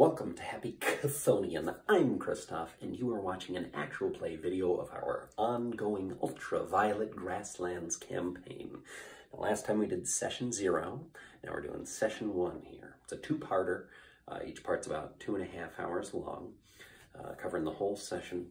Welcome to Happy Chthonian. I'm Christoph, and you are watching an actual play video of our ongoing Ultraviolet Grasslands campaign. Now, last time we did session zero, now we're doing session one here. It's a two-parter. Uh, each part's about two and a half hours long, uh, covering the whole session.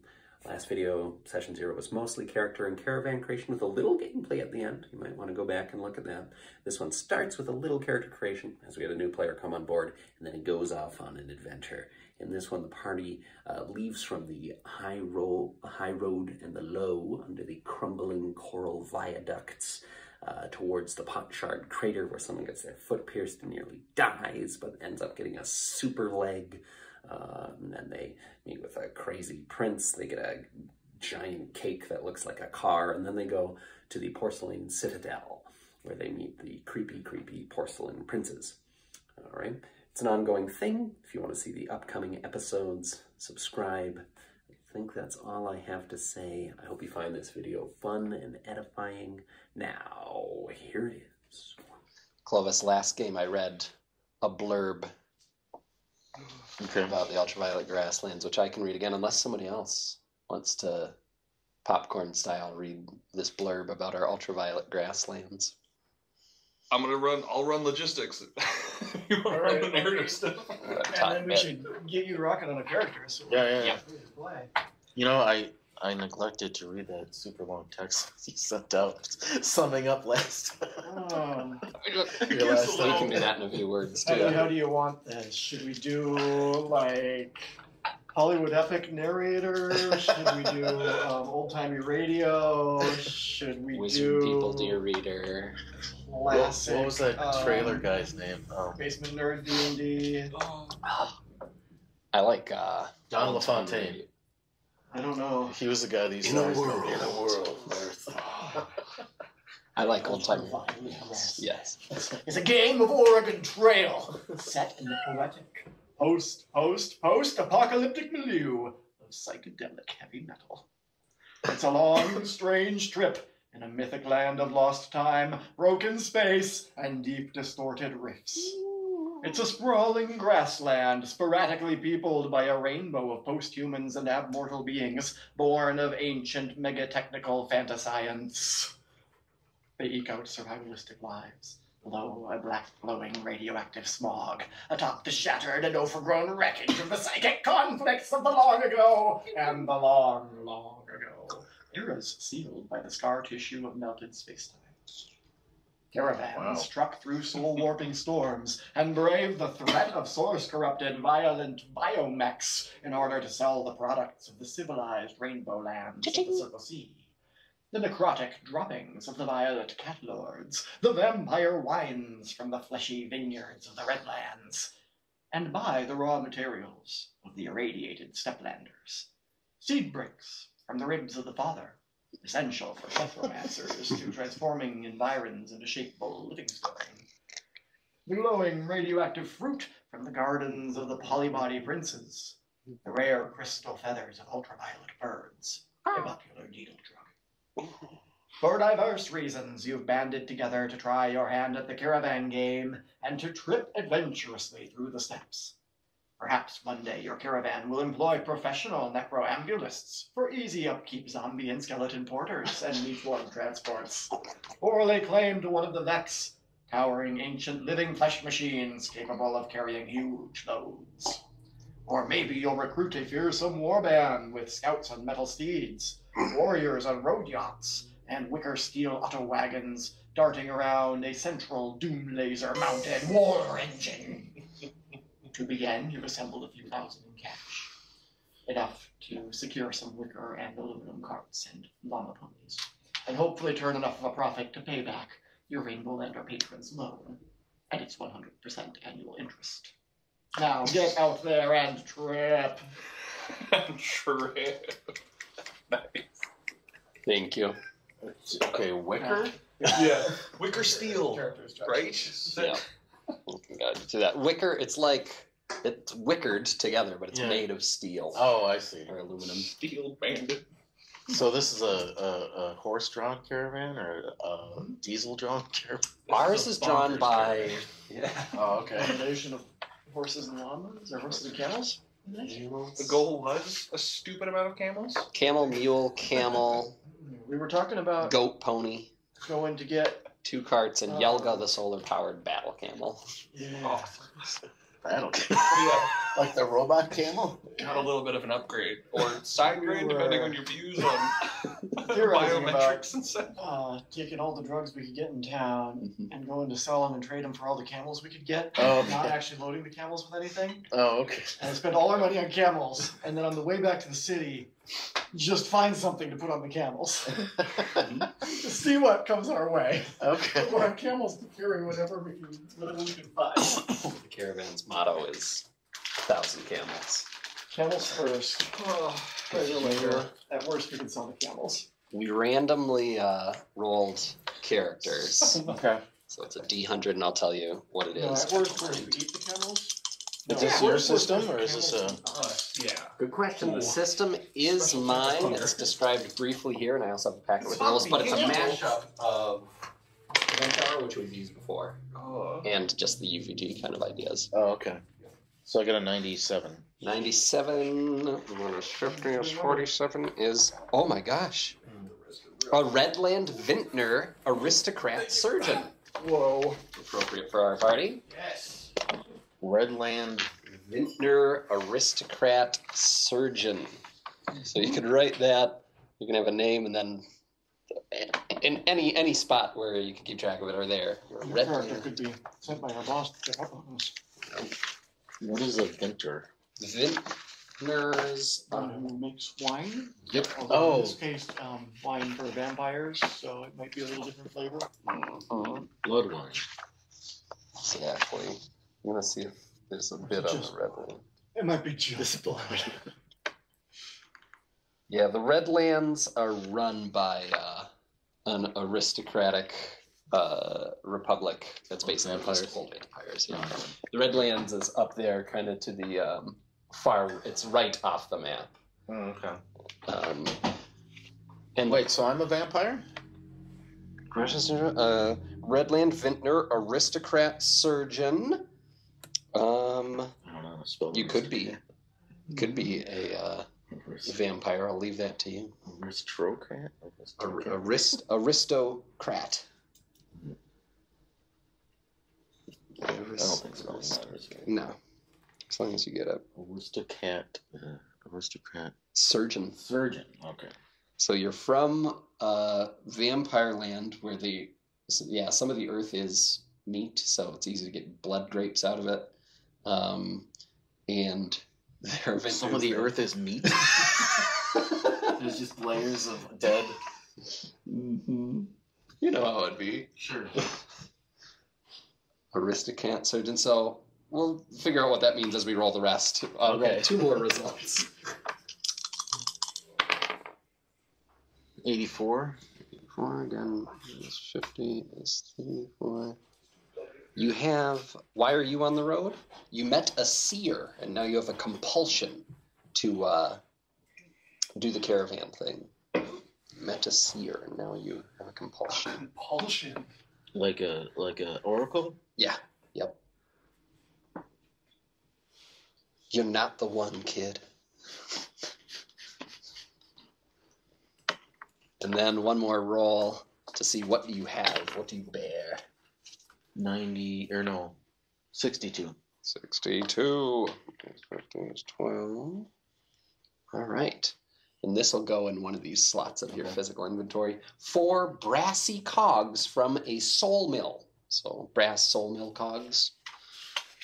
Last video, session zero, was mostly character and caravan creation with a little gameplay at the end. You might want to go back and look at that. This one starts with a little character creation as we had a new player come on board, and then it goes off on an adventure. In this one, the party uh, leaves from the high, ro high road and the low under the crumbling coral viaducts uh, towards the Potsherd crater where someone gets their foot pierced and nearly dies, but ends up getting a super leg. Uh, and then they meet with a crazy prince. They get a giant cake that looks like a car, and then they go to the porcelain citadel where they meet the creepy, creepy porcelain princes. All right, it's an ongoing thing. If you want to see the upcoming episodes, subscribe. I think that's all I have to say. I hope you find this video fun and edifying. Now, here it is. Clovis, last game I read a blurb Okay. about the ultraviolet grasslands, which I can read again, unless somebody else wants to popcorn style read this blurb about our ultraviolet grasslands. I'm gonna run. I'll run logistics. you want to run Alright, the narrative stuff? And then we should get you rocking on a character. So Yeah, yeah, yeah. Yeah. we just play. You know, I I neglected to read that super long text you sent out, summing up last. Um, Give Your us last a We can do that in a few words how, do, too. how do you want this? Should we do like Hollywood epic narrator? Should we do um, old timey radio? Should we Wizard do people, dear reader. what, classic? what was that um, trailer guy's name? Um, Basement nerd D and D. I like uh, Don Old Time LaFontaine. Radio. I don't know. He was the guy that used In to a world. In a world. Earth. I like old time. Yes. Yes. It's a game of Oregon Trail, set in the poetic, post, post, post apocalyptic milieu of psychedelic heavy metal. It's a long, strange trip in a mythic land of lost time, broken space, and deep distorted rifts. It's a sprawling grassland, sporadically peopled by a rainbow of posthumans and abmortal beings, born of ancient megatechnical fantascience. They eke out survivalistic lives, below a black glowing radioactive smog, atop the shattered and overgrown wreckage of the psychic conflicts of the long ago and the long, long ago. Eras sealed by the scar tissue of melted spacetime. Caravans Wow. struck through soul warping storms and braved the threat of source corrupted violent biomechs in order to sell the products of the civilized rainbow lands of the Circle Sea. The necrotic droppings of the violet cat lords, the vampire wines from the fleshy vineyards of the Redlands, and buy the raw materials of the irradiated steppelanders. Seed bricks from the ribs of the father, essential for necromancers to transforming environs into shapeable living stone. Glowing radioactive fruit from the gardens of the polybody princes, the rare crystal feathers of ultraviolet birds, a ah. popular needle drug. For diverse reasons, you've banded together to try your hand at the caravan game and to trip adventurously through the steppes. Perhaps one day your caravan will employ professional necroambulists for easy upkeep zombie and skeleton porters and meat-warm transports. Or lay claim to one of the Vex, towering ancient living flesh machines capable of carrying huge loads. Or maybe you'll recruit a fearsome warband with scouts on metal steeds, warriors on road yachts, and wicker steel auto wagons darting around a central doom laser mounted war engine. To begin, you've assembled a few thousand in cash, enough to secure some wicker and aluminum carts and llama ponies, and hopefully turn enough of a profit to pay back your Rainbow Lander patron's loan at its 100% annual interest. Now get out there and trip. and Trip. nice. Thank you. Okay, Wicker? Uh, yeah. Wicker steel, right? Yeah. Got to that wicker. It's like it's wickered together, but it's Yeah. made of steel Oh, I see. or aluminum. Steel bandit. So this is a, a, a horse-drawn caravan or a diesel-drawn caravan? Ours is drawn bonkers by. Yeah. Oh, okay. Combination of horses and llamas or horses and camels. The goal was a stupid amount of camels. Camel, mule, camel, We were talking about goat, pony, going to get. two carts, and. Yelga, uh, the solar-powered battle camel. Oh, Battle yeah, like the robot camel. got a little bit of an upgrade or side grade, We depending on your views on Theorizing about- biometrics and stuff. Uh, taking all the drugs we could get in town Mhm. and going to sell them and trade them for all the camels we could get. Oh, Not actually loading the camels with anything. Oh, okay. And spend all our money on camels. And then on the way back to the city, just find something to put on the camels. See what comes our way. okay. We'll have camels to carry whatever we can, whatever we can find. The caravan's motto is thousand camels. Camels first. Oh, Pleasure later. At worst, we can sell the camels. We randomly uh, rolled characters, Okay. so it's a D hundred, and I'll tell you what it is. No, at worst, we're going to eat the camels. No, Is this at your system, or is this a- and yeah. Good question. The system is Special mine. color. It's described briefly here, and I also have a packet with Fuck rules, but it's a mashup of Vampire, which we've used before, Oh. and just the UVG kind of ideas. Oh, okay. So I got a 97. 97 minus 50 is 47 is, oh my gosh, a Redland Vintner aristocrat surgeon. Whoa. Appropriate for our party. Yes. Redland. Vintner aristocrat surgeon. So you could write that. You can have a name and then in any any spot where you can keep track of it or there. You're Your character could be sent by our boss to help us. What is a vinter? Vintners. One Um, who makes wine. yep. Although Oh. in this case, um, wine for vampires, so it might be a little different flavor. Blood wine. Exactly. I'm gonna see if there's a bit of Just- a Redland. It might be just blood. Yeah, the Redlands are run by uh, an aristocratic uh, republic that's basically Vampires? just full vampires. Yeah. The Redlands is up there, kind of to the um, far. It's right off the map. Oh, okay. Um, and Wait, so I'm a vampire? uh, Redland Vintner, aristocrat surgeon. Um, I don't know. how to spell you could be, aristocrat. could be a uh, vampire. I'll leave that to you. Aristocrat? Ar- arist- aristocrat. I don't think spelling matters. No. As long as you get a Aristocrat. Uh, aristocrat. surgeon. Surgeon. Okay. So you're from uh, Vampire Land, where the yeah some of the earth is meat, so it's easy to get blood grapes out of it. Um, and there Some of the ventures earth is meat. There's just layers of dead. Mhm. You know how it'd be. Sure. Aristocrat surgeon. So we'll figure out what that means as we roll the rest. Roll Okay. two more results. 84. Four again fifty is three four. You have. Why are you on the road? You met a seer, and now you have a compulsion to uh, do the caravan thing. You met a seer, and now you have a compulsion. Compulsion. Like a like a oracle? Yeah. Yep. You're not the one, kid. And then one more roll to see what do you have. What do you bear? 90 or no. 62. 62. 15 is 12. All right. And this will go in one of these slots of your Okay. physical inventory. Four brassy cogs from a soul mill. So, brass soul mill cogs.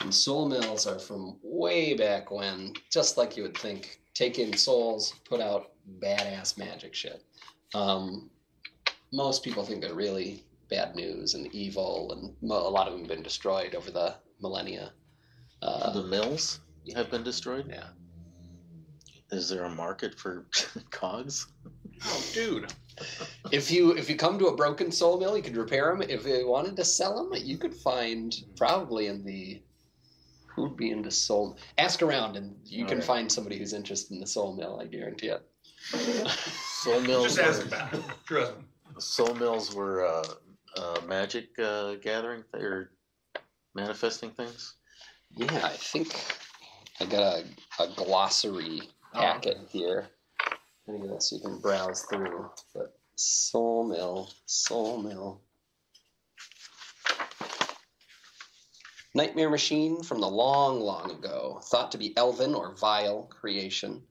And soul mills are from way back when, just like you would think. Take in souls, put out badass magic shit. Um, most people think they're really bad news and evil, and a lot of them have been destroyed over the millennia. Uh, the mills have been destroyed? yeah. Is there a market for cogs? Oh, dude. If you if you come to a broken soul mill, you could repair them. If you wanted to sell them, you could find probably in the who'd be into soul. Ask around, and you can Okay. find somebody who's interested in the soul mill. I guarantee it. Soul mills. Just ask were- him back. Trust me. Soul mills were uh, uh, magic uh, gathering th- or manifesting things. Yeah, I think I got a, a glossary packet here. Anyway, so you can browse through. But Soul Mill, Soul Mill. Nightmare Machine from the long, long ago, thought to be elven or vile creation.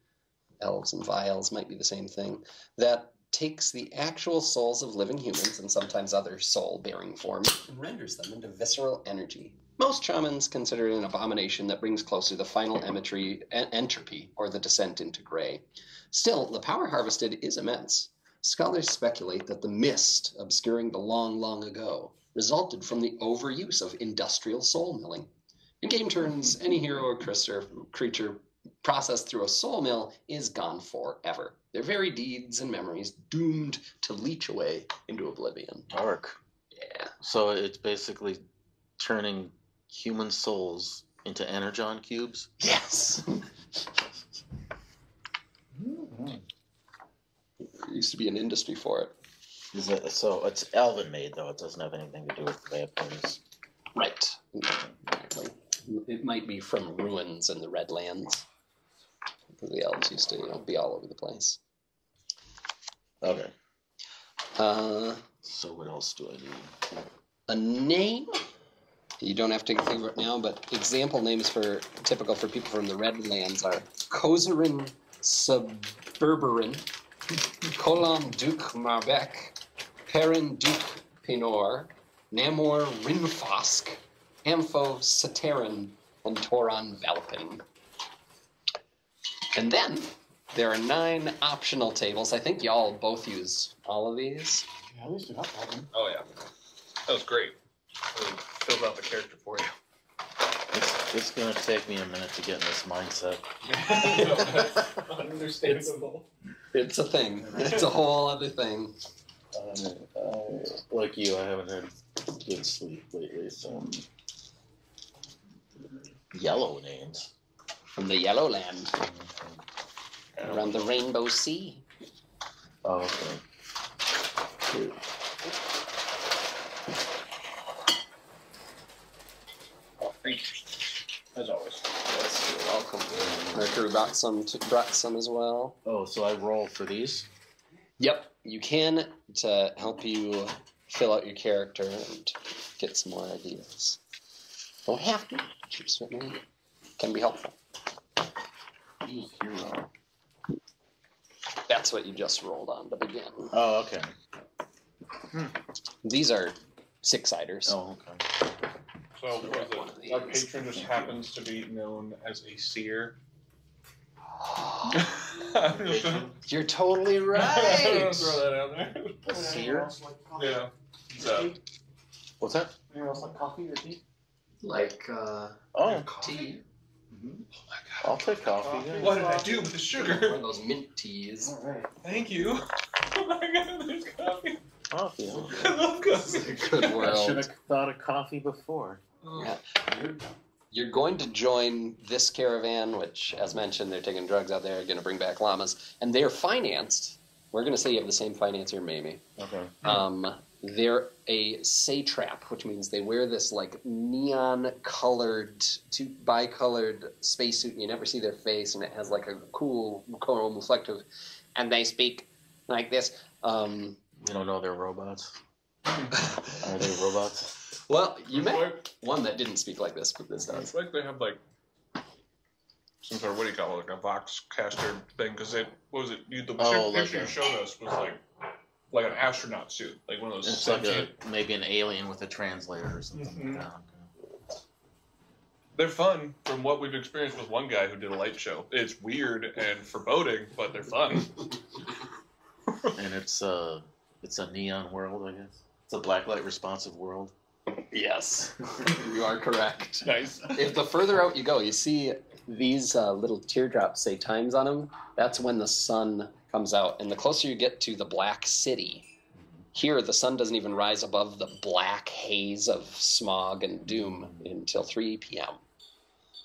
Elves and vials might be the same thing. That takes the actual souls of living humans and sometimes other soul bearing forms and renders them into visceral energy. Most shamans consider it an abomination that brings closer the final emetry, en- entropy, or the descent into gray. Still, the power harvested is immense. Scholars speculate that the mist obscuring the long, long ago resulted from the overuse of industrial soul milling. In game turns, any hero or creature processed through a soul mill is gone forever. Their very deeds and memories doomed to leach away into oblivion. Dark. Yeah. So it's basically turning human souls into energon cubes. Yes. There used to be an industry for it. Is it so? It's elven made though. It doesn't have anything to do with vampires. Right. Exactly. It might be from ruins in the Redlands. Because the elves used to, you know, be all over the place. Okay. Uh, So what else do I need? a name. You don't have to think of it now, but example names for typical for people from the Redlands are Kozarin Suburbarin, Colam Duke Marbeck, Perrin Duke Pinor, Namor Rinfosk, Ampho Saterin, and Toron Valpin. And then there are nine optional tables. I think y'all both use all of these. Yeah, at least do that problem. Oh yeah, that was great. Really filled out the character for you. It's, it's gonna take me a minute to get in this mindset. Understandable. It's a thing. It's a whole other thing. Uh, uh, like you, I haven't had good sleep lately, so yellow names. From the Yellow Land, around the Rainbow Sea. Oh, okay. Thank you. As always. Yes, you're welcome. Mercury brought some. To, brought some as well. Oh, so I roll for these. Yep, you can to help you fill out your character and get some more ideas. Don't have to. Just can be helpful. Use hero. That's what you just rolled on to begin. Oh, okay. These are six-siders. Oh, okay. So what is it? Our patron just happens to be known as a seer. I'm just gonna You're totally I'm right. gonna throw that out there. A seer? Yeah. So, What's that? Anyone else like coffee or tea? like uh, Oh, tea. I'll take coffee. yeah. what did I do with the One sugar? of those mint teas. Alright. Thank you. Oh my god, there's coffee. Coffee. huh? I love coffee. Good I should world. have thought of coffee before. Yeah. You're, you're going to join this caravan, which, as mentioned, they're taking drugs out there, going to bring back llamas, and they're financed. We're going to say you have the same financier, Mamie. Okay. Um, they're a satrap, which means they wear this like neon colored, two bi-colored spacesuit, and you never see their face, and it has like a cool coral reflective, and they speak like this. Um, You don't know they're robots. Are they robots? well, you It's met like, one that didn't speak like this, but this does. it's like they have like some sort of what do you call it, like a vox caster thing? Because it what was it? You, the Oh, picture like you a- showed us was like like an astronaut suit, like one of those. It's like a maybe an alien with a translator or something Mhm. like. They're fun from what we've experienced with one guy who did a light show. It's weird and foreboding, but they're fun. And it's a it's a neon world, I guess. It's a blacklight responsive world. Yes, you are correct. nice. If the further out you go, you see these uh, little teardrops say times on them. That's when the sun comes out, and the closer you get to the black city, here the sun doesn't even rise above the black haze of smog and doom until 3 p.m.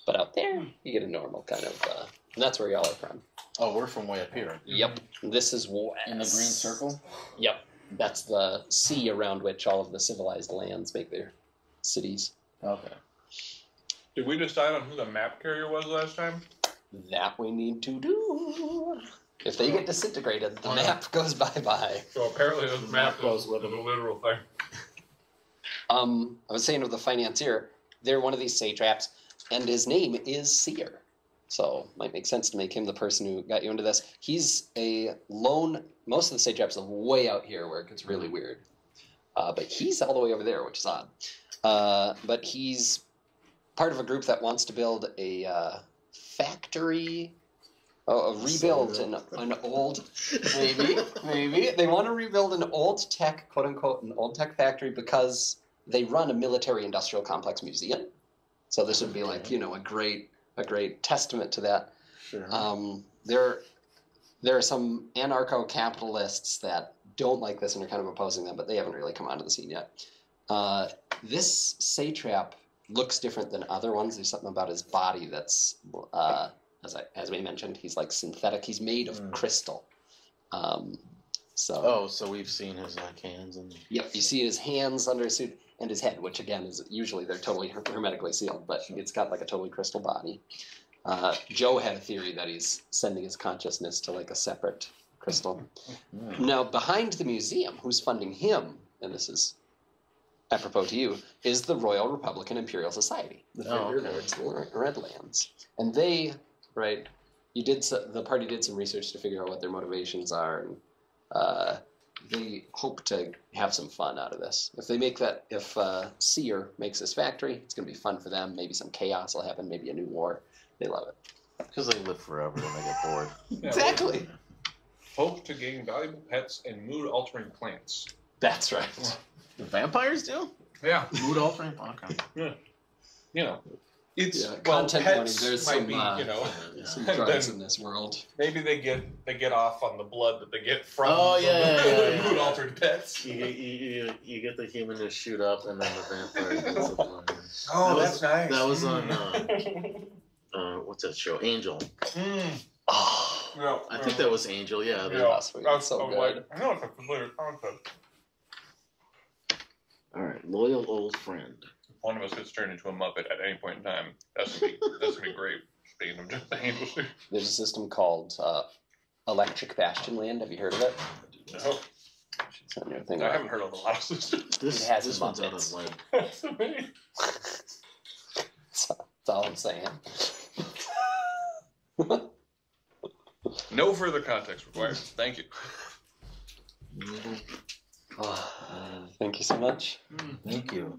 But out there, you get a normal kind of, uh, and that's where y'all are from. Oh, we're from way up here. Yep, this is west. In the green circle? Yep, that's the sea around which all of the civilized lands make their cities. Okay. Did we decide on who the map carrier was last time? That we need to do. If they get disintegrated, the Oh, map goes bye bye. So apparently this The map map goes is with a them. literal thing. Um, I was saying with the financier, they're one of these satraps, and his name is Seer. So might make sense to make him the person who got you into this. He's a lone. Most of the satraps are way out here where it gets really weird, uh, but he's all the way over there, which is odd. Uh, but he's part of a group that wants to build a uh, factory. A rebuild an, an old maybe maybe. They want to rebuild an old tech quote unquote an old tech factory because they run a military industrial complex museum. So this would be like you know a great a great testament to that. Sure. um, there there are some anarcho-capitalists that don't like this and are kind of opposing them but they haven't really come onto the scene yet. Uh, this satrap looks different than other ones. There's something about his body that's uh, as, I, as we mentioned he's like synthetic he's made of Mm. crystal um, so oh, so we've seen his like hands and Yep, you see his hands under his suit and his head, which again is usually they're totally hermetically sealed, but it's got like a totally crystal body. Uh, Joe had a theory that he's sending his consciousness to like a separate crystal. Hmm. Now, behind the museum, who's funding him, and this is apropos to you, is the Royal Republican Imperial Society, the Oh, Figure okay. The Redlands, and they, right? You did so, the party did some research to figure out what their motivations are, and uh, they hope to have some fun out of this. If they make that, if uh, Seer makes this factory, it's going to be fun for them. Maybe some chaos will happen. Maybe a new war. They love it. because they live forever when they get bored. Yeah, exactly. Hope to gain valuable pets and mood altering plants. That's right. The vampires do Yeah, mood altering. Plants. Okay. you know, it's Yeah, well, content warning, pets there's might some, be, uh, you know, Yeah. Some drugs in this world. maybe they get they get off on the blood that they get from Oh, the yeah, yeah, yeah, yeah. mood altered pets. You, you, you, you get the human to shoot up, and then the vampire gets up on. Oh, That that's was- nice. That was on uh, uh, what's that show? Angel. Mm, Oh, yeah, I yeah. think that was Angel. Yeah. they- Yeah, That's sweet. that's So so good. like, I know it's a familiar concept. All right. Loyal old friend. One of us gets turned into a muppet at any point in time. That's gonna be that's gonna be great. Speaking of just the angel there's a system called uh, Electric Bastion Land. Have you heard of it? No, It's on your thing. I right? haven't heard of a lot of systems. This, It has this one's out Muppets. of lead. That's amazing. That's that's all I'm saying. No further context required. Thank you. Oh, thank you so much. Thank you.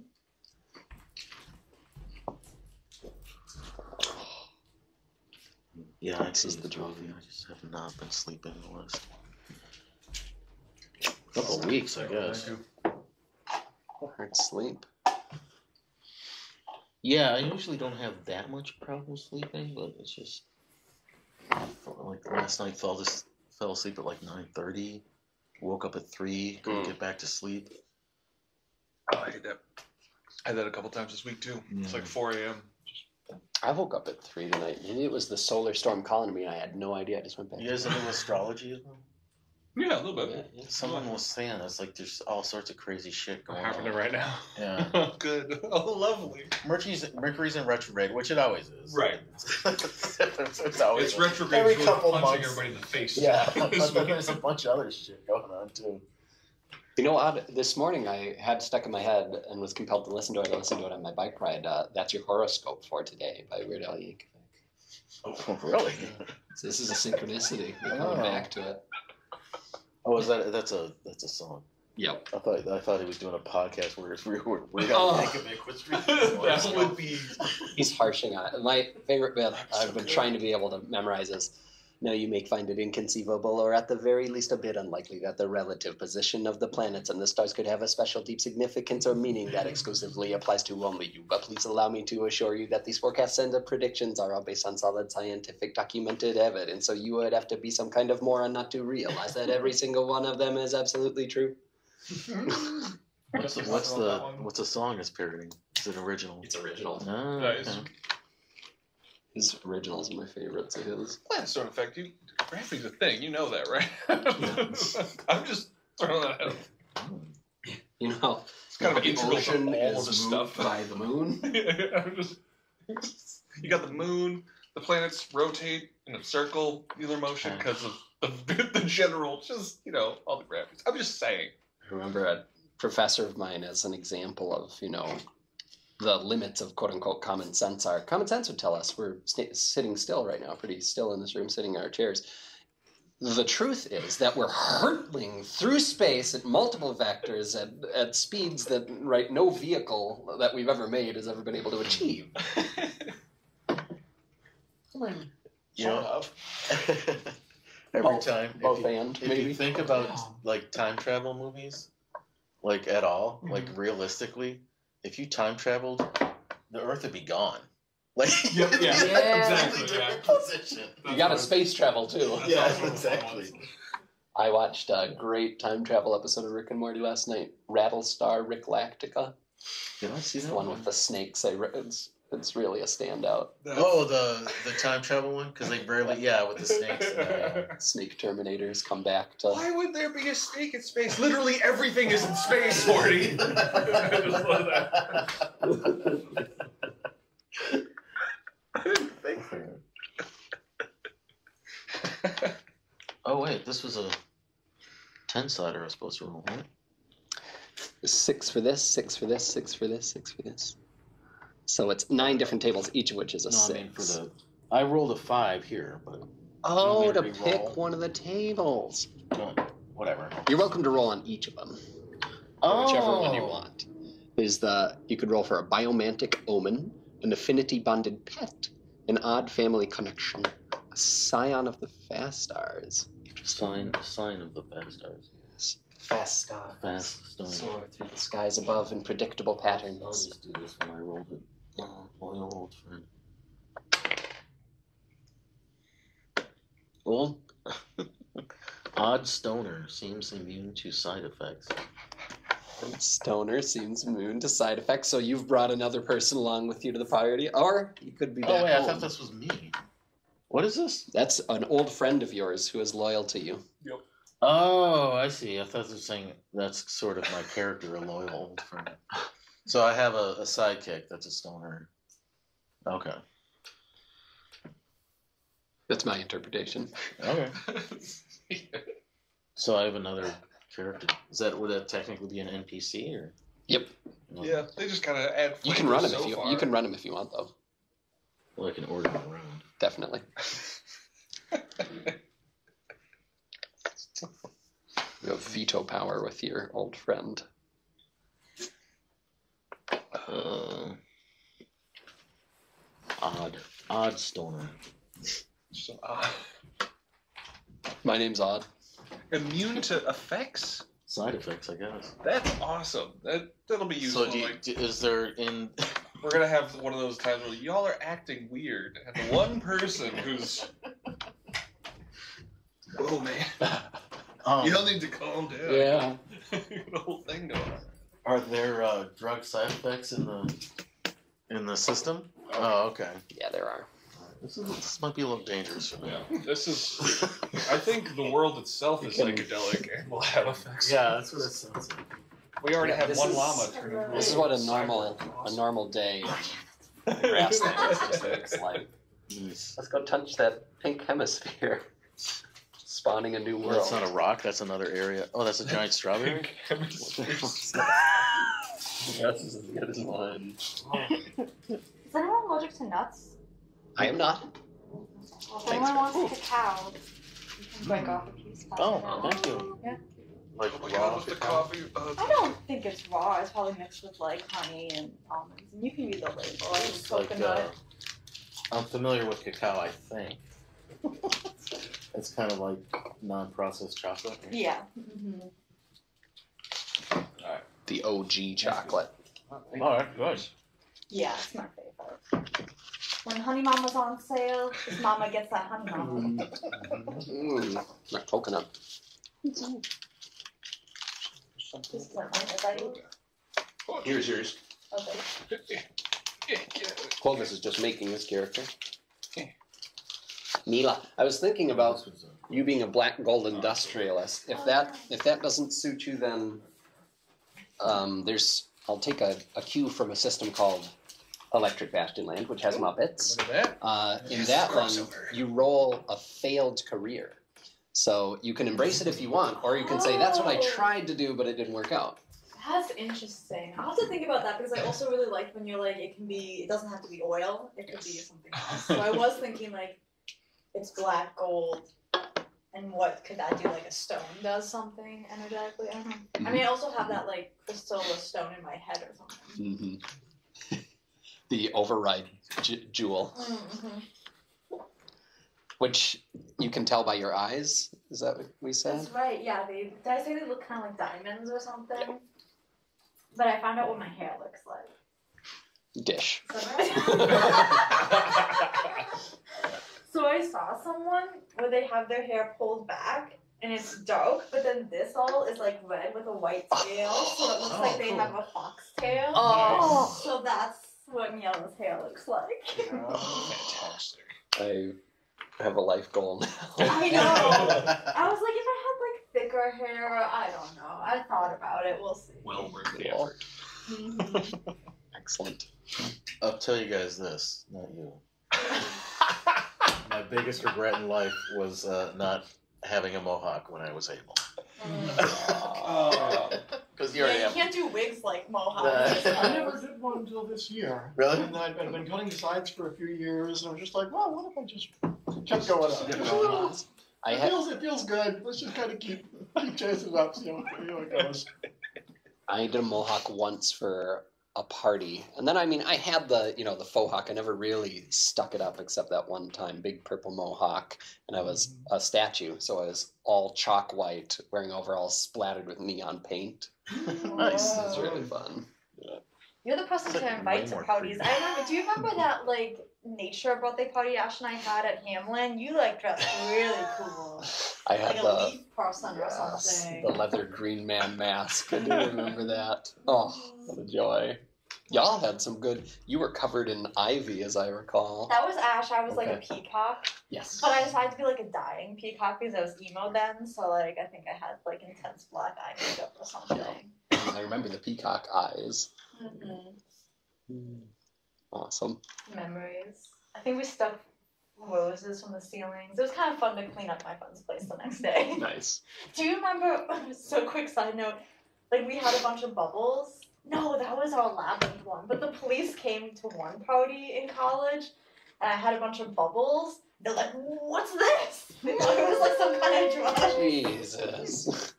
Yeah, I This see is the the trophy. I just have not been sleeping the last couple of weeks, I guess. Hard sleep. Yeah, I usually don't have that much problem sleeping, but it's just like last night fell this fell asleep at like nine thirty, woke up at three, couldn't Mm. get back to sleep. Oh, I did that. I had that a couple times this week too. It's like 4 a.m. I woke up at three tonight. Maybe it was the solar storm calling to me, and I had no idea. I just went back. You guys into astrology? as well? Yeah, a little bit. Yeah, yeah. Someone was saying it's like there's all sorts of crazy shit going happening on. right now. Yeah. Oh, good. Oh, lovely. Mercury's Mercury's in retrograde, which it always is. Right. it's, it's always It's retrograde. Every Every couple punching months. everybody in the face. Yeah, but then there's a bunch of other shit going on too. You know what? This morning I had stuck in my head and was compelled to listen to it. I listened to it on my bike ride. Uh, That's your horoscope for today by Weird Al Yankovic. Oh, really? So this is a synchronicity. We're coming Oh. back to it. Oh, is that that's a that's a song? Yep. I thought I thought he was doing a podcast where it's where, where Oh. Yankovic was that would be. He's harshing on it. My favorite bit I've been trying to be able to memorize is now you may find it inconceivable or at the very least a bit unlikely that the relative position of the planets and the stars could have a special deep significance or meaning that exclusively applies to only you. But please allow me to assure you that these forecasts and the predictions are all based on solid scientific documented evidence. So you would have to be some kind of moron not to realize that every single one of them is absolutely true. What's the what's the what's the song it's parroting? Is it original? It's original. Ah, nice. okay. His originals are my favorites of his. Of fact. You, graphic's a thing. You know that, right? I'm just throwing that out. You know, It's kind of the integral to ocean all is moved stuff. by the moon. I'm just, You got the moon. The planets rotate in a circle, angular motion, because of the, the general, just you know, all the graphics. I'm just saying. I remember a professor of mine as an example of, you know, the limits of quote unquote common sense are. Common sense would tell us we're sta sitting still right now, pretty still in this room, sitting in our chairs. The truth is that we're hurtling through space at multiple vectors at, at speeds that right no vehicle that we've ever made has ever been able to achieve. You know, of. every Both- time. if Both you- and If maybe. you think about like time travel movies, like at all, like Mm-hmm. realistically, if you time traveled, the Earth would be gone. Like Yeah, it'd yeah, exactly, completely yeah. position. you got to space travel too. Yeah, exactly. I watched a great time travel episode of Rick and Morty last night. Rattlestar Ricklactica. Did I see that the one with the snakes. I read. it's it's really a standout. Oh, the the time travel one because they barely yeah with the snakes. Yeah. Snake Terminators come back to. Why would there be a snake in space? Literally everything is in space, Morty. I just love that. Didn't think oh wait, this was a ten sider I was supposed to roll. Right? Six for this, six for this, six for this, six for this. So it's nine different tables, each of which is a No, six. I mean for the. I rolled a five here, but oh, to pick one of the tables. no, whatever. You're welcome to roll on each of them. Oh, whichever one you oh. want. Is the you could roll for a biomantic omen, an affinity bonded pet, an odd family connection, a scion of the fast stars. Sign, sign of the fast stars. Fast stars. Fast stars. Soar through the skies above in predictable I'll patterns. just do this when I rolled it. Oh, loyal old friend. Old odd stoner seems immune to side effects. Stoner seems immune to side effects, so you've brought another person along with you to the party, or you could be oh, back Oh wait, I thought this was me. What is this? That's an old friend of yours who is loyal to you. Yep. Oh, I see. I thought you were saying that's sort of my character, a loyal old friend. So I have a, a sidekick that's a stoner. Okay. That's my interpretation. Okay. So I have another character. Is that would that technically be an NPC or? Yep. No. Yeah, they just kind of add. You can run him flavor if you so you can run him if you want though. Well, I can order them around. Definitely. You have veto power with your old friend. Uh, odd, odd stoner. So, uh, My name's Odd. immune to effects. Side effects, I guess. That's awesome. That that'll be useful. So, do you, like, d- is there in? we're gonna have one of those times where y'all are acting weird, and the one person who's, oh man, Um, y'all need to calm down. Yeah. the whole thing going on. Are there uh, drug side effects in the in the system? Oh, okay. Yeah, there are. This, is, this might be a little dangerous for me. Yeah, this is. I think the world itself is can- psychedelic and will have effects. Yeah, that's what it sounds like. we already have This one is- llama turn into This is what a normal a normal day in grasslands looks like. Let's go touch that pink hemisphere. Spawning a new world. that's not a rock. That's another area. Oh, that's a giant strawberry. That's as good as mine. Is anyone allergic to nuts? I am not. Well, if Thanks. anyone wants cacao, you can break off a piece. pass Oh, it thank you. Yeah. Like Oh my raw god, with the cacao? coffee. Uh, I don't think it's raw. It's probably mixed with like honey and almonds. And you can read the label. I think It's like coconut. uh, I'm familiar with cacao. I think it's kind of like non-processed chocolate. yeah. hmm The OG chocolate. All right, good. Yeah, it's my favorite. When Honey Mama's on sale, this mama gets that Honey Mama. Mm, not coconut. This is like my favorite. Here's yours. Okay. Clovis is just making his character. Mila, I was thinking about This was a- you being a black gold industrialist. If that if that doesn't suit you, then um, there's I'll take a, a cue from a system called Electric Bastion Land, which has Muppets. That. Uh, in that one, you roll a failed career. So you can embrace it if you want, or you can say, that's what I Oh. tried to do, but it didn't work out. That's interesting. I'll have to think about that because I also really like when you're like, it can be, it doesn't have to be oil, it could be something else. So I was thinking like, it's black gold, and what could that do? Like a stone does something energetically? I don't know. I mean, I also have that like crystal or stone in my head or something. hmm the override j- jewel, Mm-hmm. which you can tell by your eyes. Is that what we said? That's right. Yeah, they. Did I say they look kind of like diamonds or something? But I found out what my hair looks like. Dish. Is that right? so I saw someone where they have their hair pulled back and it's dark, but then this all is like red with a white tail, so it looks like they cool. have a fox tail. Oh. So that's what Miela's hair looks like. Fantastic. I have a life goal now. I know. I was like, if I had like thicker hair, I don't know. I thought about it. We'll see. Well worth the Cool. effort. Mhm. Excellent. I'll tell you guys this, not you. My biggest regret in life was uh, not having a mohawk when I was able. Oh. Because you yeah, already you can't do wigs like mohawks. Nah. I never did one until this year. Really? And I'd been, been cutting sides for a few years, and I was just like, well, what if I just kept going up? I it had feels it feels good. Let's just kind of keep keep chasing it up, see how, see how it goes. I did a mohawk once for a party, and then I mean I had the you know the faux hawk. I never really stuck it up except that one time, big purple mohawk, and I was a statue, so I was all chalk white, wearing overalls splattered with neon paint. Nice. It was really fun. You're the person It's like to invite to parties. creepy. I remember. Do you remember that like nature of birthday party Ash and I had at Hamlin? You like dressed really cool, I like had a the leaf person or something. the leather green man mask. I do remember that. Oh, what a joy! Y'all had some good. You were covered in ivy, as I recall. That was Ash. I was like a peacock, Yes. but I decided to be like a dying peacock because I was emo then. So like I think I had like intense black eye makeup or something. I remember the peacock eyes. hmm Awesome. Memories. I think we stuck roses from the ceilings. It was kind of fun to clean up my friend's place the next day. Nice. Do you remember? So quick side note, like we had a bunch of bubbles. No, that was our labyrinth one. But the police came to one party in college, and I had a bunch of bubbles. They're like, "What's this?" They thought it was like some kind of drug. Jesus.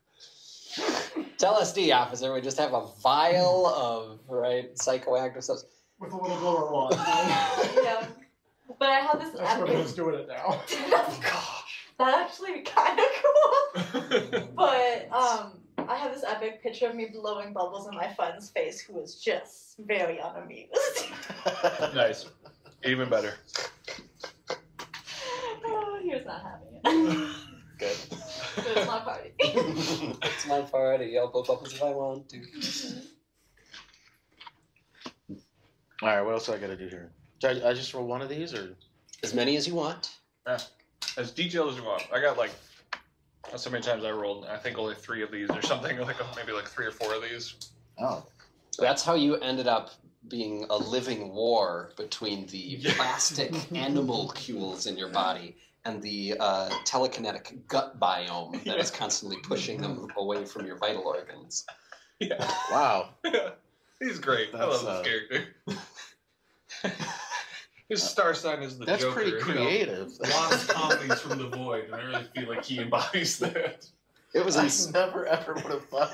Tell us, D officer, we just have a vial of right psychoactive stuff. With a little glower wand. yeah. But I had this That's what epic. it's doing it now. that actually kind of cool. But um, I have this epic picture of me blowing bubbles in my friend's face, who was just very unamused. nice. Even better. oh, he was not having it. Good. It was my party. it's my party. I'll blow bubbles if I want to. All right, what else do I got to do here? Do I, I just roll one of these, or As many as you want. As detailed as you want. I got like that's how many times I rolled. I think only three of these or something, like maybe like three or four of these. oh, That's how you ended up being a living war between the Yeah. plastic animalcules in your body and the uh, telekinetic gut biome that is constantly pushing them away from your vital organs. Yeah. wow. He's great. I That's, love uh, this character. His star sign is the That's Joker. pretty you know. creative. Lost comedies from the void, and I really feel like he embodies that. It was I never ever would have thought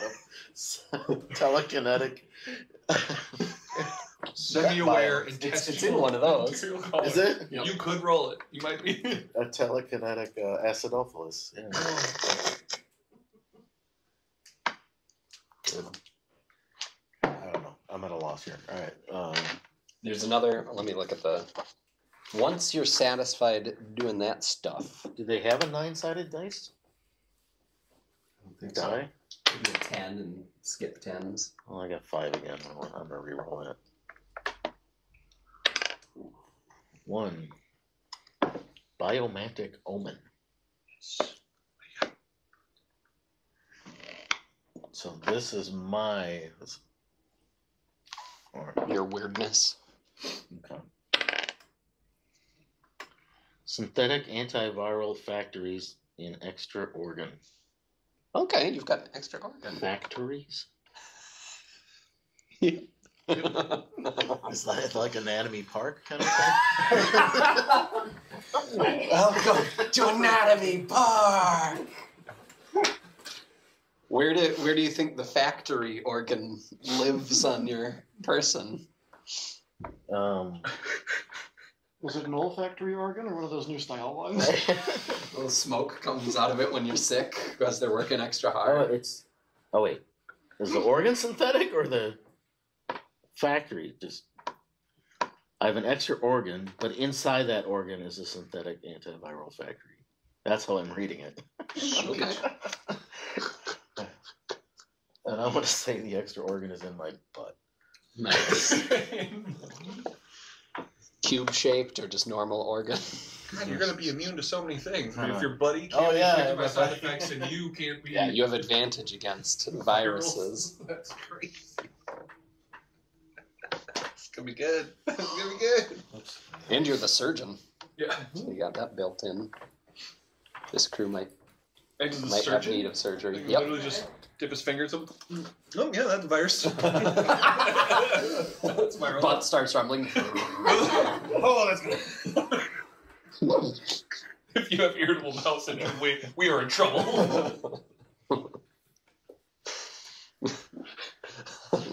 of telekinetic. Semi-aware It's- it's in one of those. Is it You could roll it. You might be. a telekinetic uh, acidophilus? Yeah. I don't know. I'm at a loss here. All right. Um, There's another. Let me look at the. Once you're satisfied doing that stuff, do they have a nine-sided dice? Die? maybe a ten and skip tens. Well, I got five again. I'm I'm gonna re-roll that. One. Biomantic omen. So this is my. This, or, Your weirdness. Okay. Synthetic antiviral factories in extra organ. Okay, you've got an extra organ. Factories? Yeah. Is that like Anatomy Park kind of thing? Welcome to Anatomy Park. Where do where do you think the factory organ lives on your person? Um, Was it an olfactory organ or one of those new style ones? A little smoke comes out of it when you're sick because they're working extra oh, hard. it's. Oh wait, is the organ synthetic or the factory just? I have an extra organ, but inside that organ is a synthetic antiviral factory. That's how I'm reading it. Okay. And I'm gonna say the extra organ is in my butt. Nice. Cube shaped or just normal organ? God, you're gonna be immune to so many things. I know. If uh-huh. your buddy can't Oh, be yeah, affected by side buddy. effects and you can't be. Yeah, you have advantage against viruses. That's crazy. It's gonna be good. It's gonna be good. Oops. And you're the surgeon. Yeah. So you got that built in. This crew might And the might have surgeon. need of surgery. Like, Yep. Literally just dip his fingers up. Oh yeah, that's a virus. that's viral. Butt starts rumbling. oh, that's good. if you have irritable bowel syndrome, we, we are in trouble.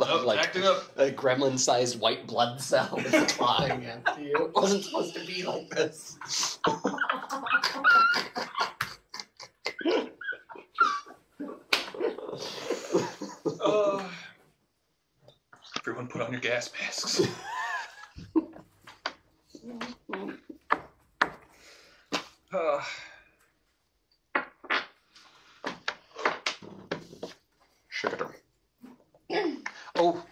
Oh, like acting up. a gremlin-sized white blood cell is clawing at you. It wasn't supposed to be like this. Uh, everyone put on your gas masks. Uh, Sugar. Oh,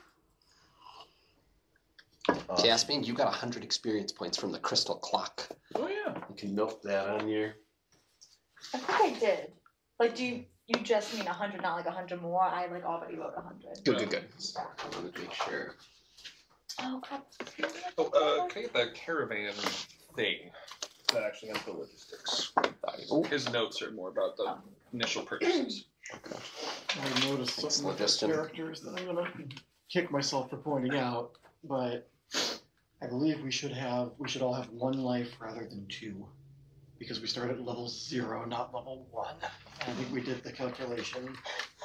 Uh, Caspian, you got 100 experience points from the crystal clock. oh yeah. You can milk that on your. I think I did. Like, do you you just mean hundred, not like hundred more? I like already wrote hundred. Good, good, good. I wanted to make sure. Oh crap. Oh, uh, can I get the caravan thing? That actually has the logistics. Oh. His notes are more about the initial purchases. I noticed Thanks, something with the characters that I'm gonna kick myself for pointing out, but I believe we should have we should all have one life rather than two. Because we start at level zero, not level one. I think we did the calculation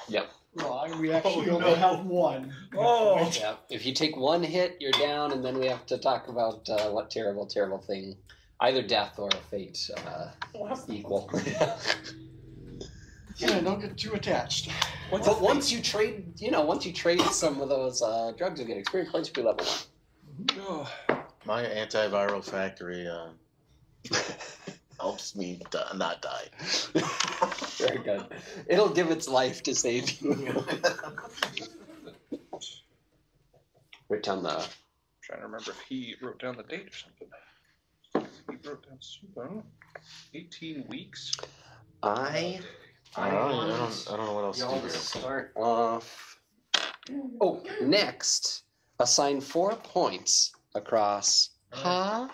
Yep. wrong. We actually Oh, only no. have one. Oh. Yeah. If you take one hit, you're down, and then we have to talk about uh, what terrible, terrible thing. Either death or fate uh, equal. Yeah, don't get too attached. but once you trade, you know, once you trade some of those uh, drugs, you get experience points. You level one. My antiviral factory uh, helps me di- not die. Very good. It'll give its life to save you. Write down the. trying to remember if he wrote down the date or something. He wrote down something. 18 weeks. I. I don't, I don't, I don't know what else to do Y'all here. start off. Oh, next, assign four points across ha,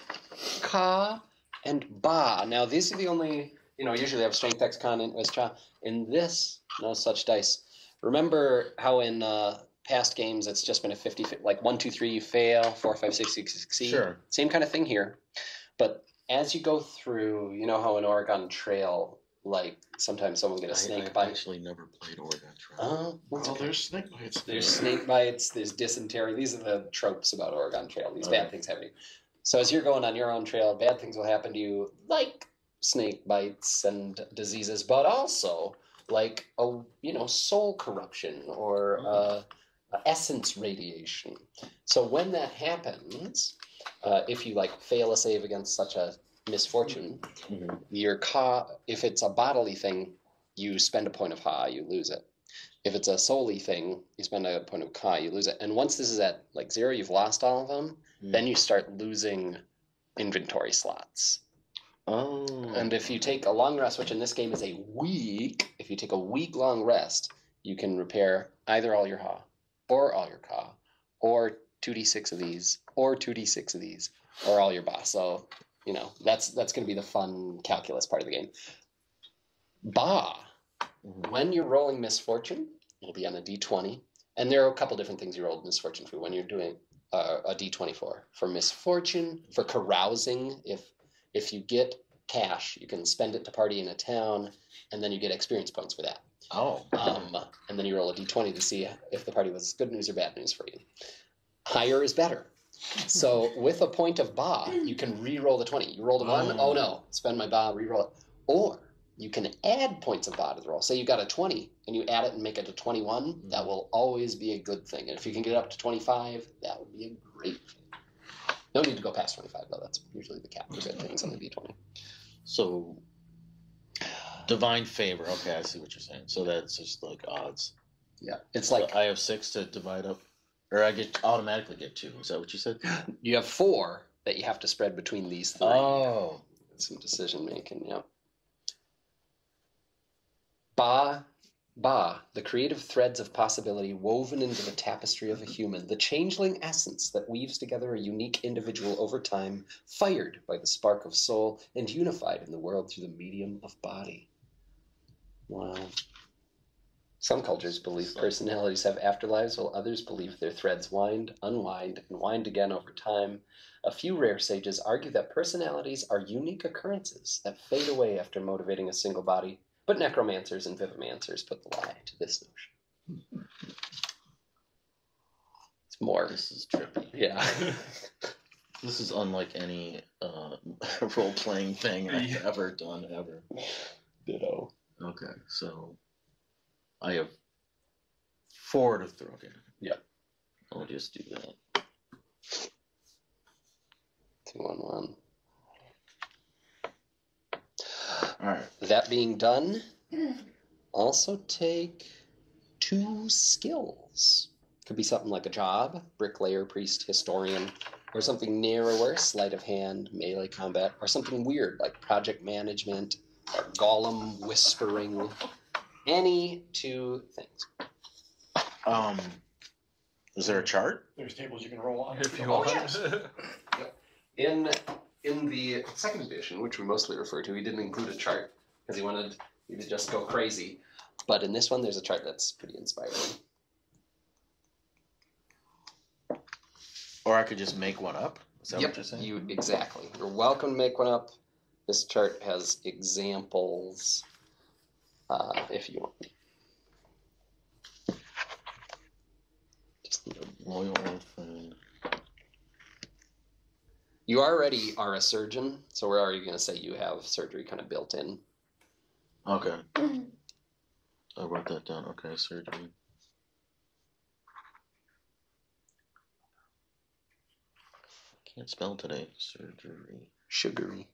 ka, and ba. Now these are the only you know. Usually I have strength, X, con, int, res, cha. In this, no such dice. Remember how in uh, past games it's just been a fifty, like one, two, three, you fail, four, five, six, six, succeed. Sure. Same kind of thing here, but as you go through, you know how in Oregon Trail, like sometimes someone get a I, snake bite. I bite. actually never played Oregon Trail. Oh, Well, okay. there's snake bites. There's snake bites, there's dysentery. These are the tropes about Oregon Trail. These bad Okay. things happen. So as you're going on your own trail, bad things will happen to you, like snake bites and diseases, but also like a you know soul corruption or uh, essence radiation. So when that happens, uh, if you like fail a save against such a misfortune, Mhm. your ka if it's a bodily thing, you spend a point of ha, you lose it. If it's a solely thing, you spend a point of ka, you lose it. And once this is at like zero, you've lost all of them. Hmm. Then you start losing inventory slots. Oh. And if you take a long rest, which in this game is a week, if you take a week long rest, you can repair either all your ha, or all your ka, or 2d6 of these, or 2d6 of these, or all your boss. So, you know, that's that's going to be the fun calculus part of the game. Ba, Mhm. when you're rolling misfortune, it'll be on a d20. And there are a couple different things you roll misfortune for when you're doing uh, a d24 for. For misfortune, for carousing, if if you get cash, you can spend it to party in a town, and then you get experience points for that. Oh. Um, and then you roll a d20 to see if the party was good news or bad news for you. Higher is better. So with a point of ba, you can re-roll the 20. You rolled a one, Oh. oh no, spend my ba, re-roll it. Or you can add points of ba to the roll. Say you got a 20 and you add it and make it a 21, mm-hmm. that will always be a good thing. And if you can get it up to 25, that would be a great thing. No need to go past 25 though. That's usually the cap for good things on the d20. So divine favor. Okay, I see what you're saying. So that's just like odds. Yeah, it's like So I have six to divide up, or I get automatically get two. Is that what you said? you have four that you have to spread between these three. Oh. some decision making. Yeah. Ba, ba, the creative threads of possibility woven into the tapestry of a human, the changeling essence that weaves together a unique individual over time, fired by the spark of soul and unified in the world through the medium of body. Wow. Some cultures believe personalities have afterlives, while others believe their threads wind, unwind, and wind again over time. A few rare sages argue that personalities are unique occurrences that fade away after motivating a single body, but necromancers and vivomancers put the lie to this notion. It's more, This is trippy. yeah. This is unlike any uh, role playing thing I've Yeah. ever done ever. Ditto. Okay, so I have four to throw. Okay. Yep. I'll just do that. Two on one. All right. That being done, also take two skills. Could be something like a job, bricklayer, priest, historian, or something narrower, sleight of hand, melee combat, or something weird like project management, or golem whispering. Any two things. Um, is there a chart? There's tables you can roll on. If you Oh, want. yes. In in the second edition, which we mostly refer to, he didn't include a chart because he wanted you to just go crazy. But in this one, there's a chart that's pretty inspiring. Or I could just make one up? Is that yep, what you're saying? you exactly. You're welcome to make one up. This chart has examples. Uh, if you want. Just need a- Loyal. You already are a surgeon, so we're already going to say you have surgery kind of built in. Okay. I wrote that down. Okay, surgery. Can't spell today. Surgery. Sugary.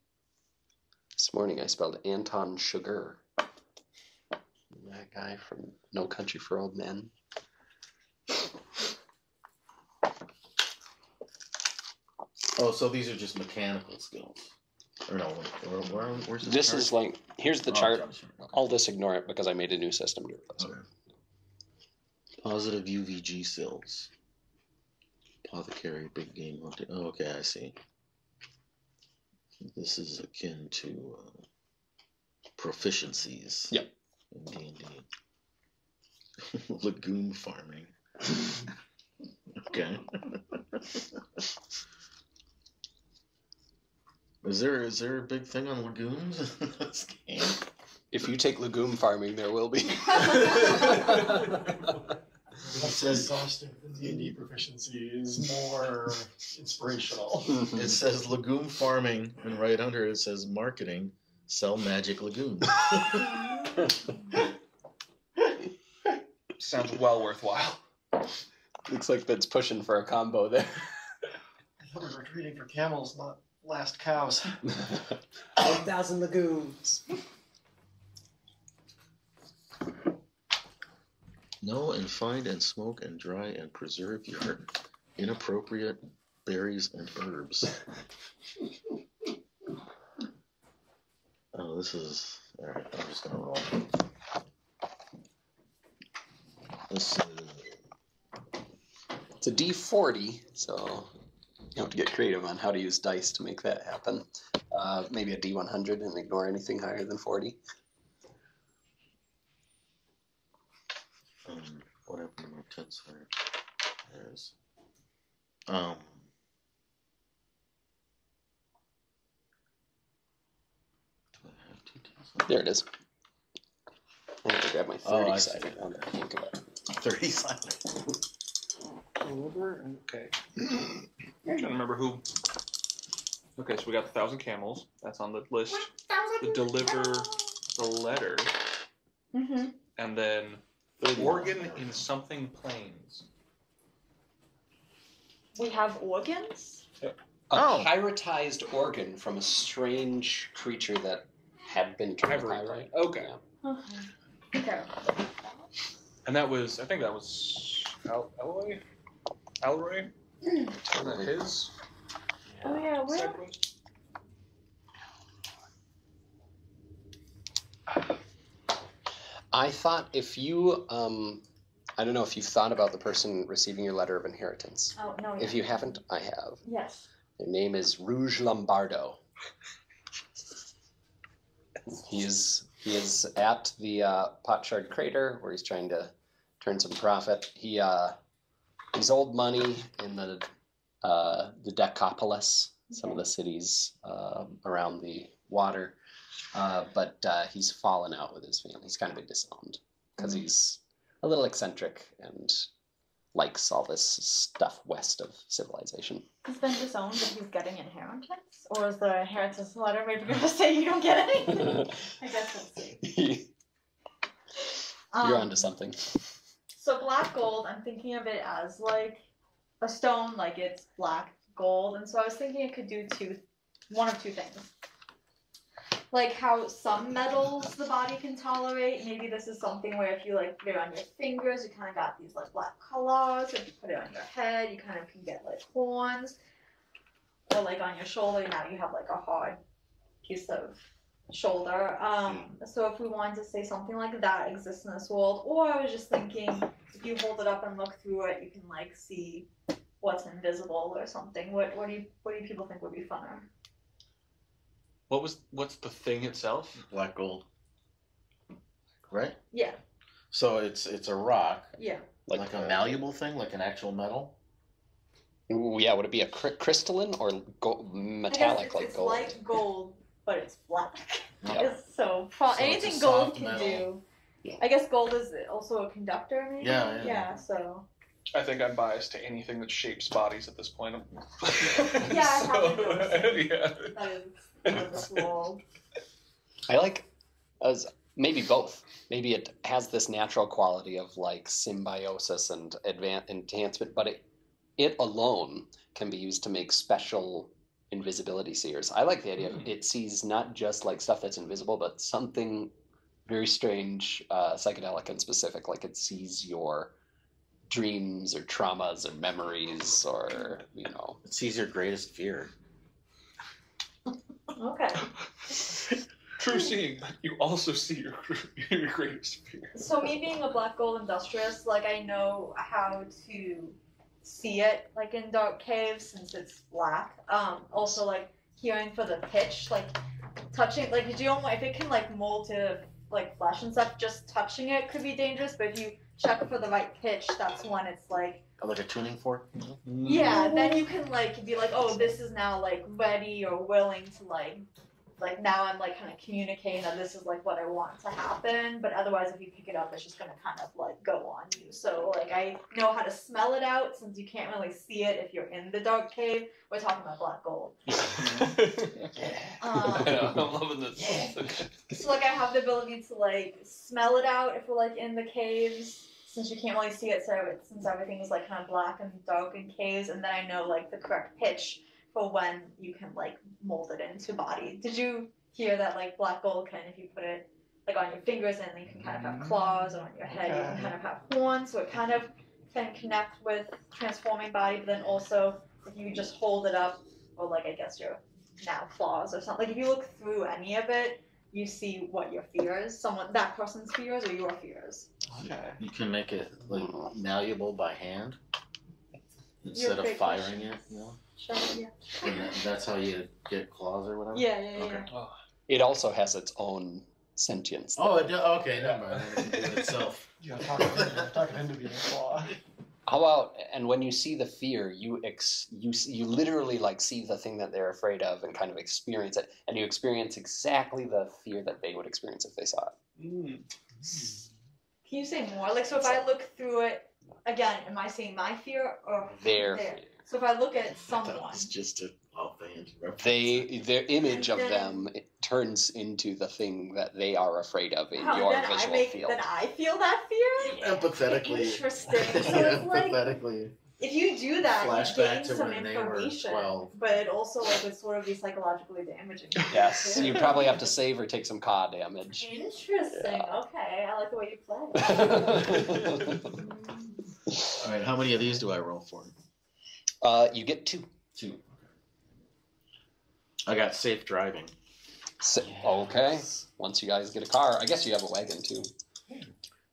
This morning I spelled Anton Chigurh. That guy from No Country for Old Men. Oh, so these are just mechanical skills. Or no, where, where, where's This chart? is like, here's the Oh, chart. okay. I'll just ignore it because I made a new system to replace it. Okay. Positive UVG cells. Apothecary, big game hunting. Oh, okay, I see. This is akin to uh, proficiencies. Yep. In D and D. Legume farming. okay. is there is there a big thing on legumes in this game? If you take legume farming, there will be. Less says- exhaustive than D&D proficiency is more inspirational. It says legume farming, and right under it says marketing. Sell magic legumes. Sounds well worthwhile. Looks like that's pushing for a combo there. I thought we were trading for camels, not last cows. 1,000 legumes. know and find and smoke and dry and preserve your inappropriate berries and herbs. oh, this is alright. I'm just gonna roll. This is It's a D40, so you have to get creative on how to use dice to make that happen. Uh, maybe a D100 and ignore anything higher than 40. Um, what happened to my there? There's. Um. Do I have two tits? There it is. I have to grab my Oh, 30 I see. sided one. I think of it. Thirty silent. Deliver. Okay. I'm trying to remember who. Okay, so we got the thousand camels. That's on the list. The deliver the letter, Mm-hmm. and then the organ in something plains. We have organs. A Oh. pyritized organ from a strange creature that had been turned Ivory, pyrite. right? Okay. Yeah. Okay. And that was, I think that was Al- Alroy. Alroy. Was that his Oh yeah, where? side? I thought if you, um, I don't know if you've thought about the person receiving your letter of inheritance. Oh no. If you haven't, I have. Yes. Their name is Rouge Lombardo. He is he is at the uh, Potsherd crater where he's trying to turn some profit. He uh, he's old money in the uh, the Decapolis, some of the cities uh, around the water, uh, but uh, he's fallen out with his family. He's kind of been disowned because Mhm. he's a little eccentric and likes all this stuff west of civilization. He's been disowned, but he's getting inheritance, or is the inheritance letter maybe going to say you don't get anything? I guess we'll see. You're Um, onto something. So black gold, I'm thinking of it as like a stone, like it's black gold, and so I was thinking it could do two, one of two things. Like how some metals the body can tolerate. Maybe this is something where if you like put it on your fingers, you kind of got these like black colors. If you put it on your head, you kind of can get like horns. Or like on your shoulder, now you have like a hard piece of shoulder. Um, so if we wanted to say something like that exists in this world, or I was just thinking if you hold it up and look through it, you can like see what's invisible or something. What what do you what do you people think would be funner? What was what's the thing itself? Black gold. Right? Yeah, So it's it's a rock, yeah. like, a malleable thing, like an actual metal. Ooh, yeah, would it be a cry- crystalline or go- I metallic guess it's, like it's gold? like gold, but it's black. Yeah. It's so, pro- So it's anything gold can metal. do. Yeah. I guess gold is also a conductor, maybe. Yeah, yeah. Yeah. So I think I'm biased to anything that shapes bodies at this point. Yeah, I haven't So, noticed. yeah. that is that is cool. I like as maybe both. Maybe it has this natural quality of like symbiosis and advan- enhancement, but it it alone can be used to make special invisibility seers. I like the idea of it sees not just like stuff that's invisible, but something very strange, uh, psychedelic and specific. Like it sees your dreams or traumas or memories or you know It sees your greatest fear. Okay. True seeing, you also see your your greatest fear. So me being a black gold industrialist, like I know how to see it like in dark caves since it's black. Um, also like hearing for the pitch, like touching, like you don't if it can like mold to like flesh and stuff, just touching it could be dangerous. But if you check for the right pitch, that's when it's like Like a tuning fork. yeah. Then you can like be like, oh, this is now like ready or willing to like. Like now, I'm like kind of communicating that this is like what I want to happen, but otherwise, if you pick it up, it's just gonna kind of like go on you. So like I know how to smell it out since you can't really see it if you're in the dark cave. We're talking about black gold. Um, I know, I'm loving this. So like I have the ability to like smell it out if we're like in the caves, since you can't really see it. So it, since everything is like kind of black and dark in caves, and then I know like the correct pitch for when you can like mold it into body. Did you hear that like black gold can if you put it like on your fingers and you can kind of have mm-hmm. claws, or on your head you can kind of have horns, so it kind of can connect with transforming body. But then also if you just hold it up, or like I guess your now claws or something. Like if you look through any of it, you see what your fears, someone that person's fears or your fears. Okay. You can make it like malleable by hand. instead of firing it. You know, Sure, yeah. and that, that's how you get claws or whatever. Yeah, yeah, yeah. Okay. yeah. It also has its own sentience. Oh, it do- okay, never mind. It can do itself. Yeah, talking into, talking into being a claw. How about and when you see the fear, you ex you you literally like see the thing that they're afraid of and kind of experience it, and you experience exactly the fear that they would experience if they saw it. Mm. Can you say more? Like, so if I look through it again, am I seeing my fear or Their There. fear. So if I look at I someone, thought it was just a offhand reference. They their image of them it turns into the thing that they are afraid of in how your then I visual make field. then I feel that fear. Empathetically. Interesting. So it's like empathetically. if you do that, you Flashback gain to some when they were information, 12. but it also like would sort of be psychologically damaging. Yes, you probably have to save or take some ka damage. Interesting. Okay, I like the way you play. All right, how many of these do I roll for? Uh, you get two. Two. I got safe driving. So, Okay. Once you guys get a car, I guess you have a wagon too.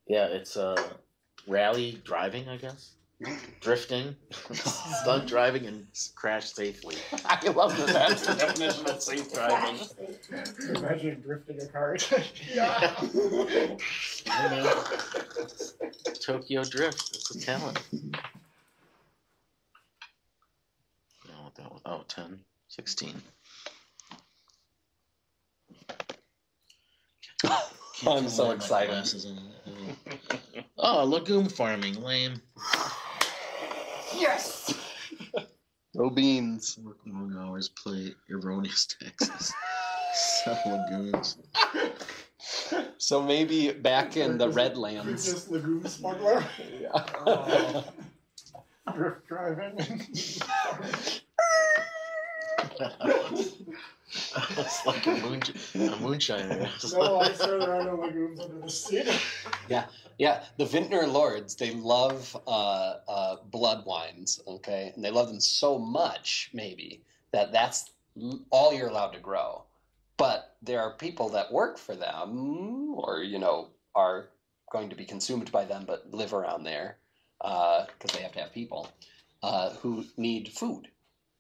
Yeah, it's uh, rally driving, I guess. Drifting, stunt driving, and crash safely. I love that. That's the definition of safe driving. Imagine drifting a car. Yeah. I know. Tokyo Drift. That's a talent. I don't know what that was. Oh, 10, 16. I'm so excited. Oh, legume farming, lame. Yes. No beans. Work long hours, play erroneous taxes, sell legumes. So maybe back in the Redlands. Princess Legume Smuggler. Yeah. Oh. Drift driving. It's like a, moon, a moonshiner. no, I swear there are no legumes under the sea. Yeah, yeah. the Vintner Lords, they love uh, uh, blood wines, okay? And they love them so much, maybe, that that's all you're allowed to grow. But there are people that work for them, or, you know, are going to be consumed by them but live around there, because they have to have people, uh, who need food.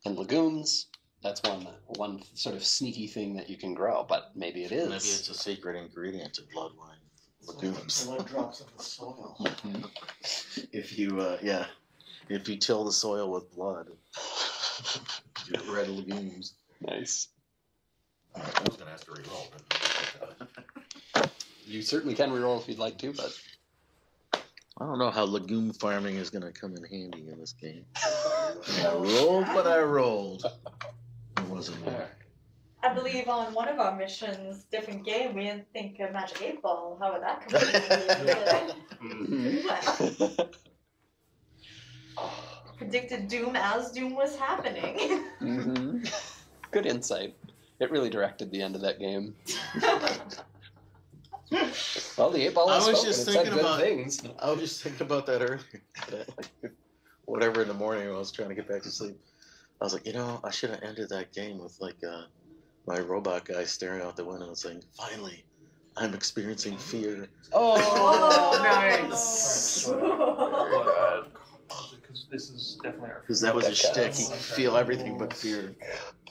And legumes, that's one, one sort of sneaky thing that you can grow, but maybe it is. Maybe it's a secret ingredient to blood wine. Legumes. Blood drops of the soil. If you, uh, yeah, if you till the soil with blood, you get red legumes. Nice. I was gonna ask to re-roll, but You certainly can reroll if you'd like to, but I don't know how legume farming is gonna come in handy in this game. I rolled, but I rolled. It wasn't there. I believe on one of our missions, different game, we didn't think of Magic 8 Ball. How would that come in? Predicted Doom as Doom was happening. hmm Good insight. It really directed the end of that game. Well, the eight ball I was spoken. just it thinking about- things. I was just thinking about that earlier. Whatever in the morning I was trying to get back to sleep. I was like, you know, I should have ended that game with like uh, my robot guy staring out the window and saying, "Finally, I'm experiencing fear." Oh, nice. Because this is definitely our. Because that was a That shtick. counts. He could feel everything but fear.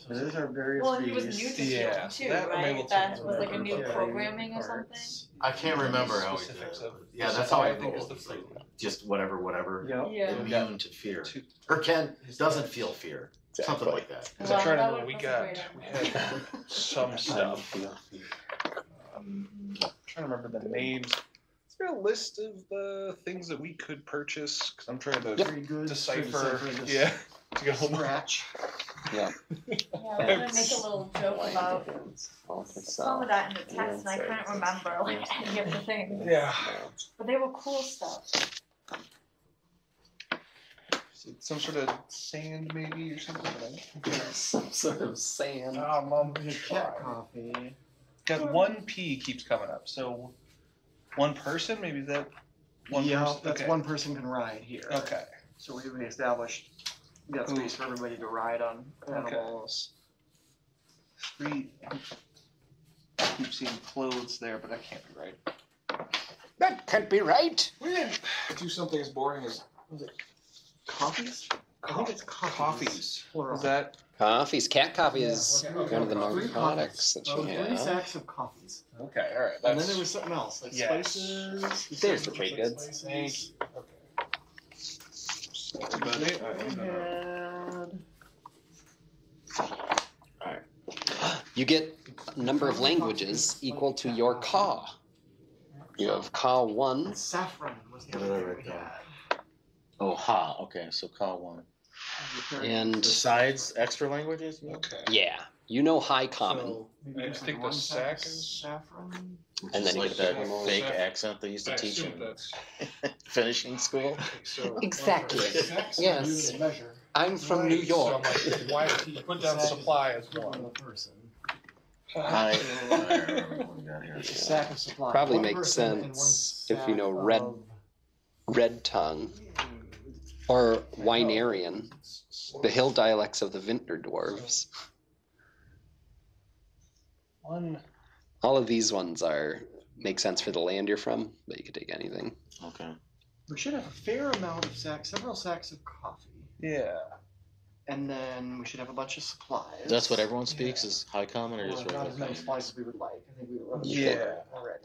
So these are various well, and he was beasts. new to Yeah, Doom too, that I'm able right? to That was like a new Yeah. programming or something. I can't remember how he did Specifics it. of- Yeah, that's how I I think is rolled. the It's like, just whatever, whatever. Yep. Yeah. Immune to fear. Two- Or can doesn't feel fear. Something like that. Because I'm Well, trying to that remember, would- we that's a got, great we had some stuff. Um, trying to remember the names. Is there a list of the things that we could purchase? Because I'm trying to Very good. decipher. this Yeah. To get a little more. Scratch. Yeah, I'm gonna make a little joke about some of that in the text, and I couldn't remember like any of the things. Yeah. But they were cool stuff. Some sort of sand, maybe, or something. but I- Some sort of sand. Oh, mom, your cat coffee. Got one P keeps coming up. So one person, maybe that one yeah, person. that's okay. one person can ride here. Okay. So we, we established we got space for everybody to ride on Okay. animals. Street. I keep seeing clothes there, but that can't be right. That can't be right. We didn't do something as boring as was it coffees? I think it's coffees. Coffees. Plural. Is that Coffees. Cat coffee is okay, okay, one of the three narcotics coffees. that Oh, you Three sacks of coffees. okay? All right. And then there was something else, like Yes. spices. There's the trade you There's said the baked like goods. spices. okay. I You get a number of languages equal to your ka. You have ka one. Saffron was the What other did I thing write we down? had. Oh, ha. Okay, so call one. And Besides extra languages? Okay. yeah, you know high common. So maybe I just think like the one sack sack of is- saffron. And then you like get the that fake Sack- accent they used I to teach assume in that's finishing school. so. Exactly. Sacks Yes. unit of measure. I'm from New Right, So I'm York. like, why did he put down supply as equivalent one? of a person. Hi. I remember what we got here. A sack of supply. Probably One makes person and one sense if you sack know red- of Red tongue or oh, Winarian, the hill dialects of the Vintner dwarves. One. All of these ones are make sense for the land you're from, but you could take anything. Okay. We should have a fair amount of sacks, several sacks of coffee, Yeah. and then we should have a bunch of supplies. That's what everyone speaks is high common or Well, just not regular as many supplies as we would like. I think we would run Yeah. already.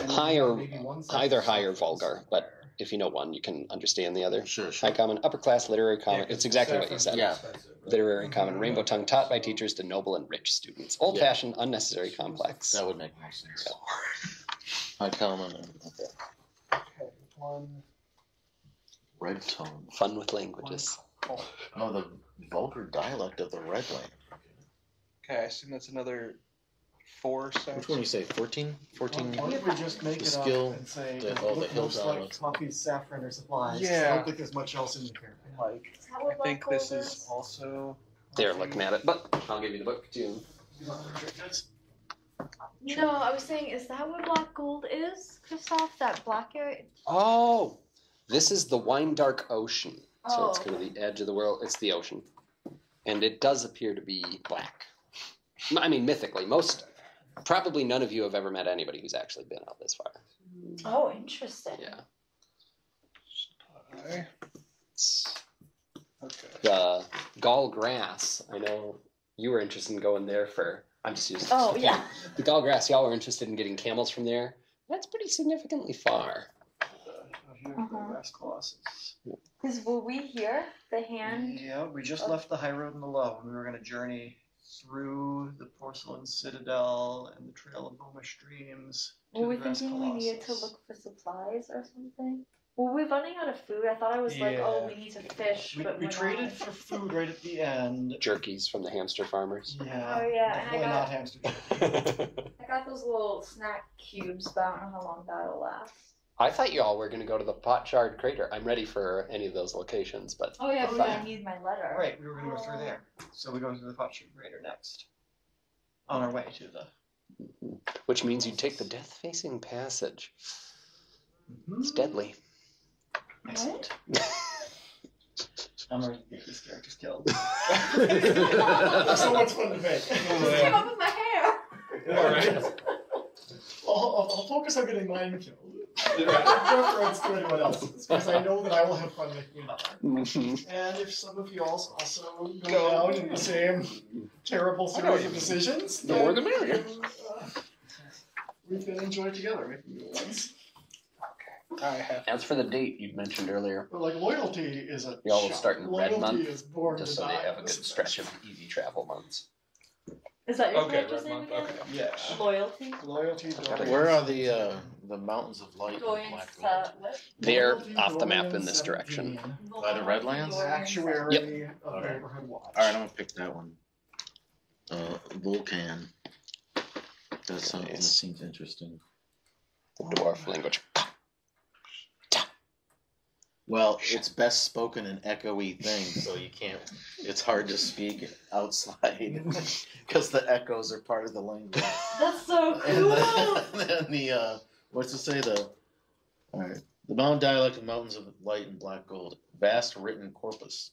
And Higher- maybe one sack either of high or saffron vulgar, but somewhere. If you know one, you can understand the other. Sure, sure. High common, upper class, literary common. it's exactly what you said. Yeah. Literary mm-hmm. common, rainbow tongue, taught by teachers to noble and rich students. Old Yeah. fashioned, unnecessary, complex. That would make more sense. High common and okay. Okay, one. Red tone. Fun with languages. Oh, the vulgar dialect of the red land. Okay, I assume that's another four sets. Which one do you say? 14? 14? Why don't we just make The it skill, up and say the- it all the look hill most like coffee, saffron, or supplies? 'cause I Yeah. don't think there's much else in here. Like, Is that what I think this is also. They're looking at it, but I'll give you the book too. No, I was saying, is that what black gold is, Christoph? That black area? Oh, this is the wine dark ocean. So oh, it's Oh. kind of the edge of the world. It's the ocean, and it does appear to be black. M- I mean, mythically, most probably none of you have ever met anybody who's actually been out this far. Oh, interesting. Yeah, Okay. Okay. the gall grass. I know you were interested in going there for. I'm just using. Oh, yeah. The gall grass. Y'all were interested in getting camels from there. That's pretty significantly far. Oh, here Uh-huh. Colossus. Because were we here? The hand? Yeah, we just left the high road and the low. We were going to journey through the porcelain citadel and the trail of Boma streams. to Were we the Ras thinking we needed to Colossus. look for supplies or something? Were we running out of food? I thought I was like, oh, Yeah. we need to fish, We, but we we're traded not. for food right at the end. Jerkies from the hamster farmers. Yeah. Oh, yeah, and I Definitely got- not hamster. I got those little snack cubes, but I don't know how long that'll last. I thought y'all were going to go to the Potsherd crater. I'm ready for any of those locations, but Oh, yeah, Oh, but yeah. I need my letter. Right, we were going to go through there. Oh. So we go through the Potsherd Crater next. On our way to the. which means you take the death-facing passage. Mm-hmm. It's deadly. Excellent. I'm ready to get these characters killed. so so much fun to make. Just came up with my hair. Alright. I'll, I'll, I'll focus on getting mine killed. No preference to anyone else's, because I know that I will have fun making another. And if some of you also also go, Go. down in the same terrible I series of decisions, The more the then, merrier. uh, we can enjoy it together making new ones. I have. As for the date you mentioned earlier, But like loyalty is a We all will shock. start in red loyalty month, is born just to so they die have a good stretch of easy travel months. Is that your Okay, character's red name month. again? Okay. Yeah. Loyalty. Loyalty. Dorian, Where are the uh, the mountains of light and Going black to what? They're Loyalty, off the map Dorian, in this direction. 17, By the Redlands? Dorian Actuary of Okay. Neighborhood Watch. All right, I'm gonna pick that one. Uh, Vulcan. That's something that Nice. seems interesting. Dwarf language. Well, it's best spoken in echoey thing, so you can't. It's hard to speak outside because the echoes are part of the language. That's so And cool. then, then the uh, what's to say the all right the mountain dialect of mountains of light and black gold vast written corpus.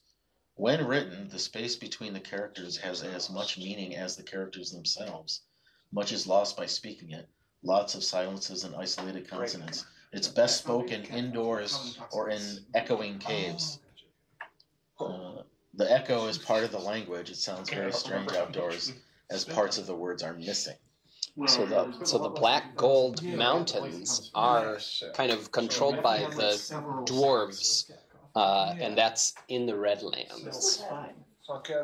When written, the space between the characters has as much meaning as the characters themselves. Much is lost by speaking it. Lots of silences and isolated consonants. It's best spoken indoors or in echoing caves. Uh, The echo is part of the language. It sounds very strange outdoors, as parts of the words are missing. So the so the black gold mountains are kind of controlled by the dwarves, uh, and that's in the Redlands. Okay,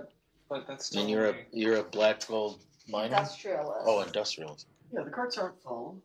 And you're a you're a black gold miner. Industrialist. Oh, industrialist. Yeah, the carts aren't full.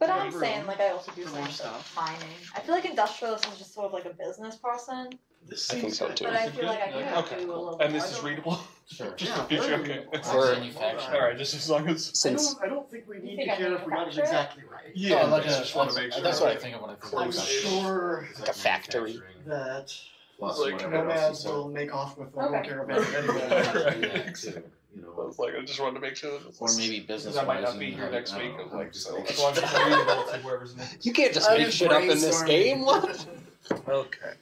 But I'm Remember saying, like, I also do the things more like stuff. mining. I feel like industrialist is just sort of like a business person, This I think so too. but I feel like I can Okay, do a cool. little. And this is don't- readable. Sure. Just Yeah, for future. very Okay. readable. It's We're- manufacturing. All right, just as long as. I Since don't, I don't think we You need think to I care if we got it manufacture it? exactly right. Yeah, Oh, like I a- just want to make sure. That's what I think of when I think of I'm manufacturing. sure like a factory. that Plus Like, whatever else nomads you said. will make off with the Okay. whole caravan anyway. Right. You know, I was like, I just wanted to make sure that or maybe business. Because I might not be here next week. I'm like, so as long as it's readable to whoever's next. You can't just make shit up in this game. What? Okay.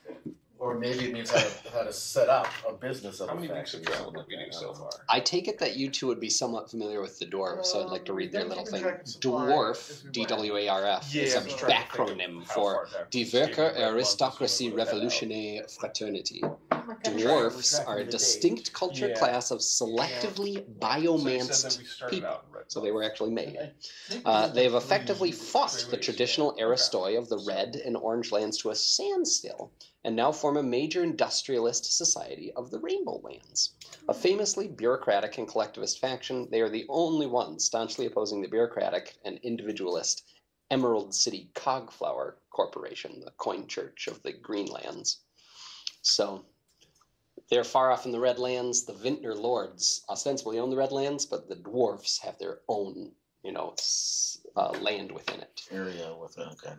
Or maybe it means how to, how to set up a business of How a many weeks of factory. travel did we do so far? I take it that you two would be somewhat familiar with the dwarves, so I'd like to read their little thing. track of supply Dwarf, as we D went. W A R F, is a I'm trying to think of backronym how for far back Die Werker from. Aristocracy Look that out. Revolutionaire Fraternity. Oh my goodness. Dwarfs are a distinct culture Yeah. class of selectively So you said biomanced that we started people. out in red. So they were actually made. Uh, they have effectively three- fought three the weeks, traditional yeah. Aristoi of the red and orange lands to a standstill, and now form a major industrialist society of the Rainbow Lands. A famously bureaucratic and collectivist faction, they are the only ones staunchly opposing the bureaucratic and individualist Emerald City Cogflower Corporation, the coin church of the Greenlands. So they're far off in the Redlands. The Vintner Lords ostensibly own the Redlands, but the dwarfs have their own, you know, uh, land within it. area within. Okay.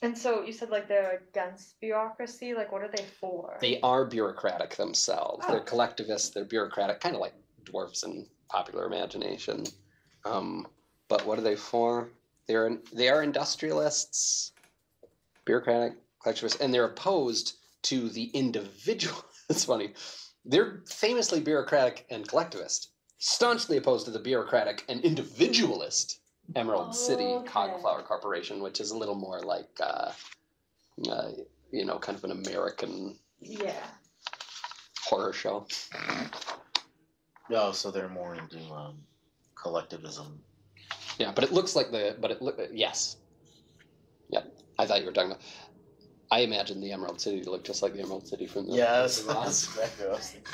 And so you said like they're against bureaucracy. Like, what are they for? They are bureaucratic themselves. They're collectivists. They're bureaucratic, kind of like dwarfs in popular imagination. Um, but what are they for? They're they are industrialists, bureaucratic, collectivists, and they're opposed to the individual. it's funny. They're famously bureaucratic and collectivist, staunchly opposed to the bureaucratic and individualist Emerald City Okay. Cogflower Corporation, which is a little more like, uh, uh, you know, kind of an American Yeah. horror show. Oh, so they're more into um, collectivism. Yeah, but it looks like the. But it look. Yes. Yep. I thought you were talking about. I imagine the Emerald City to look just like the Emerald City from the. Yes, the that's exactly what I was thinking.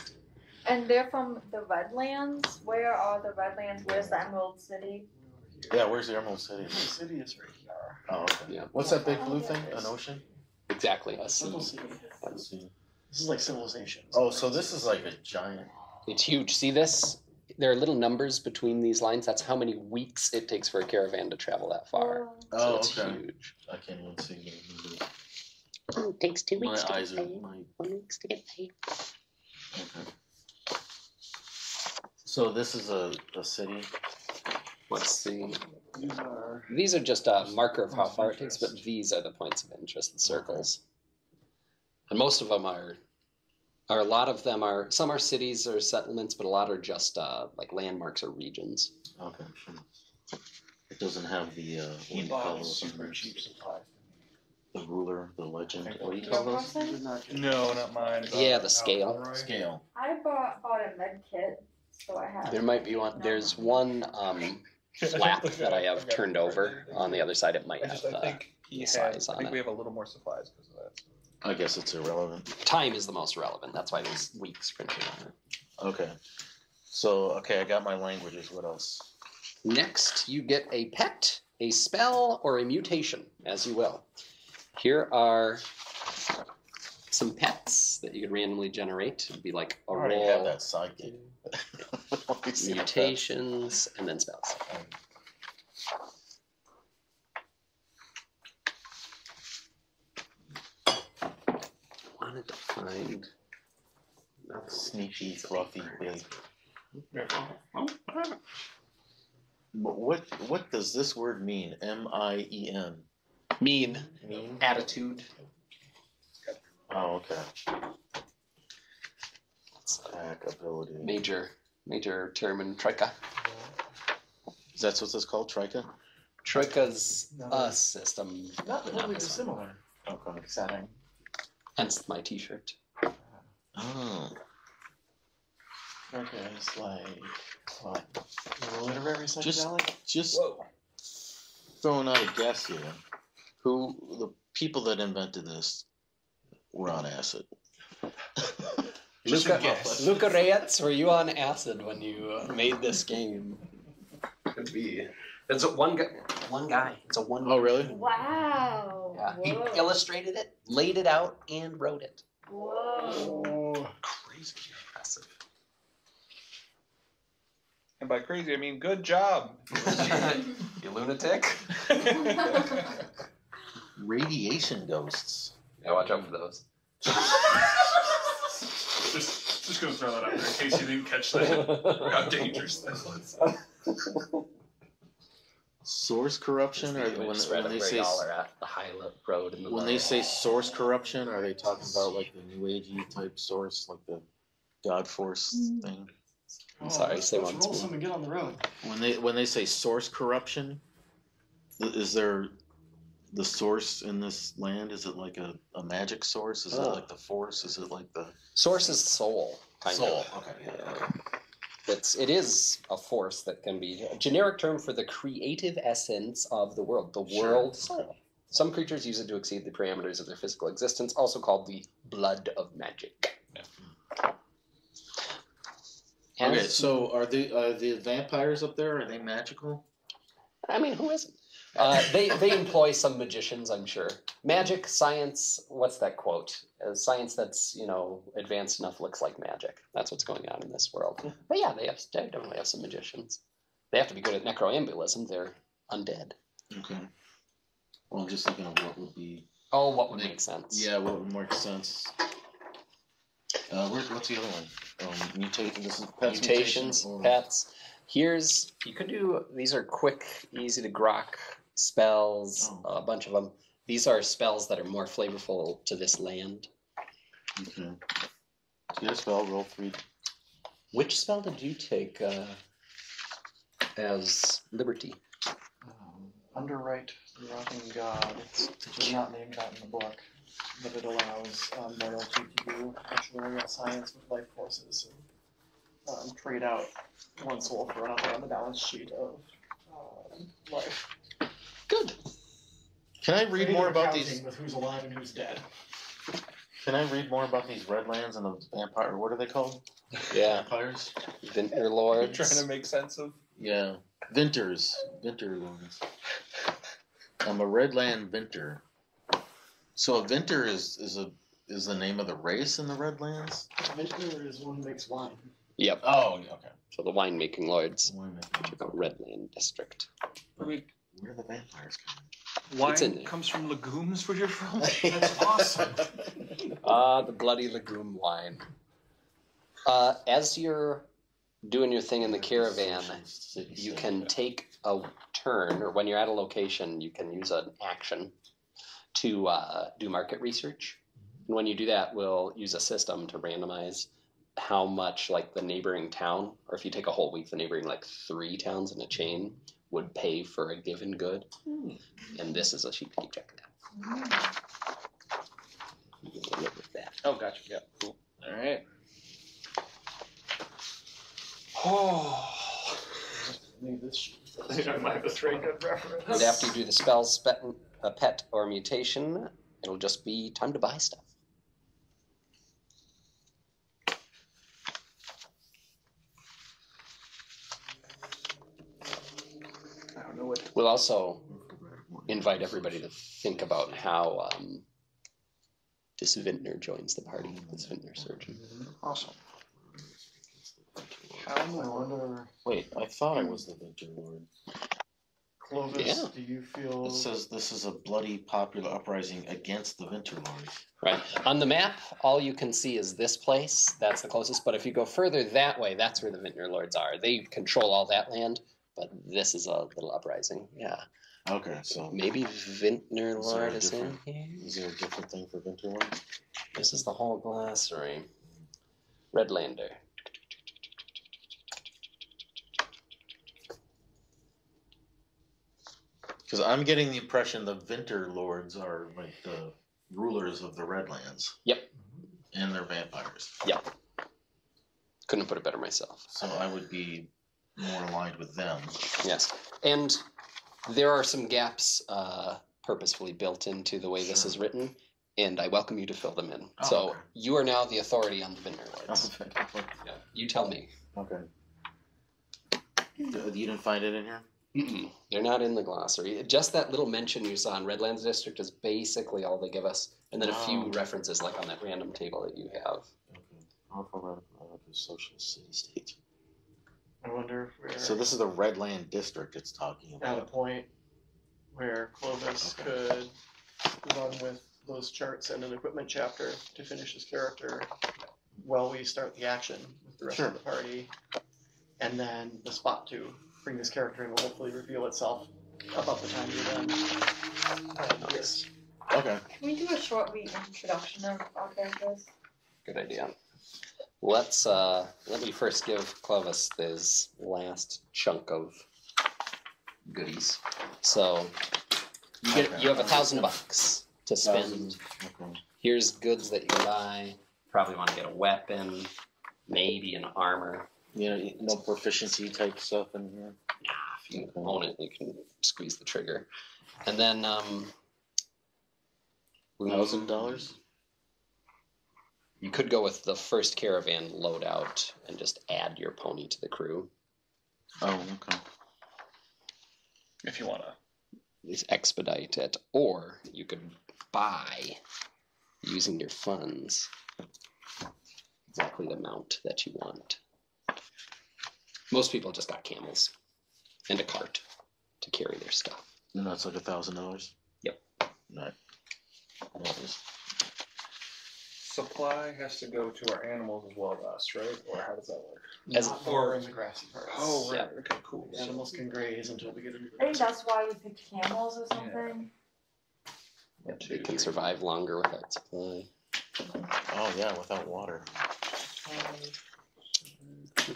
And they're from the Redlands. Where are the Redlands? Where's the Emerald City? Yeah, where's the Emerald City? The city is right here. Oh, okay. Yeah. What's that big blue thing? An ocean? Exactly. A sea. Little city. Let's see. This is like civilization. Oh, so this is like a giant. It's huge. See this? There are little numbers between these lines. That's how many weeks it takes for a caravan to travel that far. Oh, so Oh, it's okay. huge. I can't even see it. Oh, it takes two My eyes are. My, One weeks to get paid. okay. So this is a, a city. Let's see. These are just a marker of how far it takes, but these are the points of interest, the circles. And most of them are, or a lot of them are, some are cities or settlements, but a lot are just uh, like landmarks or regions. Okay. It doesn't have the uh, what do you call those super cheap supplies. The ruler, the legend. What do you call those? person? Did not get No, not mine. Yeah, the scale. Scale. I bought bought a med kit, so I have. There might be one, there's one um, flap that I have turned over on the other side. It might I have just, I the uh, think he the has. size I on think it. we have a little more supplies because of that. I guess it's irrelevant. time is the most relevant. That's why there's weeks printed on it. Okay. So okay, I got my languages. What else? Next, you get a pet, a spell, or a mutation, as you will. Here are some pets that you could randomly generate. It'd be like a I already have roll, that sidekick. Let me see the pets. mutations, and then spells. Wanted to find. Sneaky, fluffy, big. But what what does this word mean? M I E N. Mean Mean. attitude. Oh, okay. Attack ability. Major, major term in Troika. Is that what this called? Trika? Troika's No. a system. Not but totally this one. dissimilar Okay. setting. Hence my T-shirt. Oh. Okay, it's like what? Literary Just- psychedelic? Just Whoa. throwing out a guess here. Who the people that invented this were on acid? Just Luka, a. Luka Rejec, were you on acid when you uh, made this game? Could be. It's a one guy. One guy. It's a one. oh, really? Wow. Yeah, he illustrated it, laid it out, and wrote it. Whoa. Crazy. Impressive. And by crazy, I mean good job. you lunatic. Radiation ghosts. Yeah, watch out for those. just, just gonna throw that out there in case you didn't catch that. How dangerous that was. Source corruption, or when, when they say y'all are at the Highland Road in the when they say source corruption, are they talking about like the new agey type source, like the God Force thing? I'm sorry, let's, say let's once roll more. some and get on the road. When they when they say source corruption, is there the source in this land? Is it like a, a magic source? Is it Oh. like the force? Is it like the Source is soul, kind soul? of. Okay, Yeah. It's it is a force that can be a generic term for the creative essence of the world, the Sure. world soul. Some creatures use it to exceed the parameters of their physical existence, also called the blood of magic. Okay, so are the are the vampires up there? Are they magical? I mean, who isn't? Uh, they they employ some magicians, I'm sure. Magic, science. What's that quote? Uh, science that's you know advanced enough looks like magic. That's what's going on in this world. But yeah, they have they definitely have some magicians. They have to be good at necroambulism. They're undead. Okay. Well, I'm just thinking of what would be. Oh, what would Make- make sense? Yeah, what would make sense? Uh, where, what's the other one? Um, is pets Mutations, mutation or- pets. Here's you could do. These are quick, easy to grok spells. Oh. A bunch of them. These are spells that are more flavorful to this land. Okay. So get spell. Roll three. Which spell did you take uh, as Liberty? Um, underwrite the rotting god. It's not named that in the book, but it allows um, loyalty to do actuarial science with life forces and um, trade out one soul for another on the balance sheet of um, life. Good. Can I read more about accounting these? With who's alive and who's dead. Can I read more about these Redlands and the vampire? What are they called? Yeah. Vampires. Vintner I'm Lords. trying to make sense of. Yeah. Vinters. Vinter lords. I'm a Redland Vinter. So a Vinter is is a is the name of the race in the Redlands? Vintner is one who makes wine. Yep. Oh, okay. So the winemaking lords. Wine- Took out Redland District. Where do the vampires come? Wine It's in comes from legumes where you're from. That's awesome. Ah, the bloody legume wine. Uh, as you're doing your thing in the caravan, you can take a turn, or when you're at a location, you can use an action to uh, do market research. And when you do that, we'll use a system to randomize how much, like the neighboring town, or if you take a whole week, the neighboring like three towns in a chain would pay for a given good. Hmm. And this is a sheet to keep track of that. Hmm. You can live with that. Oh, gotcha. Yeah. Cool. All right. Oh. Leave this sheet. might have a very good reference. And after you do the spell, spe- a pet, or mutation, it'll just be time to buy stuff. I don't know what. We'll also invite everybody to think about how um, this vintner joins the party, this vintner surgeon. Awesome. I wonder, Wait, I thought I was the Vinter Lord. Clovis, Yeah. do you feel It says this is a bloody popular uprising against the Vinter Lords. Right. On the map, all you can see is this place. That's the closest. But if you go further that way, that's where the vintner lords are. They control all that land. But this is a little uprising. Yeah. Okay, so Maybe vintner Is lord is in here. is there a different thing for Vinter Lord? This is the whole glossary. Redlander. Because I'm getting the impression the Vinter Lords are like the rulers of the Redlands. Yep. And they're vampires. Yep. Couldn't put it better myself. So I would be more aligned with them. Yes, and there are some gaps uh, purposefully built into the way this is written, and I welcome you to fill them in. Oh, so okay. you are now the authority on the Vintner Oh, Lords. okay. Yeah, you tell me. Okay. You didn't find it in here? Mm-mm. They're not in the glossary. Just that little mention you saw in Redlands District is basically all they give us, and then a few Oh. references like on that random table that you have. Okay. Powerful radical anarchist socialist city state. I wonder if we're So this is the Redland district it's talking at a about. point where Clovis could run with those charts and an equipment chapter to finish his character while we start the action with the rest Sure. of the party. And then the spot to bring this character in will hopefully reveal itself about the time you're done. Uh, yes. Okay. Can we do a short reintroduction of our characters? Good idea. Let's uh let me first give Clovis this last chunk of goodies. So you get you have a thousand bucks to spend. Okay. Here's goods that you can buy. Probably want to get a weapon, maybe an armor. You know, no proficiency type stuff in here. Yeah, If you own it, you can squeeze the trigger. And then um Thousand dollars? You could go with the first caravan loadout and just add your pony to the crew. Oh, okay. If you wanna. Is expedite it, or you could buy using your funds exactly the amount that you want. Most people just got camels and a cart to carry their stuff. And that's like a thousand dollars? Yep. Right. That is- Supply has to go to our animals as well as us, right? Or how does that work? As Not or in the grassy parts. Oh, right. Yeah. Okay, cool. The animals can graze until we get into the I think that's why you picked camels or something. One, They can survive longer without supply. Oh, yeah, without water.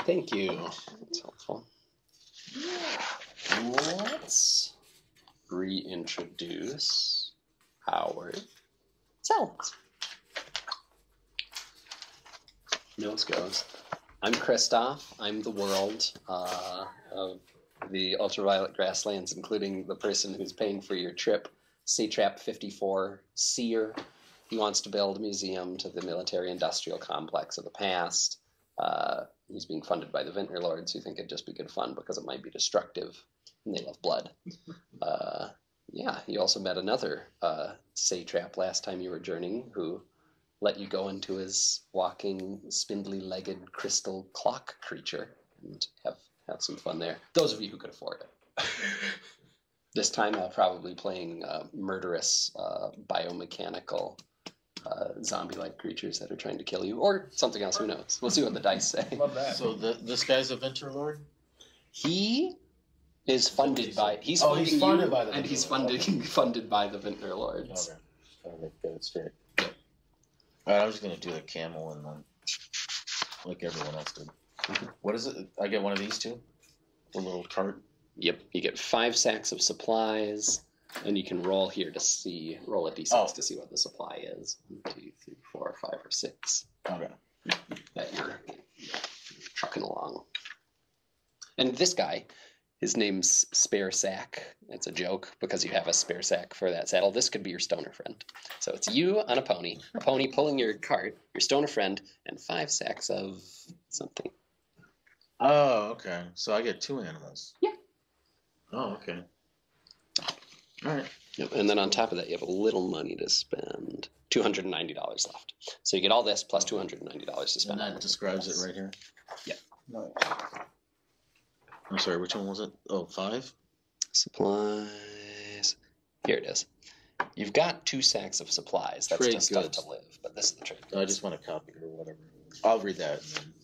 Thank you. Oh. That's helpful. Let's reintroduce our selves. Nose goes. I'm Christoph. I'm the world uh, of the ultraviolet grasslands, including the person who's paying for your trip, Satrap 54 Seer. He wants to build a museum to the military industrial complex of the past. Uh, he's being funded by the Vintner Lords who think it'd just be good fun because it might be destructive and they love blood. uh, yeah, you also met another uh, satrap last time you were journeying who let you go into his walking, spindly legged crystal clock creature and have, have some fun there. Those of you who could afford it. This time, uh, probably playing uh, murderous uh, biomechanical uh, zombie-like creatures that are trying to kill you, or something else. Who knows? We'll see what the dice say. Love that. So the, this guy's a Venture Lord? He is funded by. He's Oh, funding he's funded you, by the and he's Vintner funded Lords. funded by the Vintner Lords. Okay. Gotta make that straight. I'm just gonna do the camel and then, like everyone else did. What is it? I get one of these two? The little cart? Yep, you get five sacks of supplies, and you can roll here to see roll a d6 Oh. to see what the supply is. One, two, three, four, five, or six Okay. that you're trucking along. And this guy, his name's Spare Sack. It's a joke because you have a spare sack for that saddle. This could be your stoner friend. So it's you on a pony, a pony pulling your cart, your stoner friend, and five sacks of something. Oh, okay. So I get two animals. Yeah. Oh, okay. Alright. Yep. And then on top of that, you have a little money to spend. Two hundred and ninety dollars left. So you get all this plus two hundred and ninety dollars to spend. on that describes it right here. Yeah. Nice. I'm sorry, which one was it? Oh, five? Supplies. Here it is. You've got two sacks of supplies. That's Trade just stuff to live, but this is the trade. I just want a copy or whatever. I'll read that and then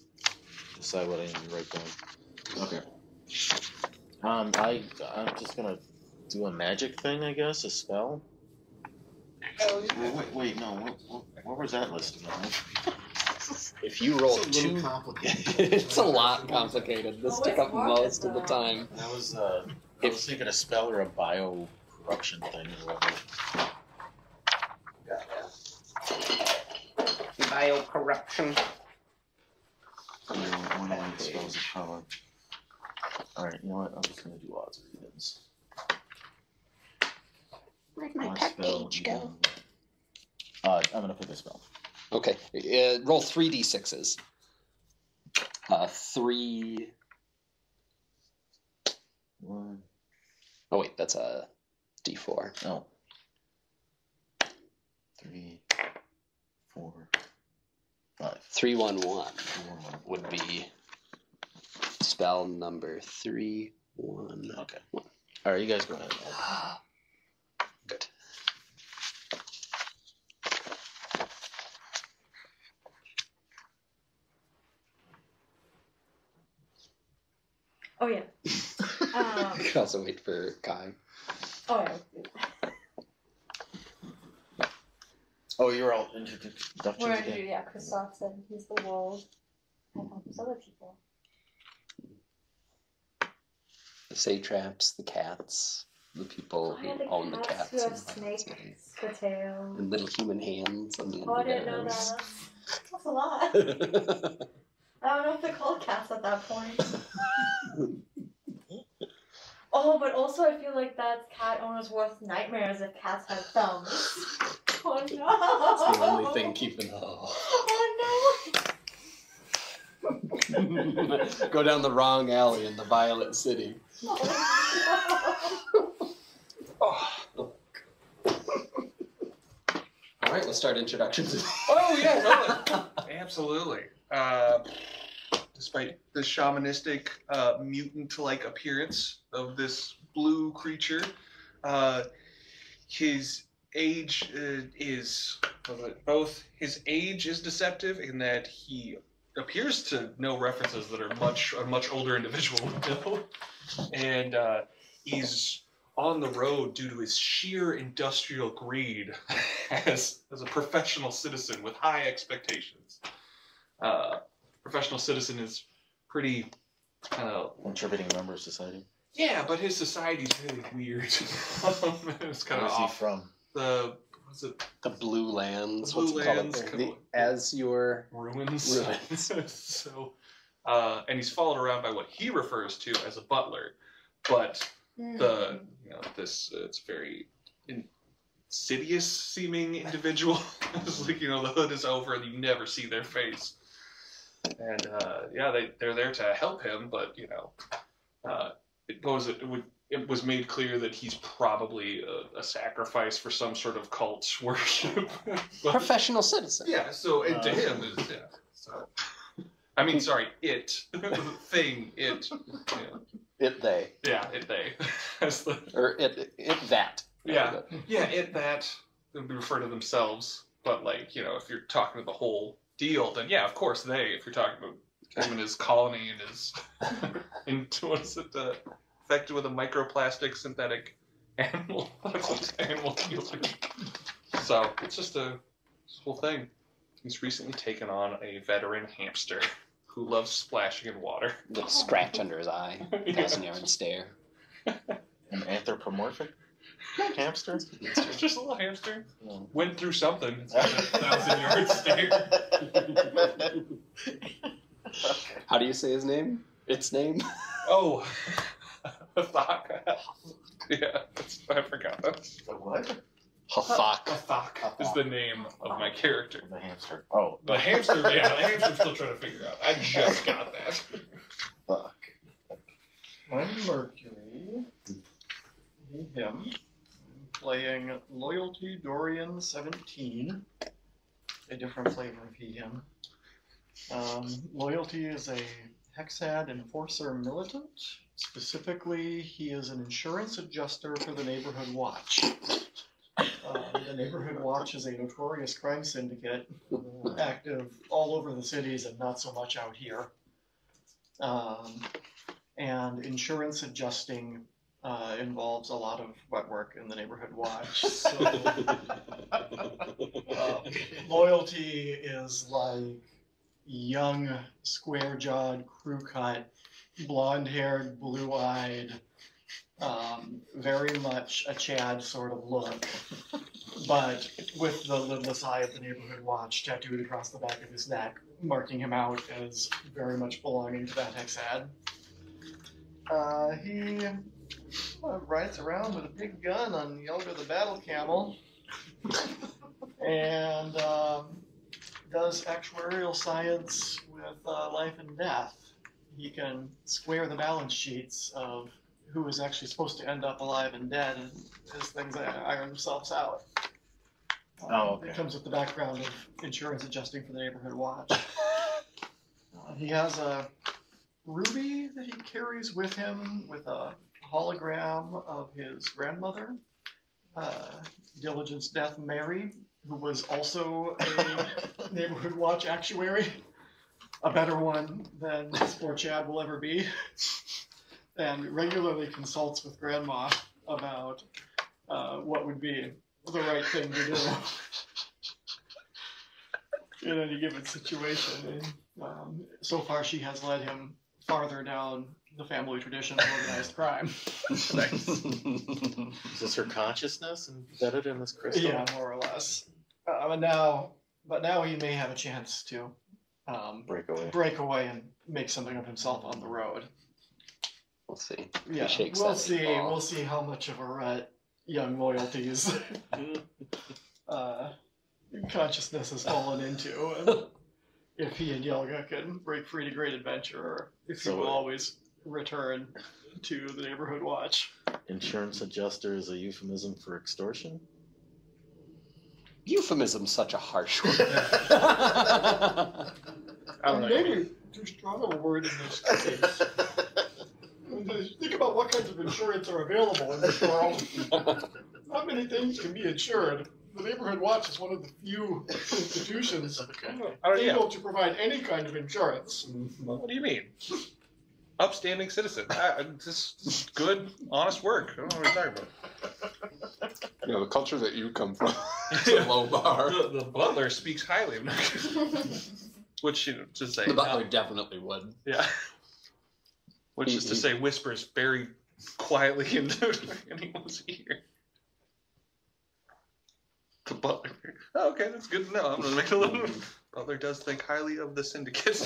decide what I need to write down. Okay. Um, I I'm just gonna do a magic thing, I guess, a spell. Wait, wait, wait no, what, what, what was that listed on? If you roll It's a two, complicated. it's a lot complicated. This Oh, took up most of the time. That was uh, I was thinking a spell or a bio corruption thing or whatever. Biocorruption. One of my spells of power. Alright, you know what? I'm just gonna do odds or evens. Where'd my One pet page go? Uh, I'm gonna put this spell. Okay, uh, roll three d sixes. Uh, three. One. Oh wait, that's a d four. No. Three. Four. Five. Three one one Four, one. would be spell number three one. Okay. Alright, you guys go ahead. Oh yeah. Um, You can also wait for Kai. oh yeah. Oh, you're all introductions We're gonna do again. yeah. Christoph said he's the wolf. I know there's other people. The satraps, the cats, the people Oh, who the own the cats cats. who have and snakes cats. for tail. And little human hands on the end Oh, I of didn't know that. That's a lot. I don't know if they're called cats at that point. Oh, but also I feel like that's cat owner's worst nightmares if cats have thumbs. Oh no! It's the only thing keeping. Oh. Oh Go down the wrong alley in the Violet City. no! Oh, All right, let's start introductions. Oh yeah. Absolutely. Uh, despite the shamanistic, uh, mutant-like appearance of this blue creature, uh, his age uh, is both. His age is deceptive in that he appears to know references that are much a much older individual would know, and uh, he's on the road due to his sheer industrial greed as as a professional citizen with high expectations. Uh, professional citizen is pretty kind of Contributing member of society. yeah, but his society's really weird. it's kind Where's of he off. from? The what's it? The Blue Lands. Blue what's it? Lands, The- kind the- as your ruins. Ruins. so, uh, and he's followed around by what he refers to as a butler, but the you know this uh, it's very insidious seeming individual. it's like you know the hood is over and you never see their face. And uh, yeah, they they're there to help him, but you know, uh, it goes it would. It was made clear that he's probably a, a sacrifice for some sort of cult worship. But- professional citizen. yeah, so it, to Uh, him is yeah. So I mean, sorry, it thing, it, yeah, It they yeah, it they. The or it it that. Yeah. yeah, it that they would refer to themselves, but like you know, if you're talking to the whole deal, then yeah, of course they. If you're talking about him and his colony and his and what is it, uh, affected with a microplastic synthetic animal animal dealer. So it's just a this whole thing. He's recently taken on a veteran hamster who loves splashing in water. The scratch under his eye, Yeah. thousand yard stare. An anthropomorphic hamster? It's just a little hamster. No. Went through something. It's got a thousand yard stare. How do you say his name? Its name? Oh, Hathak. Yeah, that's, I forgot that. The what? Hathak. Hathak is the name of my character. The hamster. Oh, The hamster, yeah, the hamster I'm still trying to figure out. I just got that. fuck. I'm Mercury. He, him. Playing Loyalty Dorian 17. A different flavor of him. Um, Loyalty is a Hexad Enforcer militant. Specifically, he is an insurance adjuster for the Neighborhood Watch. Um, the Neighborhood Watch is a notorious crime syndicate active all over the cities and not so much out here. Um, and insurance adjusting uh, involves a lot of wet work in the neighborhood watch. So uh, loyalty is like young, square jawed, crew cut, blonde haired, blue eyed, um, very much a Chad sort of look. But with the lidless eye of the neighborhood watch tattooed across the back of his neck, marking him out as very much belonging to that hexad. Uh, he uh, rides around with a big gun on Yelga the Battle Camel and um, does actuarial science with uh, life and death. He can square the balance sheets of who is actually supposed to end up alive and dead as things iron themselves out. Um, Oh, okay. It comes with the background of insurance adjusting for the neighborhood watch. Uh, he has a ruby that he carries with him with a hologram of his grandmother, uh, Diligence Death Mary, who was also a neighborhood watch actuary, a better one than this poor Chad will ever be, and regularly consults with Grandma about uh, what would be the right thing to do in any given situation. And, um, so far, she has led him farther down the family tradition of organized crime. Is this her consciousness embedded in this crystal? Yeah, more or less. Uh, but now, but now he may have a chance to um, Breakaway. break away and make something of himself on the road. We'll see. Yeah, we'll see. ball. We'll see how much of a rut young loyalties uh, consciousness has fallen into, and if he and Yelga can break free to great adventure, or if he will always return to the neighborhood watch. Insurance adjuster is a euphemism for extortion? Euphemism's such a harsh word. I don't know. Maybe too strong of a word in this case. Think about what kinds of insurance are available in this world. Not many things can be insured. The neighborhood watch is one of the few institutions Okay. I don't, yeah. able to provide any kind of insurance. What do you mean? Upstanding citizen. Ah, just just good, honest work. I don't know what you're talking about. you know, the culture that you come from. It's a low bar. The, the butler speaks highly of Nuggets. Which, you know, to say. The butler definitely would. Yeah. Which He- is to he- say, whispers very quietly into anyone's ear. The butler. Oh, okay, that's good to know. I'm gonna make a little. Butler does think highly of the syndicate.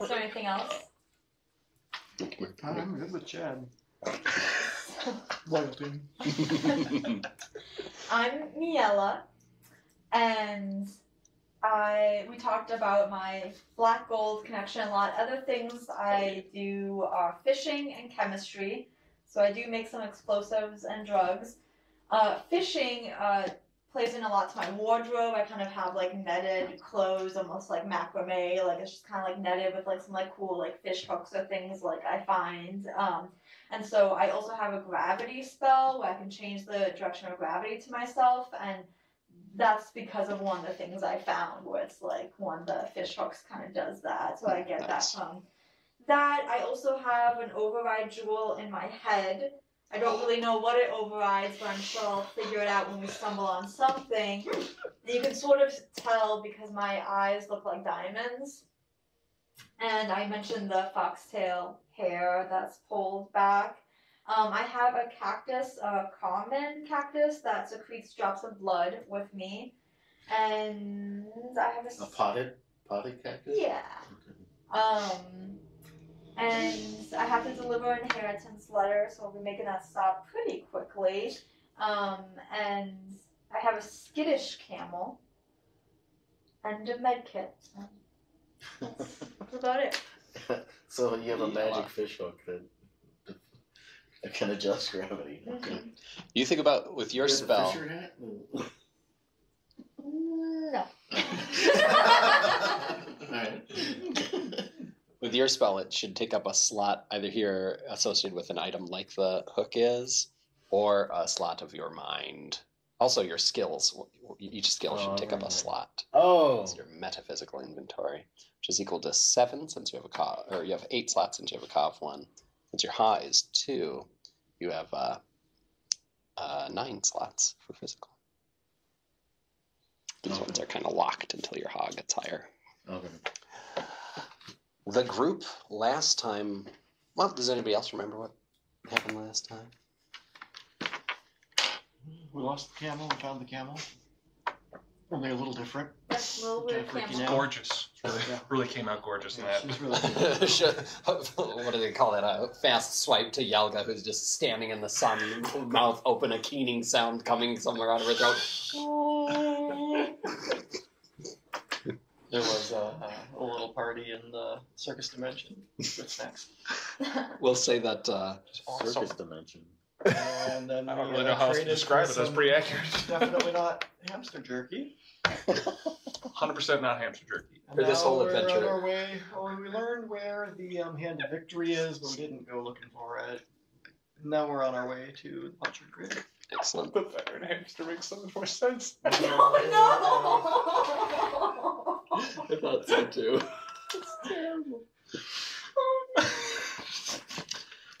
Is there anything else? I'm good with Chad. Loyalty. I'm Miela, and I we talked about my black gold connection a lot. Other things I do are fishing and chemistry. So I do make some explosives and drugs. Uh, fishing uh, plays in a lot to my wardrobe. I kind of have like netted clothes, almost like macrame. Like it's just kind of like netted with like some like cool like fish hooks or things like I find. Um, and so I also have a gravity spell where I can change the direction of gravity to myself, and that's because of one of the things I found, where it's like one of the fish hooks kind of does that. So I get that from that. I also have an override jewel in my head. I don't really know what it overrides, but I'm sure I'll figure it out when we stumble on something. And you can sort of tell because my eyes look like diamonds. And I mentioned the foxtail hair that's pulled back. Um, I have a cactus, a common cactus that secretes drops of blood with me. And I have a potted potted cactus? Yeah. Um, and I have to deliver an inheritance letter, so I'll be making that stop pretty quickly. Um, and I have a skittish camel and a med kit. That's about it. so you have a magic fish hook that, that can adjust gravity. Okay. You think about with your You spell. fisher hat? No. With your spell, it should take up a slot either here associated with an item like the hook is, or a slot of your mind. Also, your skills. Each skill should Oh, take up a slot. oh. It's your metaphysical inventory, which is equal to seven since you have a ka, or you have eight slots since you have a ka of one. Since your ha is two, you have uh, uh, nine slots for physical. These ones are kind of locked until your ha gets higher. Okay. The group last time. Well, does anybody else remember what happened last time? We lost the camel and found the camel. Only a little different. Yes, little weird Kinda freaky camel. Gorgeous. Really, Yeah. really came out gorgeous in Yeah, that. she's really good. What do they call that? A fast swipe to Yelga, who's just standing in the sun, mouth open, a keening sound coming somewhere out of her throat. There was a, a, a little party in the circus dimension with snacks. We'll say that. Uh, Circus dimension. And then I don't we, really uh, know how else to traded describe it. That's some pretty accurate. Definitely not hamster jerky. 100% not hamster jerky. And For this now whole we're adventure. On our way. Oh, we learned where the um, hand of victory is, but we didn't go looking for it. Now we're on our way to the Butcher Grid. excellent. The better hamster makes so much more sense. Oh no! I thought so too.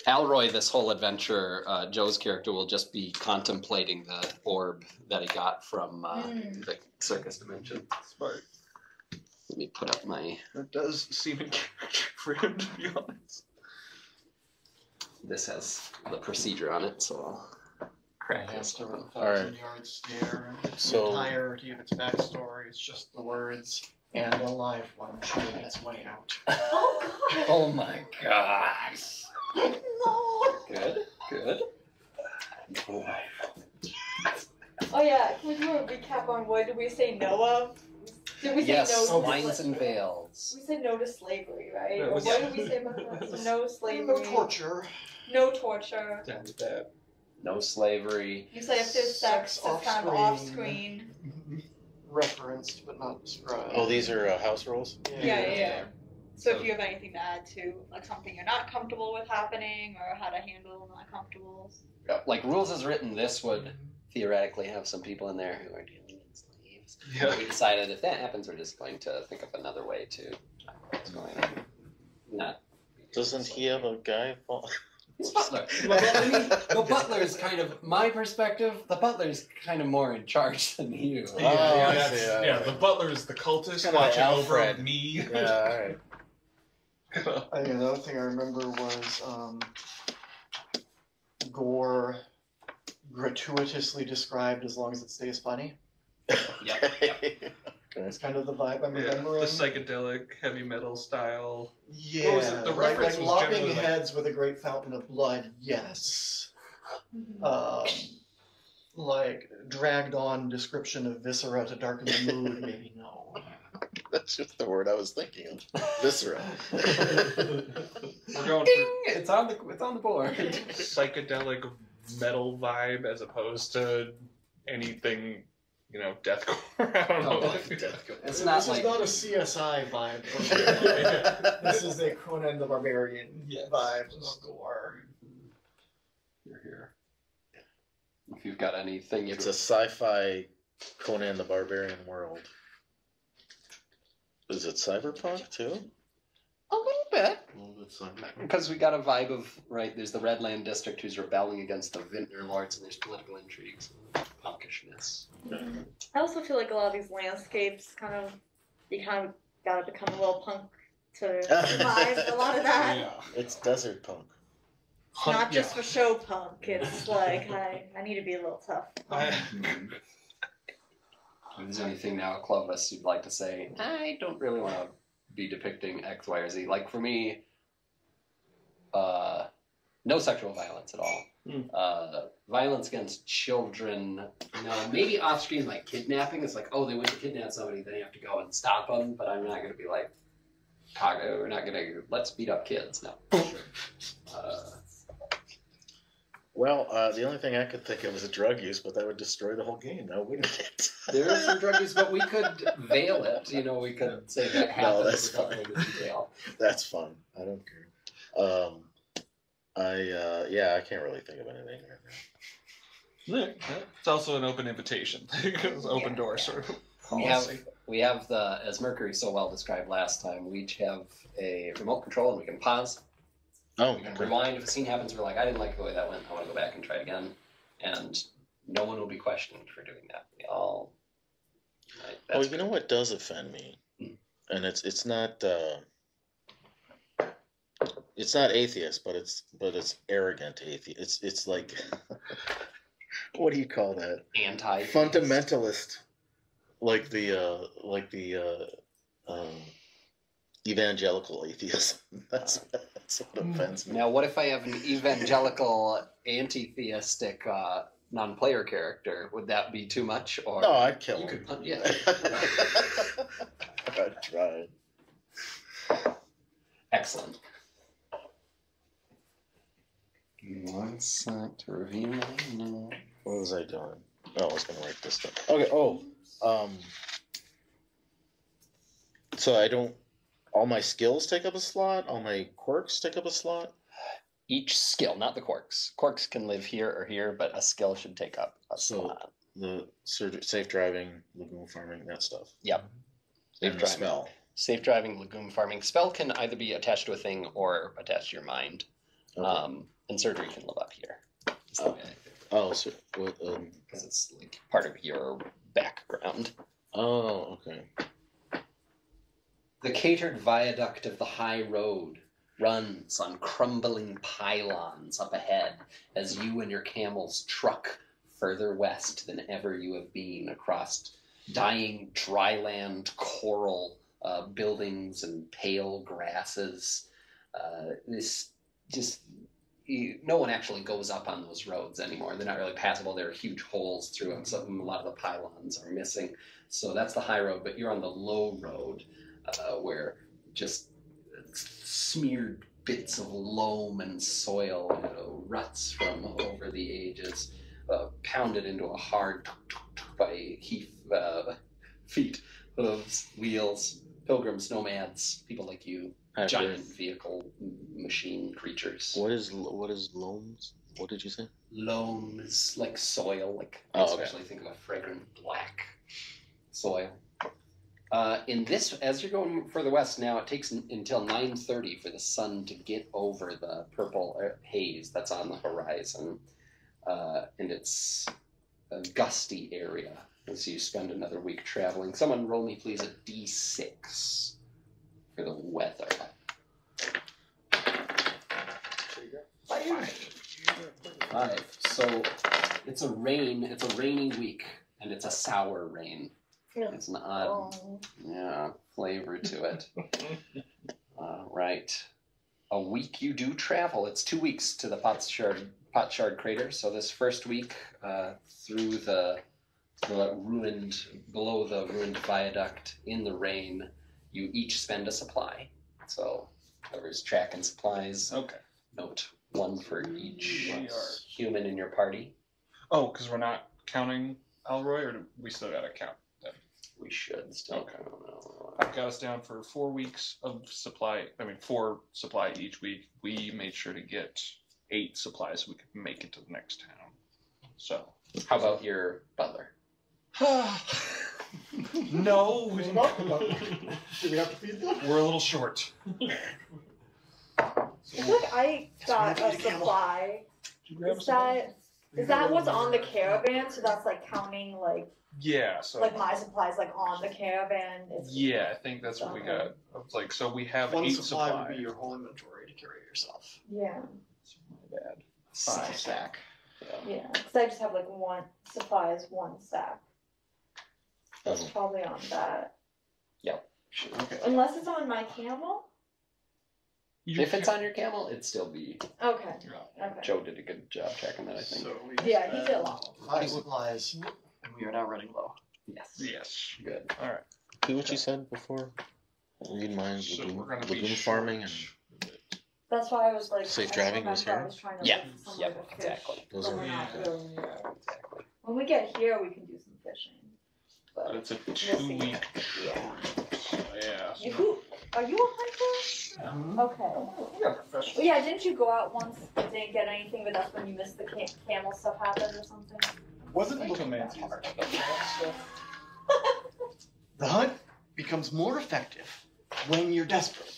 Alroy, this whole adventure, uh, Joe's character will just be contemplating the orb that he got from uh, Mm. the circus dimension. Smart. Let me put up my. That does seem in character for him, to be honest. This has the procedure on it, so I'll crack It this to run open. a Alright. yard stare. The So- entirety of its backstory is just the words, and a live one chewing its way out. Oh god! Oh my gosh! No! Good, good. Oh yeah, can we do a recap on what did we say no of? Did we say Yes, no to lines and veils. We said no to slavery, right? No, or what did we say about that? No slavery. No torture. No torture. That's bad. No slavery. You said if there's sex, Sex it's kind of off off-screen. screen. Referenced but not described. Oh, these are uh, house rules. Yeah, yeah, yeah. So So- if you have anything to add to, like something you're not comfortable with happening, or how to handle not comfortables. Like rules as written, this would theoretically have some people in there who are dealing in slaves. Yeah. We decided if that happens, we're just going to think of another way to what's going on. Not. Doesn't he have a guy? Fall- He's butler. Well, I mean, the butler is kind of my perspective. The butler's kind of more in charge than you. Oh, yeah, that's- see, I yeah, the butler is the cultist Kinda watching like over Alfred. me. yeah, all right. I think another thing I remember was um, gore gratuitously described as long as it stays funny. Yep, yep. That's kind of the vibe I'm Yeah, the psychedelic heavy metal style. yeah, What was it? The like, reference like was lopping generally like- heads with a great fountain of blood. Yes. Mm-hmm. Um, like dragged on description of viscera to darken the mood. Maybe no. That's just the word I was thinking of. Viscera. We're going Ding! It's on the it's on the board. psychedelic metal vibe as opposed to anything, you know, deathcore. I don't know. Oh, It's this not is like not a CSI vibe. this is a Conan the Barbarian Yes. vibe of gore. Mm-hmm. you're here. If you've got anything, It's a sci-fi Conan the Barbarian world. Is it cyberpunk too? A little bit. Well, that's like- Because we got a vibe of right. There's the Redland district who's rebelling against the Vintner lords, and there's political intrigues, and punkishness. I also feel like a lot of these landscapes kind of you kind of gotta become a little punk to survive a lot of that. Yeah. It's desert punk. It's not just for show punk. It's like I, I need to be a little tough. If there's anything now, Clovis, you'd like to say, I don't really want to be depicting X, Y, or Z. Like for me, uh, no sexual violence at all. Hmm. Uh, violence against children, no, maybe off screen like kidnapping. It's like, oh, they went to kidnap somebody, then you have to go and stop them. But I'm not going to be like, talk, we're not going to, let's beat up kids. No. Uh, Well, uh, the only thing I could think of is a drug use, but that would destroy the whole game, now wouldn't it? There is some drug use, but we could veil it. You know, we could say that happens that's fine. all the detail. That's fun. I don't care. Um, I uh, yeah, I can't really think of anything right now. It's also an open invitation. it's open Yeah, door yeah. sort of. We have we have the as Mercury so well described last time. We each have a remote control and we can pause. Oh, can okay. rewind if a scene happens. We're like, I didn't like the way that went. I want to go back and try it again. And no one will be questioned for doing that. We all. Right, Oh, you know what does offend me, Hmm. and it's it's not uh, it's not atheist, but it's but it's arrogant atheist. It's it's like what do you call that? anti Fundamentalist like the uh, like the uh, um, evangelical atheism. That's that's what offends me. Now, what if I have an evangelical, anti-theistic, uh, non-player character? Would that be too much? Or No, I'd kill you him. could, yeah. I'd try. Excellent. One sec to review my notes. What was I doing? Oh, I was gonna write this down. Okay. Oh, um. So I don't. All my skills take up a slot. All my quirks take up a slot. Each skill, not the quirks. Quirks can live here or here, but a skill should take up a So- slot. The safe driving, lagoon farming, that stuff. Yep. Safe and driving. spell. Safe driving, legume farming. Spell can either be attached to a thing or attached to your mind. Okay. Um, and surgery can live up here. Oh. oh, so? Um, Because it's like part of your background. oh, okay. The catered viaduct of the high road runs on crumbling pylons up ahead as you and your camels truck further west than ever you have been across dying dryland coral uh, buildings and pale grasses. Uh, this just you, no one actually goes up on those roads anymore. They're not really passable. There are huge holes through them. So a lot of the pylons are missing. So that's the high road, but you're on the low road uh, where just smeared bits of loam and soil, you know, ruts from over the ages, uh, pounded into a hard tuk, tuk, tuk by heath, uh, feet, hooves, wheels, pilgrims, nomads, people like you, giant vehicle machine creatures. What is what is loams? What did you say? Loam is like soil, like Oh, okay. especially think of a fragrant black soil. Uh, in this, as you're going further west now, it takes n- until 9:30 for the sun to get over the purple uh, haze that's on the horizon, uh, and it's a gusty area as you spend another week traveling. Someone roll me, please, a d6 for the weather. Five. So it's a rain. It's a rainy week, and it's a sour rain. Yeah. It's an odd, Oh. yeah, flavor to it. uh, right. A week you do travel. It's two weeks to the Potsherd Potsherd crater. So this first week uh, through the the ruined below the ruined viaduct in the rain, you each spend a supply. So whoever's tracking supplies, Okay. note one for each We are- human in your party. Oh, because we're not counting Alroy, or do we still got to count? We should still. Okay. of know. I've got us down for four weeks of supply. I mean, four supply each week. We made sure to get eight supplies so we could make it to the next town. So. How about your butler? no, we Do we have to feed them? we're a little short. I feel like I got a supply. Is that is that what's on the caravan? So that's like counting like Yeah. So. like my supplies like on the caravan. It's yeah, I think that's what we got. It's Like, so we have One eight supply supply. would be your whole inventory to carry yourself. Yeah, My bad. Five sack. yeah. Because I just have like one supplies, one sack. That's Mhm. probably on that. Okay. Unless it's on my camel. You If it's on your camel, it'd still be. Okay. Okay. Joe did a good job checking that, I think. So Yeah, he did a lot. Five supplies, and we are now running low. yes. Yes. Good. All right. See what you said before? Read minds, So lagoon, we're gonna be lagoon farming, and. That's why I was like. Safe I driving was remember I here? was trying to Yeah, look somewhere yep, to fish, exactly. Those but are- we're not Yeah. really. Exactly. When we get here, we can do some fishing. But But it's a two week. yeah. Yeah. You, who, are you a hunter? Mm-hmm. Okay. Yeah, professional. Well, yeah, didn't you go out once and didn't get anything, but that's when you missed the cam- camel stuff happened or something? Wasn't looking that hard. The hunt becomes more effective when you're desperate.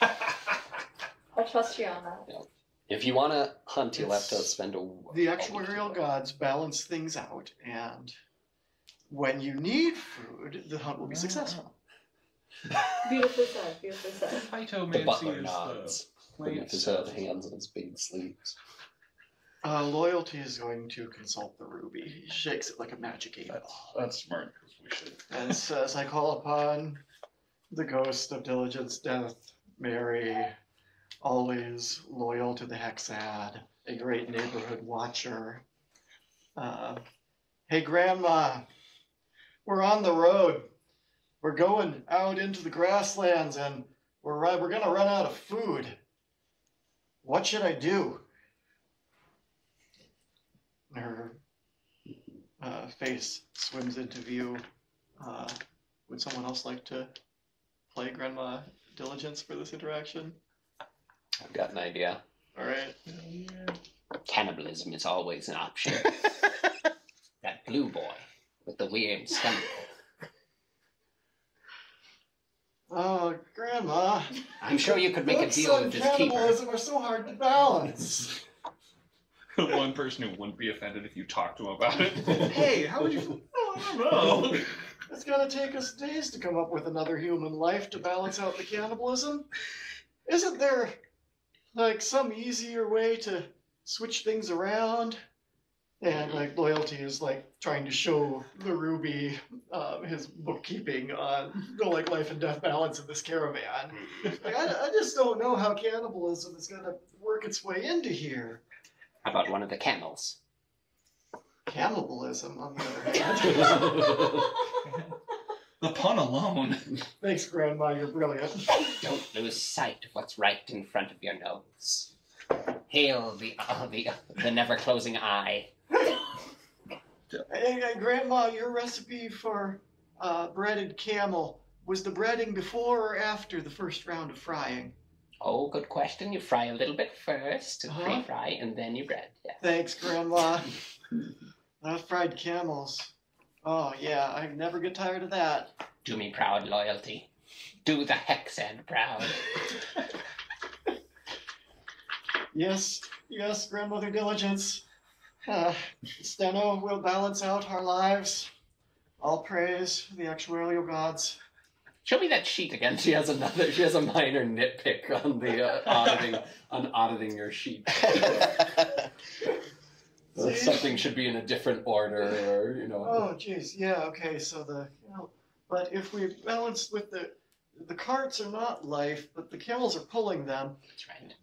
I trust you on that. If you want to hunt, you'll have to spend a. The a actuarial gods balance things out, and when you need food, the hunt will be successful. Beautifully said, beautifully said. Phytomancy The butler is nods, the putting plant his stuff. hands on his big sleeves. Uh, loyalty is going to consult the ruby. He shakes it like a magic eight That's, ball that's smart because we should. and says, "I call upon the ghost of diligence, death, Mary, always loyal to the Hexad, a great neighborhood watcher. Uh, hey, Grandma, we're on the road. We're going out into the grasslands, and we're ri- we're gonna run out of food. What should I do?" Her uh, face swims into view. Uh, would someone else like to play Grandma Diligence for this interaction? I've got an idea. All right. Cannibalism is always an option. that blue boy with the weird stomach. Oh, Grandma. I'm sure you could make a books deal on with his keeper. cannibalism are so hard to balance. One person who wouldn't be offended if you talked to him about it. hey, how would you? Oh, I don't know. It's gonna take us days to come up with another human life to balance out the cannibalism. Isn't there, like, some easier way to switch things around? And like loyalty is like trying to show the Ruby um, his bookkeeping on the like life and death balance of this caravan. Like, I, I just don't know how cannibalism is gonna work its way into here. How about one of the camels? Cannibalism, on the other hand. The pun alone. Thanks, Grandma. You're brilliant. Don't lose sight of what's right in front of your nose. Hail the uh, the the never closing eye. Hey, hey, Grandma, your recipe for uh, breaded camel was the breading before or after the first round of frying? Oh, good question. You fry a little bit 1st Uh-huh. pre-fry, and then you bread. Yeah. Thanks, Grandma. uh, fried camels. Oh yeah, I never get tired of that. Do me proud, loyalty. Do the hex and proud. Yes, yes, Grandmother Diligence. Uh, Steno will balance out our lives. All praise the actuarial gods. Show me that sheet again. She has another. She has a minor nitpick on the uh, auditing on auditing your sheet. Something should be in a different order, or you know. Oh, jeez. Yeah. Okay. So the, you know, but if we balance with the, the carts are not life, but the camels are pulling them, That's right.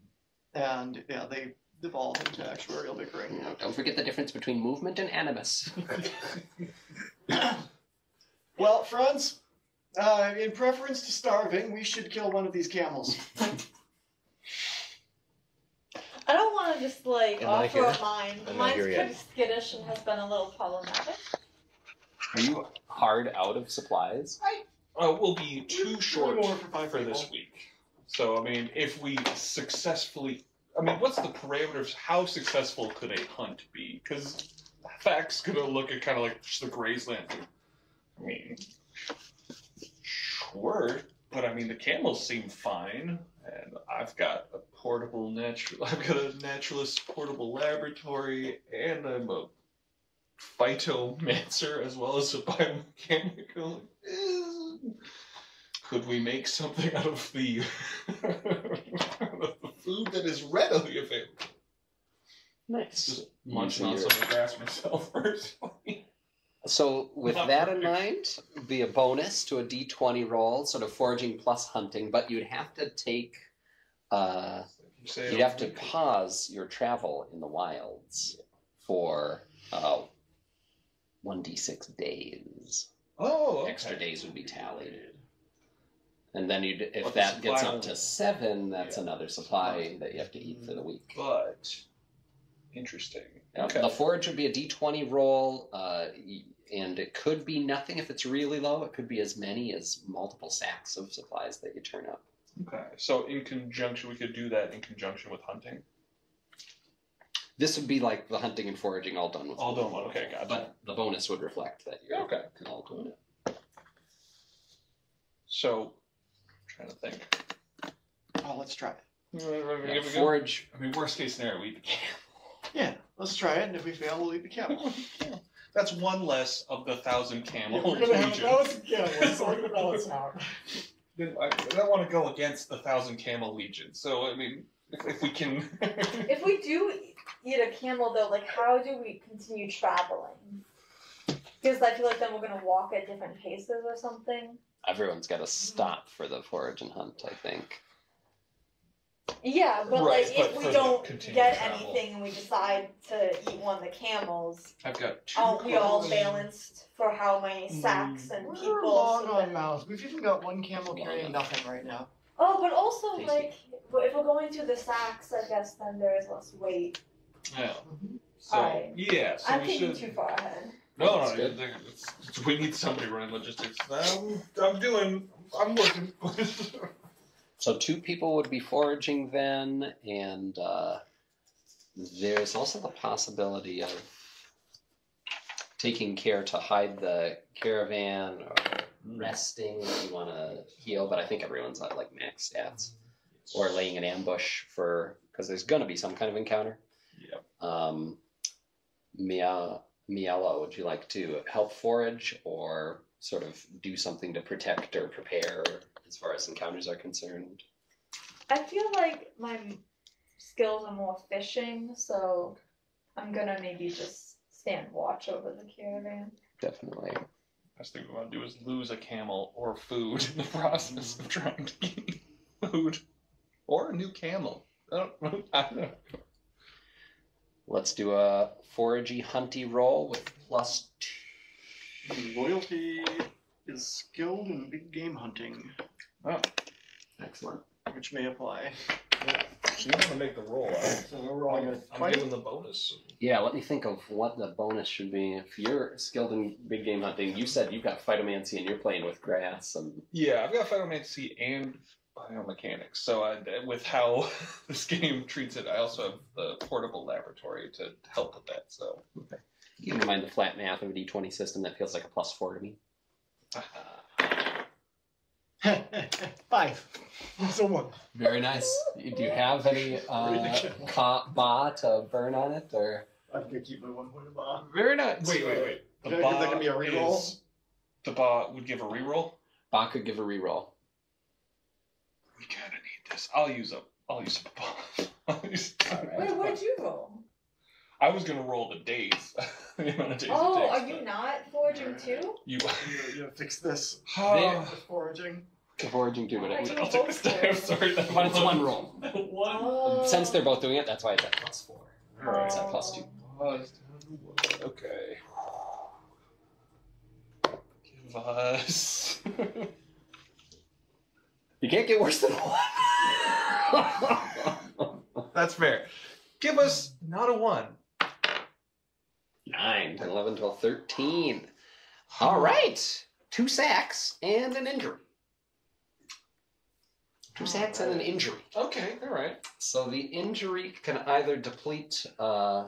and yeah, they devolve into actuarial bickering. No, don't forget the difference between movement and animus. Well, friends, uh, in preference to starving, we should kill one of these camels. I don't want to just like Am I offer here? up mine. I'm not Mine's here pretty yet. skittish and has been a little problematic. Are you hard out of supplies? Uh, we'll be too short more for five for people. this week. So, I mean, if we successfully. I mean, what's the parameters? How successful could a hunt be? Because fact's gonna look at kind of like just the grazeland. I mean, sure, but I mean, the camels seem fine, and I've got a portable natural. I've got a naturalist portable laboratory, and I'm a phytomancer as well as a biomechanical. Eh, Could we make something out of the, out of the food that is readily available? Nice. Just munching on Using some of grass myself personally. So, with that in mind, be a bonus to a d20 roll, sort of foraging plus hunting, but you'd have to take, uh, you you'd have to pause your travel in the wilds for uh, 1d6 days. Oh, okay. Extra days would be tallied. And then you'd, if But that gets up to seven, that's Yeah. another supply that you have to eat for the week. But interesting. Yeah, Okay. The forage would be a d20 roll, uh, and it could be nothing if it's really low. It could be as many as multiple sacks of supplies that you turn up. Okay. So in conjunction, we could do that in conjunction with hunting. This would be like the hunting and foraging all done with All done, roll. okay, gotcha. But the bonus would reflect that you're Okay. all doing it. So, trying to think. Oh, let's try it. Mm, mm, mm, yeah, If we go- forage. I mean, worst case scenario, we eat the camel. Yeah, let's try it, and if we fail, we'll eat the camel. That's one less of the thousand camel Yeah, we're gonna have a legion. thousand camels, so we're gonna balance out. Then I, I don't want to go against the thousand camel legion. So I mean, if, if we can, If we do eat a camel though, like how do we continue traveling? Because I feel like then we're gonna walk at different paces or something. Everyone's got to stop for the forage and hunt. I think. Yeah, but Right, like but if for we don't continued get travel. anything and we decide to eat one of the camels, I've got two. aren't we all crows. balanced for how many hmm. sacks and We're people? long so on that- mouths. We've even got one camel carrying enough. nothing right now. Oh, but also Tasty. like but if we're going through the sacks, I guess then there is less weight. Yeah. So Alright. yeah, so I'm we thinking should. too far ahead. No, That's no, good. it's, it's, we need somebody running logistics. I'm, I'm doing. I'm working. So two people would be foraging then, and uh, there's also the possibility of taking care to hide the caravan or resting if you want to heal. But I think everyone's at like max stats, or laying an ambush for because there's gonna be some kind of encounter. Yep. Um, Mia, Miela, would you like to help forage or sort of do something to protect or prepare as far as encounters are concerned? I feel like my skills are more fishing, so I'm gonna maybe just stand watch over the caravan. Definitely. Best thing we want to do is lose a camel or food in the process of trying to get food or a new camel. I don't, I don't know. Let's do a foragey hunty roll with plus two. Loyalty is skilled in big game hunting, Oh, Excellent. which may apply. So you want to make the roll. I, So we're rolling a I'm 20. giving the bonus. Yeah, let me think of what the bonus should be. If you're skilled in big game hunting, you said you've got phytomancy and you're playing with grass and Yeah, I've got phytomancy and biomechanics. So I, with how this game treats it, I also have the portable laboratory to help with that. So keep in mind the flat math of a d20 system that feels like a plus four to me. Five. So one. Very nice. Do you have any uh, ka- ba to burn on it or? I'm gonna keep my one point of ba. Very nice. wait, wait, wait. The Can I that ba to me a reroll? is- The ba would give a reroll. Ba could give a reroll. We kind of need this. I'll use a. I'll use a ba. I'll use- Alright. Wait, what did you roll? I was gonna roll the days. the amount of days Oh, it takes, are you but not foraging too? You. You, you fix this There. with foraging. The foraging do it. I it do would- I'll take this time. Sorry, that But it's one roll. one. Oh. Since they're both doing it, that's why it's at plus four. Alright. It's at plus two. Okay. Give us. You can't get worse than one. That's fair. Give us not a one. 9, 10, 11, 12, 13. All right. Two sacks and an injury. Two sacks and an injury. Okay, all right. So the injury can either deplete. Uh,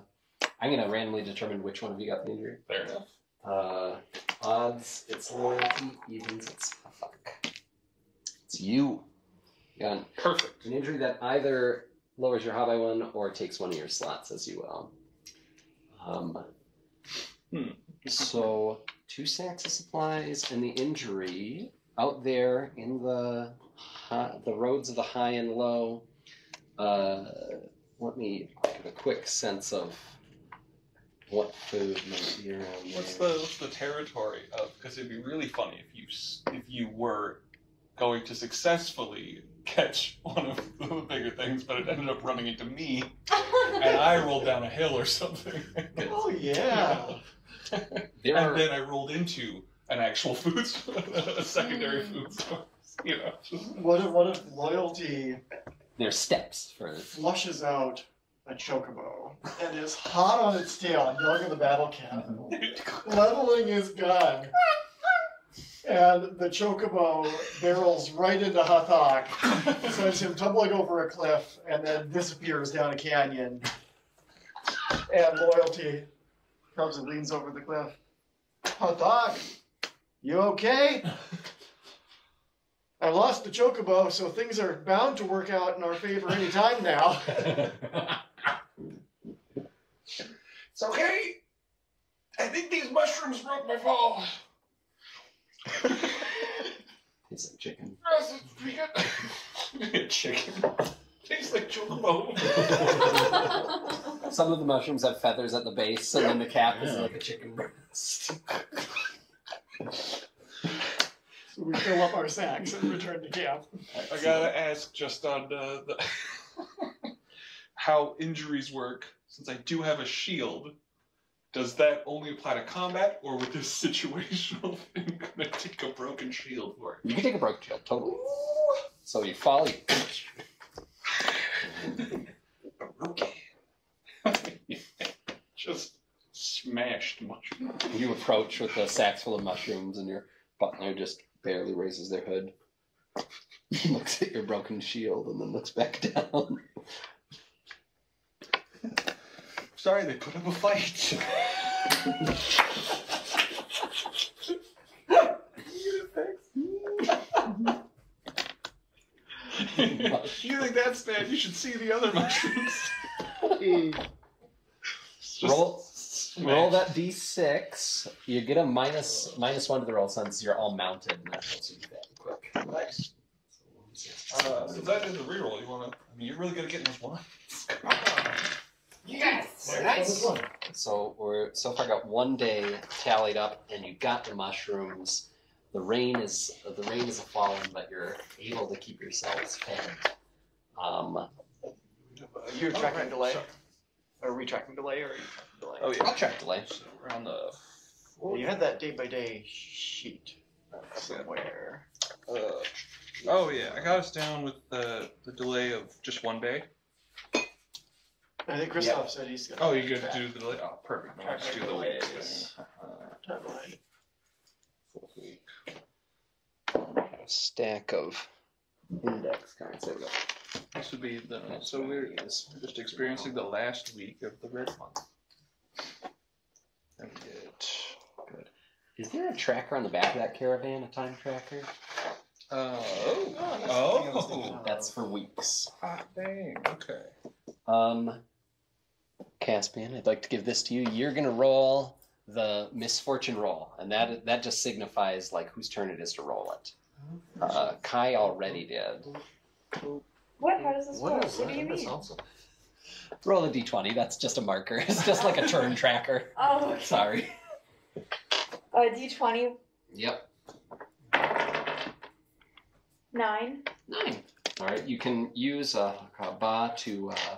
I'm going to randomly determine which one of you got the injury. Fair enough. Uh, odds, it's loyalty, evens, it's fuck. It's you. An, Perfect. an injury that either lowers your hot by one or takes one of your slots as you will. Um, Hmm. So two sacks of supplies and the injury out there in the hi- the roads of the high and low. Uh, let me get a quick sense of what food might be around What's there. the what's the territory of? Because it'd be really funny if you if you were going to successfully catch one of the bigger things, but it ended up running into me, and I rolled down a hill or something. Oh yeah. There and are, then I rolled into an actual food, store, a secondary hmm. food store. You know, What if, what if loyalty there are steps for this. flushes out a chocobo and is hot on its tail, yelling at the battle cat, leveling his gun. And the chocobo barrels right into Hathak, sends him tumbling over a cliff, and then disappears down a canyon. And loyalty comes and leans over the cliff. Oh, Hathak, you okay? I lost the chocobo, so things are bound to work out in our favor any time now. it's okay. I think these mushrooms broke my fall. Tastes like chicken. Yes, it's pretty good. Chicken. Tastes like chocobo. Some of the mushrooms have feathers at the base, and then the cap is like a chicken breast. So we fill up our sacks and return to camp. I gotta ask just on uh, the how injuries work. Since I do have a shield, does that only apply to combat, or with this situational thing, can I take a broken shield for You can take a broken shield, totally. So you fall, you it? Okay. Just smashed mushroom. You approach with a sack full of mushrooms, and your butler just barely raises their hood. He looks at your broken shield and then looks back down. Sorry, they put up a fight. you think that's bad? You should see the other mushrooms. It's just roll, roll that d6. You get a minus minus one to the roll since you're all mounted, and that helps you do that quick. Nice. Uh, since I did the reroll, you wanna? I mean, you're really good at getting those ones. Come on. Yes! Nice. So we're so far got one day tallied up, and you got the mushrooms. The rain is the rain is fallen, but you're able to keep yourselves fed. Um, You're Oh, tracking right, delay? sorry. Are we tracking delay or are you tracking delay? Oh yeah. I'll check delay. So we're on the. Well, you had that day by day sheet somewhere. Uh, oh yeah, I got us down with the the delay of just one day. I think Christoph said he's gonna. Oh, you good track- to do the delay? Oh, perfect. Then I'll just do the Delay. days. Uh, delay. fourth week. stack of index cards. There we go. This would be the so we're just experiencing the last week of the red month. And we get good. Is there a tracker on the back of that caravan? A time tracker? Uh, Oh, oh, that's the thing I was thinking oh. That's for weeks. hot dang. Okay. Um, Caspian, I'd like to give this to you. You're gonna roll the misfortune roll, and that that just signifies like whose turn it is to roll it. Uh, Kai already did. What? How does this What work? is What that? do you That's mean? awesome. Roll a d20. That's just a marker. It's just like a turn tracker. Oh, okay. Sorry. Uh, D20, Yep. nine. Nine. All right. You can use a, a ba to uh,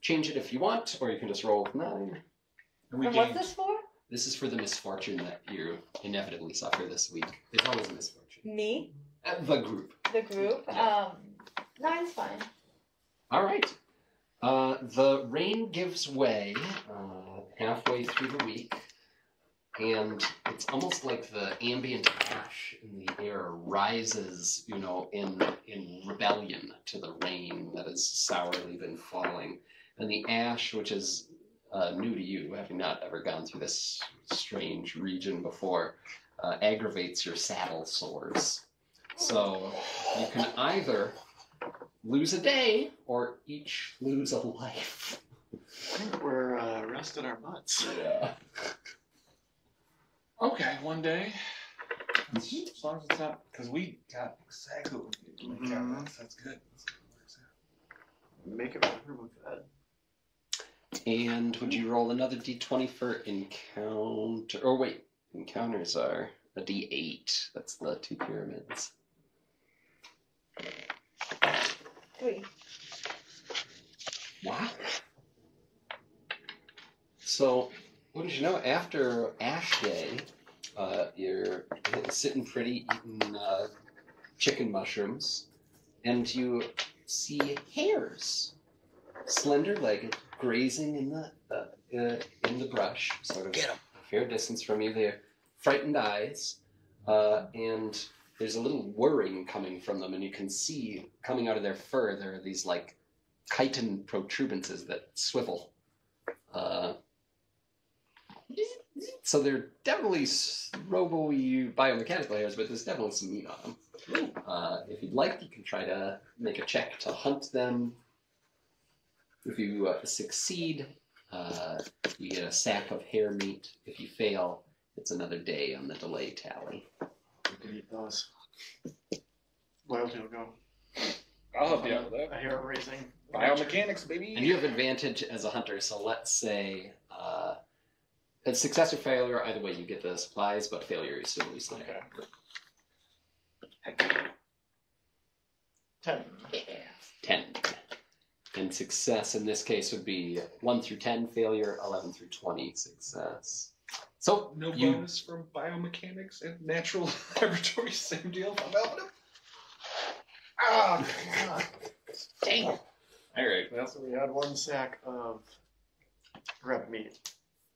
change it if you want, or you can just roll with nine. And we And what's gained. this for? This is for the misfortune that you inevitably suffer this week. It's always a misfortune. Me, Uh, the group. the group. Yeah. Um, nine's fine. All right. Uh, the rain gives way uh, halfway through the week, and it's almost like the ambient ash in the air rises, you know, in in rebellion to the rain that has sourly been falling, and the ash, which is uh, new to you, having not ever gone through this strange region before, uh, aggravates your saddle sores. So you can either lose a day or each lose a life. I think we're uh, resting our butts. Yeah. Okay, one day. As long as it's not, because we got exactly what we needed. Mhm. Yeah, that's, that's good. That's good. Works out. Make it better with that. And would you roll another d20 for encounter? Oh, wait. Encounters are a d8. That's the two pyramids. Three. Wow. So, what did you know? After Ash Day, uh, you're sitting pretty, eating uh, chicken mushrooms, and you see hares, slender-legged, grazing in the uh, uh, in the brush, sort of Get 'em. a fair distance from you. They're frightened eyes, uh, and there's a little whirring coming from them, and you can see coming out of their fur there are these like chitin protuberances that swivel. Uh, so they're definitely robo biomechanical hares, but there's definitely some meat on them. Uh, if you'd like, you can try to make a check to hunt them. If you uh, succeed, uh, you get a sack of hare meat. If you fail, it's another day on the delay tally. We eat those. Loyalty will go. I'll help you out with I that. hear a racing. Biomechanics, baby. And you have advantage as a hunter, so let's say uh, it's success or failure. Either way, you get the supplies, but failure is still least Okay. Ten. Ten. And success in this case would be one through ten, failure eleven through twenty, success. So No you bonus from biomechanics and natural laboratory. Same deal. if I'm helping him. Ah, come on. dang. All right. Well, So we had one sack of red meat.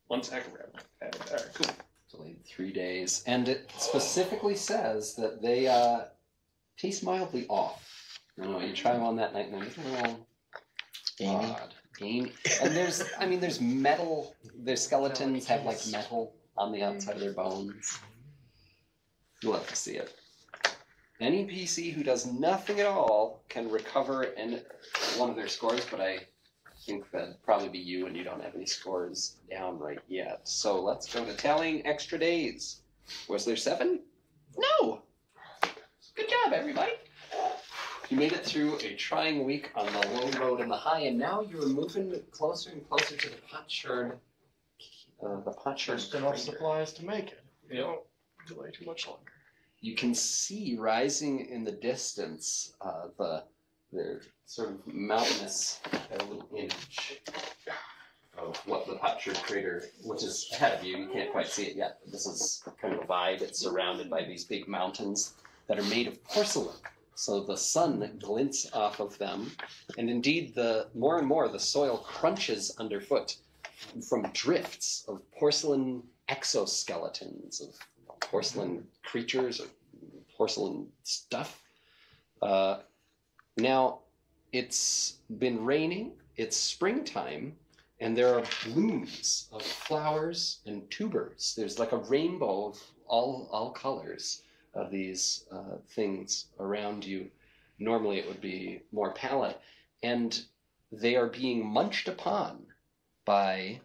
one sack of rabbit. All right, cool. Delayed three days, and it specifically says that they uh, taste mildly off. You know, you try them on that night, and they're just a little Gamey. odd, gamey. And there's, I mean, there's metal. Their skeletons have like metal on the mm. outside of their bones. You'll have to see it. Any PC who does nothing at all can recover in one of their scores, but I think that'd probably be you, and you don't have any scores down right yet. So let's go to tallying extra days. Was there seven? No. Good job, everybody. You made it through a trying week on the low road and the high, and now you're moving closer and closer to the potsherd. Uh, the potsherd. Just enough crater. supplies to make it. You know, Delay too much longer. you can see rising in the distance uh, the the sort of mountainous a little image of what the Potsherd crater, which is ahead of you. You can't quite see it yet. But this is kind of a vibe. It's surrounded by these big mountains that are made of porcelain. So the sun glints off of them, and indeed, the more and more the soil crunches underfoot from drifts of porcelain exoskeletons of porcelain creatures or porcelain stuff. Uh, now, it's been raining, it's springtime, and there are blooms of flowers and tubers. There's like a rainbow of all, all colors of these uh, things around you. Normally, it would be more pallid. And they are being munched upon by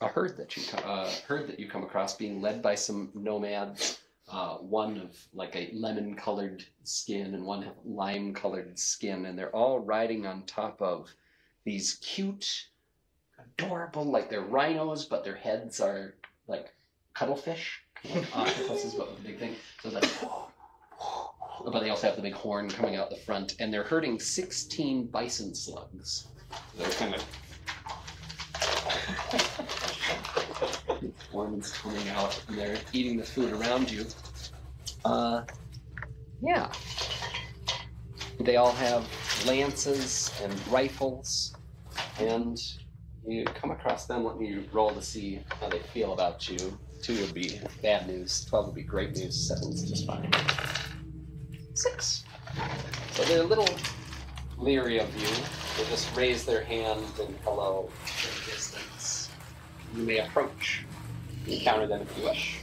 a herd that you uh, herd that you come across being led by some nomads uh, one of like a lemon colored skin and one lime colored skin and they're all riding on top of these cute adorable like they're rhinos but their heads are like cuttlefish. Like octopuses but with a big thing. So it's like but they also have the big horn coming out the front and they're herding 16 bison slugs. They're kind of horns coming out and they're eating the food around you. Uh, yeah. They all have lances and rifles, and you come across them. Let me roll to see how they feel about you. Two would be bad news, 12 would be great news, seven's just fine. Six. So they're a little leery of you. They just raise their hand and hello from a distance. You may approach. Encounter them if you wish.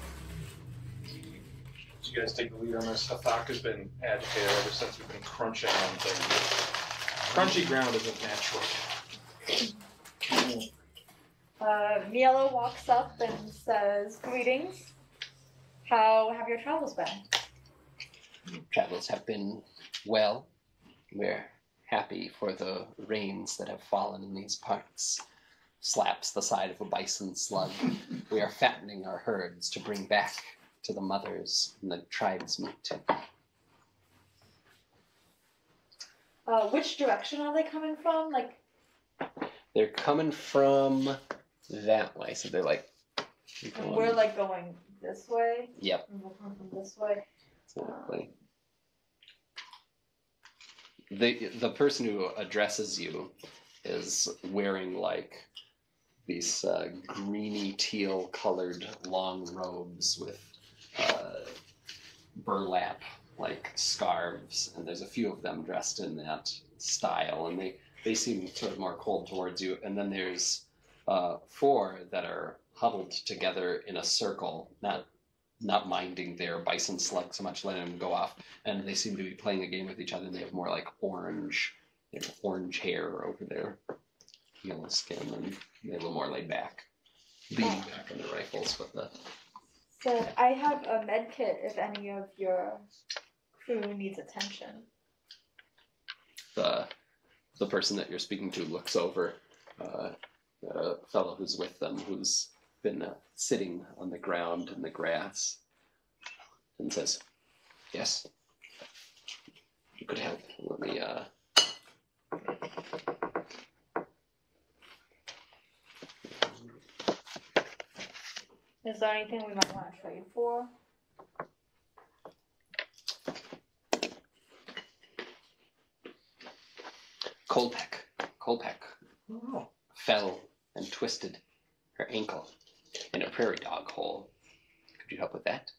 you guys take the lead on this. Hathak has been agitated ever since we've been crunching on things. Crunchy ground isn't natural. Uh, Mielo walks up and says, Greetings. How have your travels been? Travels have been well. We're happy for the rains that have fallen in these parts. Slaps the side of a bison slug. we are fattening our herds to bring back to the mothers and the tribes meet. Uh, which direction are they coming from? Like, They're coming from that way, so they're like. we're like going this way. Yep. We're coming from this way. Exactly. The the person who addresses you is wearing like these uh, greeny teal colored long robes with uh, burlap like scarves, and there's a few of them dressed in that style, and they they seem sort of more cold towards you. And then there's uh, four that are huddled together in a circle, not not minding their bison slug so much, letting them go off. And they seem to be playing a game with each other. And they have more like orange, orange hair over their yellow skin, and they're a little more laid back, leaning back on their rifles with the. Said, I have a med kit if any of your crew needs attention. the the person that you're speaking to looks over uh, a fellow who's with them, who's been uh, sitting on the ground in the grass, and says, "Yes, you could help. Let me." Uh, Is there anything we might want to trade for? Kolpek. Kolpek fell and twisted her ankle in a prairie dog hole. Could you help with that?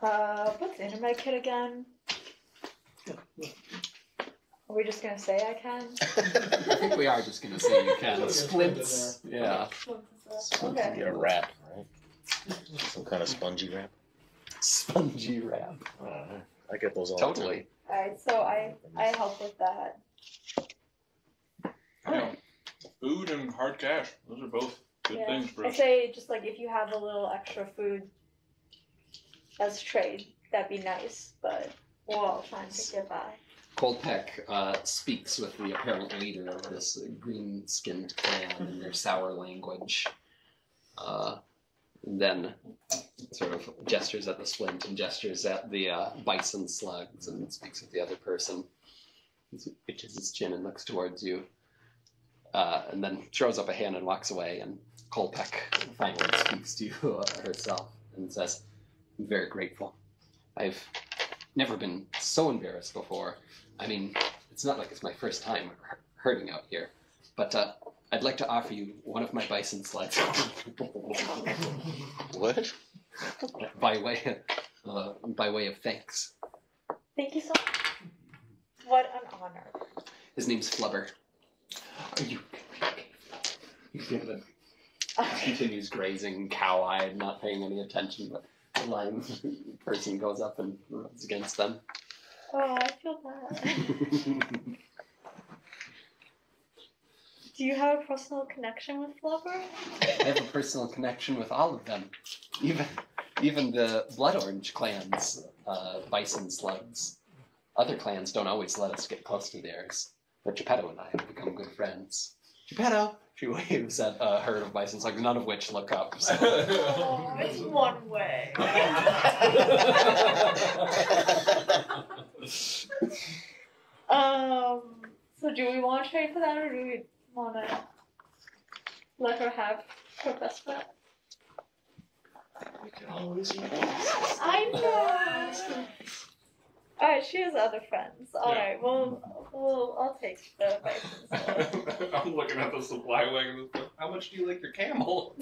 Uh, what's the my kit again? Are we just gonna say I can? I think we are just going to say you can. Splints. Yeah. Okay. Get a wrap, right? Some kind of spongy wrap. Spongy wrap. Uh, I get those all the time. Totally. Alright, so I I help with that. Yeah. Food and hard cash. Those are both good Yeah. things, bro. I say just like if you have a little extra food as trade, that'd be nice, but we're all trying to get by. Kolpek uh, speaks with the apparent leader of this green skinned clan in their sour language. Uh, then sort of gestures at the splint and gestures at the uh, bison slugs and speaks with the other person. He itches his chin and looks towards you. Uh, and then throws up a hand and walks away. And Kolpek finally speaks to you uh, herself and says, I'm very grateful. I've never been so embarrassed before. I mean, it's not like it's my first time hu- hurting out here, but uh, I'd like to offer you one of my bison slugs What? by way of, uh, by way of thanks. Thank you so much. What an honor. His name's Flubber. Are you? He continues grazing, cow-eyed, not paying any attention, but line person goes up and runs against them. Oh, I feel bad. Do you have a personal connection with Flubber? I have a personal connection with all of them, even even the Blood Orange clans, uh, Bison Slugs. Other clans don't always let us get close to theirs, but Geppetto and I have become good friends. Geppetto, she waves at a herd of Bison like none of which look up. So. Oh, it's one way. um. So, do we want to trade for that, or do we want to let her have her best friend? We can always eat. I know. All right, she has other friends. All Yeah. right, well, well, I'll take the Bison's. I'm looking at the supply wagon. How much do you like your camel?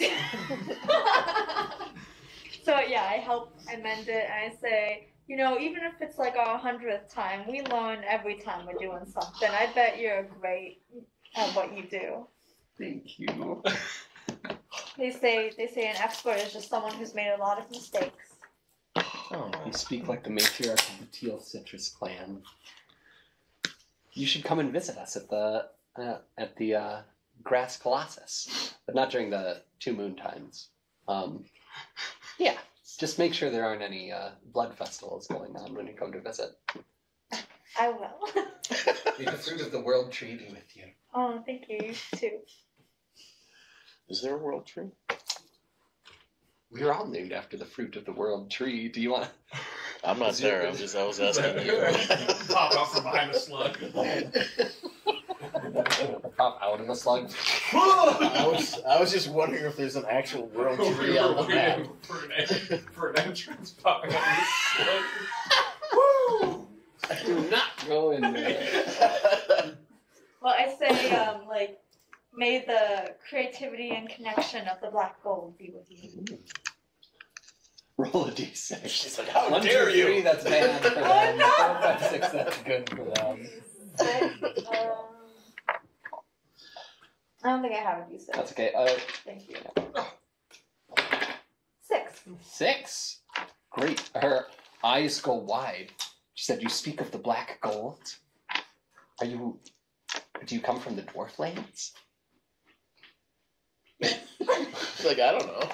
so yeah, I help I mend it and I say, you know, even if it's like our hundredth time, we learn every time we're doing something. I bet you're great at what you do. Thank you. They say they say an expert is just someone who's made a lot of mistakes. Oh, You speak like the matriarch of the Teal Citrus clan. You should come and visit us at the uh, at the uh, Grass Colossus, but not during the two moon times. Um, yeah, just make sure there aren't any uh, blood festivals going on when you come to visit. I will. May the fruit of the world tree be with you. oh, thank you. You too. is there a world tree? We are all named after the fruit of the world tree. Do you want I'm not Is it- there. I was just I was asking you. Pop out from behind the slug. pop out of the slug? I was I was just wondering if there's an actual world tree on were the map. for an, en- for an entrance pop out of the slug. Woo! Do not go in there. Well, I say, um, like, may the creativity and connection of the black gold be with you. Roll a d6. She's like, how One, two, dare three, you? that's bad for them. Oh, no! Four, five, six, that's good for them. um, I don't think I have a D6. That's okay. Uh, Thank you. Six. six. Great. Her eyes go wide. She said, "You speak of the black gold. Are you? Do you come from the dwarf lands?" She's like, I don't know.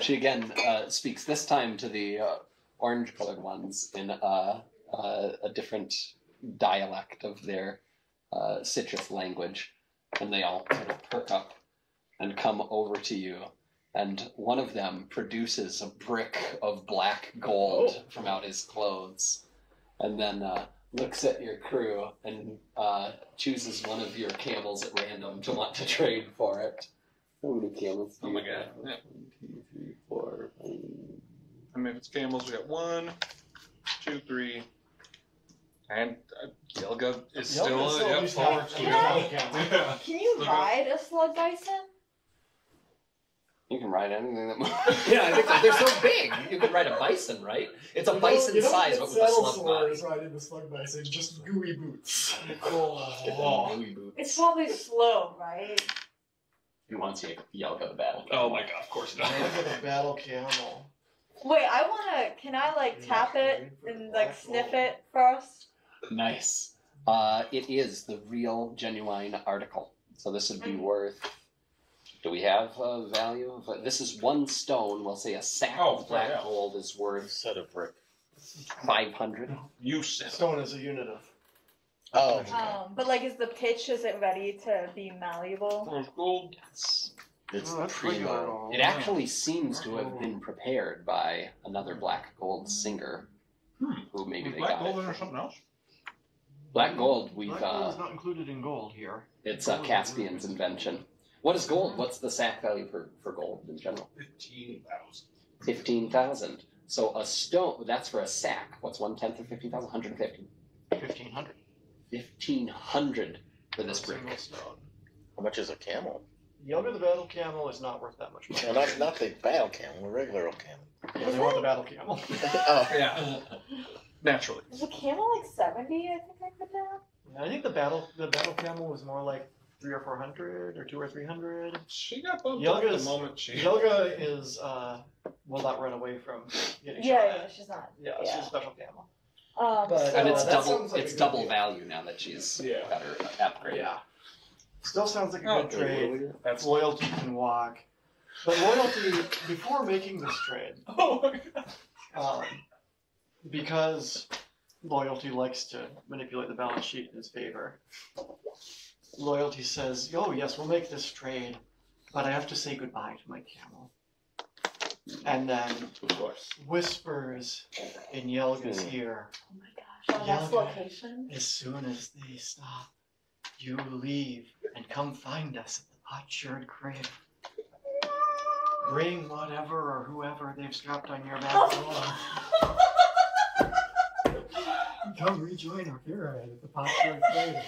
She again uh, speaks this time to the uh, orange-colored ones in uh, uh, a different dialect of their uh, citrus language, and they all sort of perk up and come over to you. And one of them produces a brick of black gold from out his clothes, and then uh, looks at your crew and uh, chooses one of your camels at random to want to trade for it. How many camels? do Oh you my god. have? Yeah. One, two, three, four, five. I mean, if it's camels, we got one, two, three, and uh, Yelga is still, Yelga still yep, at least forward. have- Yeah. Yeah. Can you Okay. ride a slug bison? You can ride anything that moves. yeah, I think so. They're so big. You could ride a bison, right? It's a bison size, but with a slug body. riding the slug bison, just gooey boots. Oh. Louis boots. It's probably slow, right? He wants you Yelga the battle. Oh my god, of course not. Look at the battle camel. Wait, I wanna. Can I like tap it and like sniff it first? Nice. Uh, it is the real, genuine article. So this would be Mhm. worth. Do we have a value of This is one stone. We'll say a sack Oh, of black yeah. gold is worth Set of brick. five hundred. You said. Stone is a unit of. Oh, Um, but like, is the pitch? Is it ready to be malleable? There's gold. It's it's Oh, that's primo. regular gold. It actually seems to have been prepared by another black gold singer, Hmm. who maybe Was they black got gold it. or something else? Black gold, we've Black gold uh, is not included in gold here. it's uh, Caspian's invention. What is gold? What's the sack value for, for gold in general? Fifteen thousand. Fifteen thousand. So a stone that's for a sack. What's one tenth of fifteen thousand? Hundred and fifty. Fifteen hundred. Fifteen hundred for this brick. Single stone. How much is a camel? Yelga the battle camel is not worth that much money. Well, not, not the battle camel, the regular old camel. Yeah, they want the battle camel. oh, Yeah. Naturally. Is a camel like seventy? I think I put down. Yeah, I think the battle the battle camel was more like three or four hundred or two or three hundred. She got bumped up the Yelga's- moment she. Yelga is uh will not run away from getting Yeah, shot yeah, at. she's not. Yeah, Yeah. she's a special camel. Um, But- so- And it's that double. sounds like it's good double deal. value now that she's Yeah. got her upgrade. Yeah. Still sounds like a Oh, good trade. That's. Loyalty can walk. But loyalty, before making this trade, Oh my god. um, because loyalty likes to manipulate the balance sheet in his favor, loyalty says, "Oh yes, we'll make this trade, but I have to say goodbye to my camel." And then Of course. whispers in Yelga's hmm. ear, oh my gosh, our next Yoga. location. "As soon as they stop, you leave and come find us at the potsherd crib." Bring whatever or whoever they've strapped on your back along. Come rejoin our pyramid at the Potsherd Crater.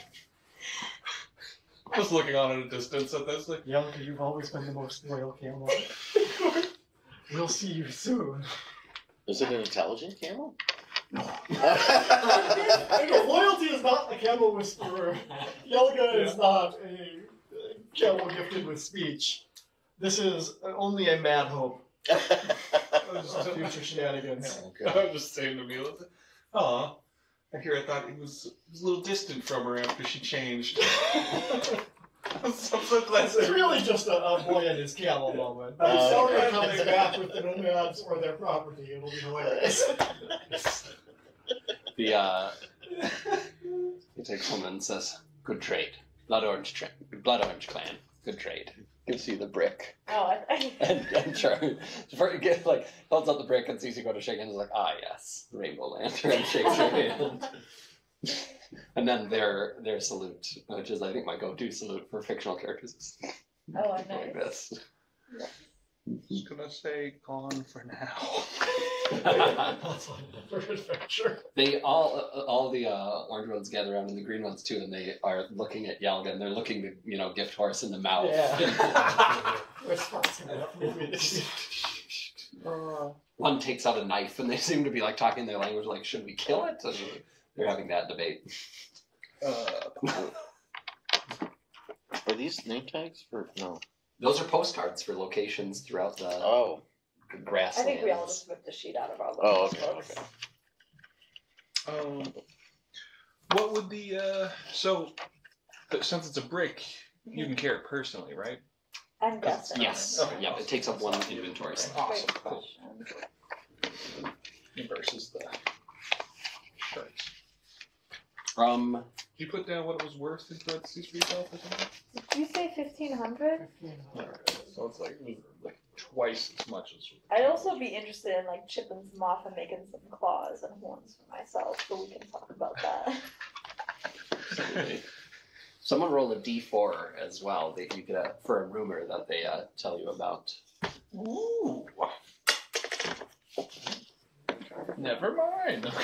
Just looking on at a distance at this. Like, Yelga, you've always been the most loyal camel. We'll see you soon. is it an intelligent camel? No. It is- loyalty is not the camel whisperer. Yelga is not a camel gifted with speech. This is only a mad hope of future shenanigans. I'm just saying to me, "Aw." I hear I thought he was, he was a little distant from her after she changed. I'm so, so glad. It's really just a, a boy and his camel moment. But Uh, it's Yelga coming back with the nomads or their property. It'll be hilarious. The uh, he takes home and says, "Good trade, Blood Orange, tra- Blood Orange Clan. Good trade." Gives you the brick, Oh, I, I, and, and Charlie, for, get, like holds out the brick and sees you go to shake hands. Like, "Ah, yes, Rainbow Lantern." Shakes your hand, and then their their salute, which is I think my go-to salute for fictional characters, is oh, like nice. this. just gonna say gone for now. For adventure. They all, uh, all the uh, orange ones gather around, and the green ones too, and they are looking at Yelga, and they're looking the you know, gift horse in the mouth. Yeah. We're sponsoring that movie. One takes out a knife, and they seem to be like talking their language, like, should we kill it? And they're having that debate. Uh, Are these name tags for no? Those are postcards for locations throughout the Oh, grasslands. I think we all just ripped the sheet out of our Oh, little okay, books. okay. um, what would the uh? So, since it's a brick, you can carry it personally, right? I'm guessing. Yes. Okay. Yeah, it takes up one inventory slot. Awesome. Cool. Versus the shirts. From you put down what it was worth in parentheses for yourself or something? Did you say fifteen hundred? Alright, so it's like, like twice as much as. I'd also be interested in like chipping some off and making some claws and horns for myself, so we can talk about that. someone roll a d4 as well that you get a, for a rumor that they uh, tell you about. Ooh. Never mind.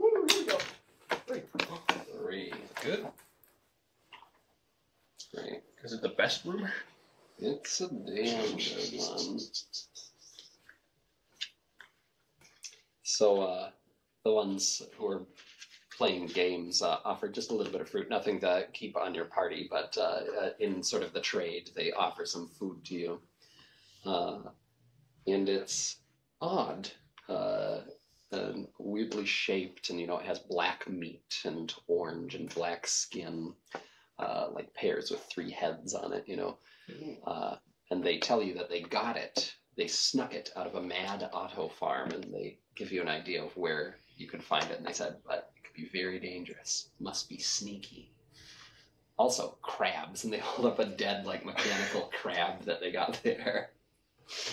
Ooh, here we go. Three. Good. Great. Is it the best rumor? It's a damn good one. So, uh, the ones who are playing games uh, offer just a little bit of fruit, nothing to keep on your party, but uh, uh, in sort of the trade, they offer some food to you. Uh, and it's odd, uh, and weirdly shaped, and you know, it has black meat and orange and black skin, uh, like pears with three heads on it, you know. Uh, and they tell you that they got it. They snuck it out of a mad Otto farm, and they give you an idea of where you could find it. And they said, but it could be very dangerous. Must be sneaky. Also, crabs, and they hold up a dead, like mechanical crab that they got there.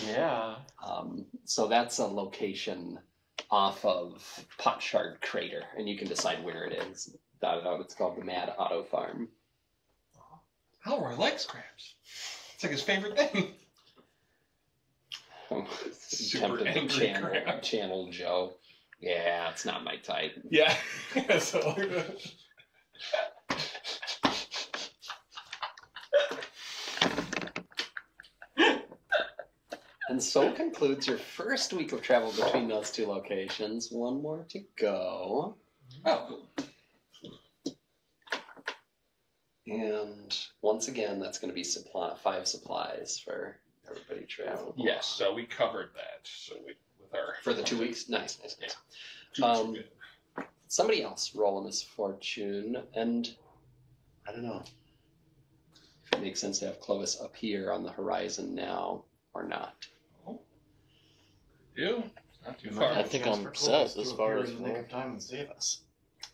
Yeah. Um, so that's a location off of Potsherd Crater, and you can decide where it is. Out. It's called the Mad Auto Farm. Oh, Halroy likes crabs. It's like his favorite thing. Oh, Super Tempted to angry channel, crab. channel Joe. Yeah, it's not my type. Yeah. so And so concludes your first week of travel between those two locations. One more to go. Oh, And once again, that's going to be supply five supplies for everybody traveling. yes. So we covered that. So we with our For the two weeks? Nice, nice, nice. Weeks Um. Somebody else roll a misfortune, and I don't know if it makes sense to have Clovis up here on the horizon now or not. You? Not too You far. might think I'm for set as far as in the nick roll. of time and save us.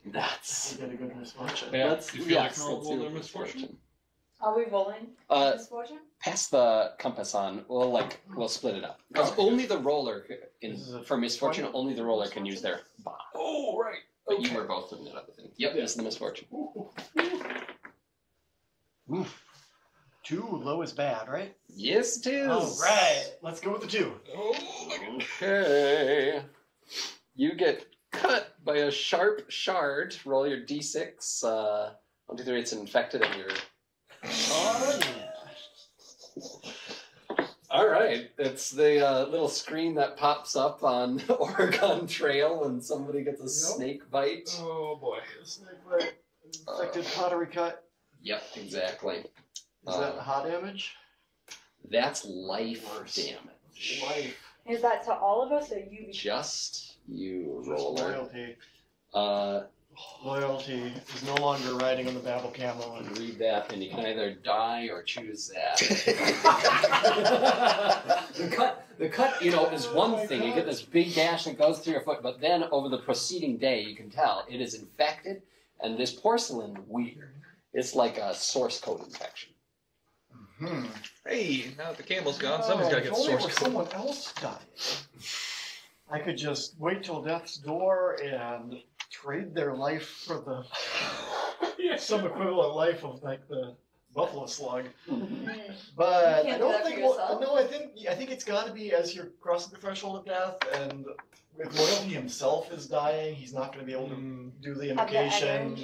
That's You get a good misfortune. Yeah. Let's, you feel yes, like roll- let's roll their misfortune? Are we rolling Uh, misfortune? pass the compass on. We'll like we'll split it up because Okay. only the roller in This is a for misfortune twenty? only the roller can use their bomb. Oh right. But Okay. you were both doing that other thing. Yep, it's the misfortune. Oof. Two low is bad, right? Yes, it is. All right, let's go with the two. Oh, look at Okay. You get cut by a sharp shard. Roll your d6. Uh, one, two, three. It's infected, and you're. Oh yeah. All right. It's the uh, little screen that pops up on Oregon Trail when somebody gets a snake bite. Oh boy. Snake bite, infected pottery cut. Yep, exactly. Is that Uh, hot damage? That's life Worse. damage. Life. Is that to all of us or you? Just you, Just roller. loyalty. Uh, Loyalty is no longer riding on the Babel camel. And read that, and you can either die or choose that. the cut, the cut, you know, is Oh one my thing. You God. get this big gash that goes through your foot, but then over the preceding day, you can tell it is infected, and this porcelain weird. It's like a source code infection. Hmm. Hey, now that the camel's gone, somebody's got to get only source code. someone else died. I could just wait till death's door and trade their life for the some equivalent life of like the buffalo slug. But I do don't think. Well, no, I think I think it's got to be as you're crossing the threshold of death, and if loyalty himself is dying, he's not going to be able to Mm, do the Have the invocation.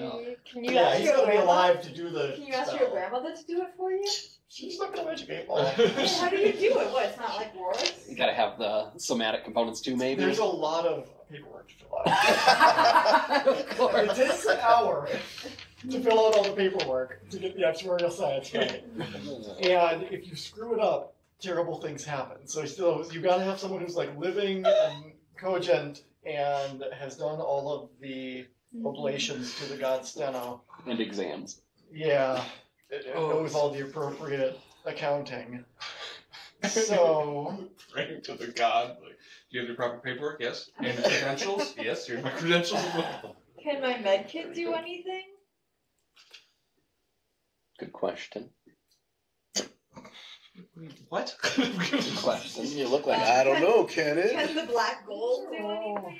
Can you Yeah, ask he's your got to be alive to do the. Can you ask spell. your grandmother to do it for you? She's not going to magic eight ball. How do you do it? What? It's not like Wars. You gotta have the somatic components too, maybe. There's a lot of paperwork to fill out. of it course. takes an hour to fill out all the paperwork to get the actuarial science right. And if you screw it up, terrible things happen. So still, you got to have someone who's like living and cogent and has done all of the oblations to the god Steno. and exams. Yeah, it, it Oh. knows all the appropriate accounting. So Praying to the god. Like, do you have your proper paperwork? Yes. And your credentials? yes. Here's my credentials. Can my med kit do anything? Good question. What? Good question. You look like I don't can- know, can it? Can the black gold do anything?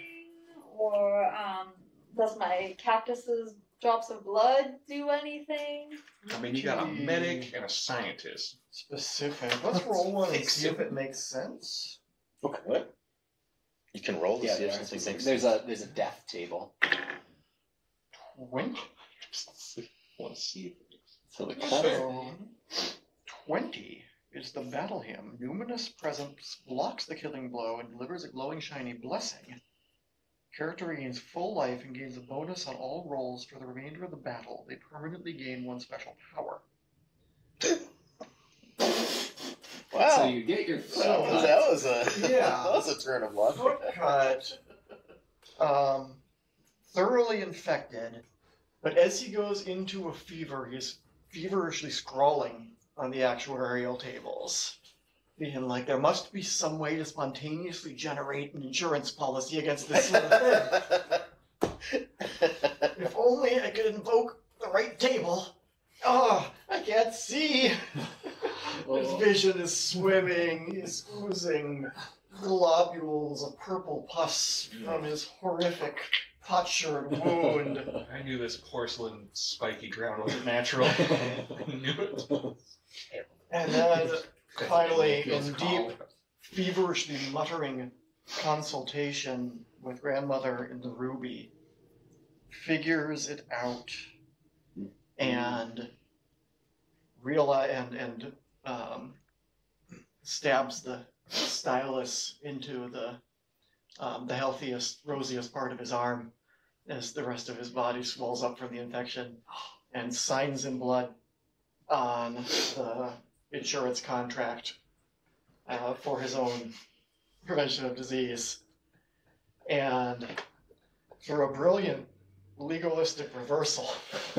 Or um, does my cactus's drops of blood do anything? I mean, you got a medic and a scientist. specific. Let's roll one and see if it. it makes sense. Okay. What? You can roll to Yeah, see if something some- makes there's a there's a death table. Twenty. Want to see? So the So twenty is the battle hymn. Numinous presence blocks the killing blow and delivers a glowing shiny blessing. Character regains full life and gains a bonus on all rolls for the remainder of the battle. They permanently gain one special power. Wow. So you get your that, was, that was a Yeah. that was a turn of luck. Cut. Um, thoroughly infected, but as he goes into a fever, he's feverishly scrawling on the actuarial tables. Being like, there must be some way to spontaneously generate an insurance policy against this sort of thing. If only I could invoke the right table. Oh, I can't see. His vision is swimming. He's oozing globules of purple pus from his horrific potsherd wound. I knew this porcelain spiky ground wasn't natural. I knew it. And then finally, Feels in calm. deep, feverishly muttering consultation with grandmother in the ruby, figures it out and realize and and um, stabs the stylus into the um, the healthiest, rosiest part of his arm as the rest of his body swells up from the infection, and signs in blood on the insurance contract uh, for his own prevention of disease. And through a brilliant legalistic reversal,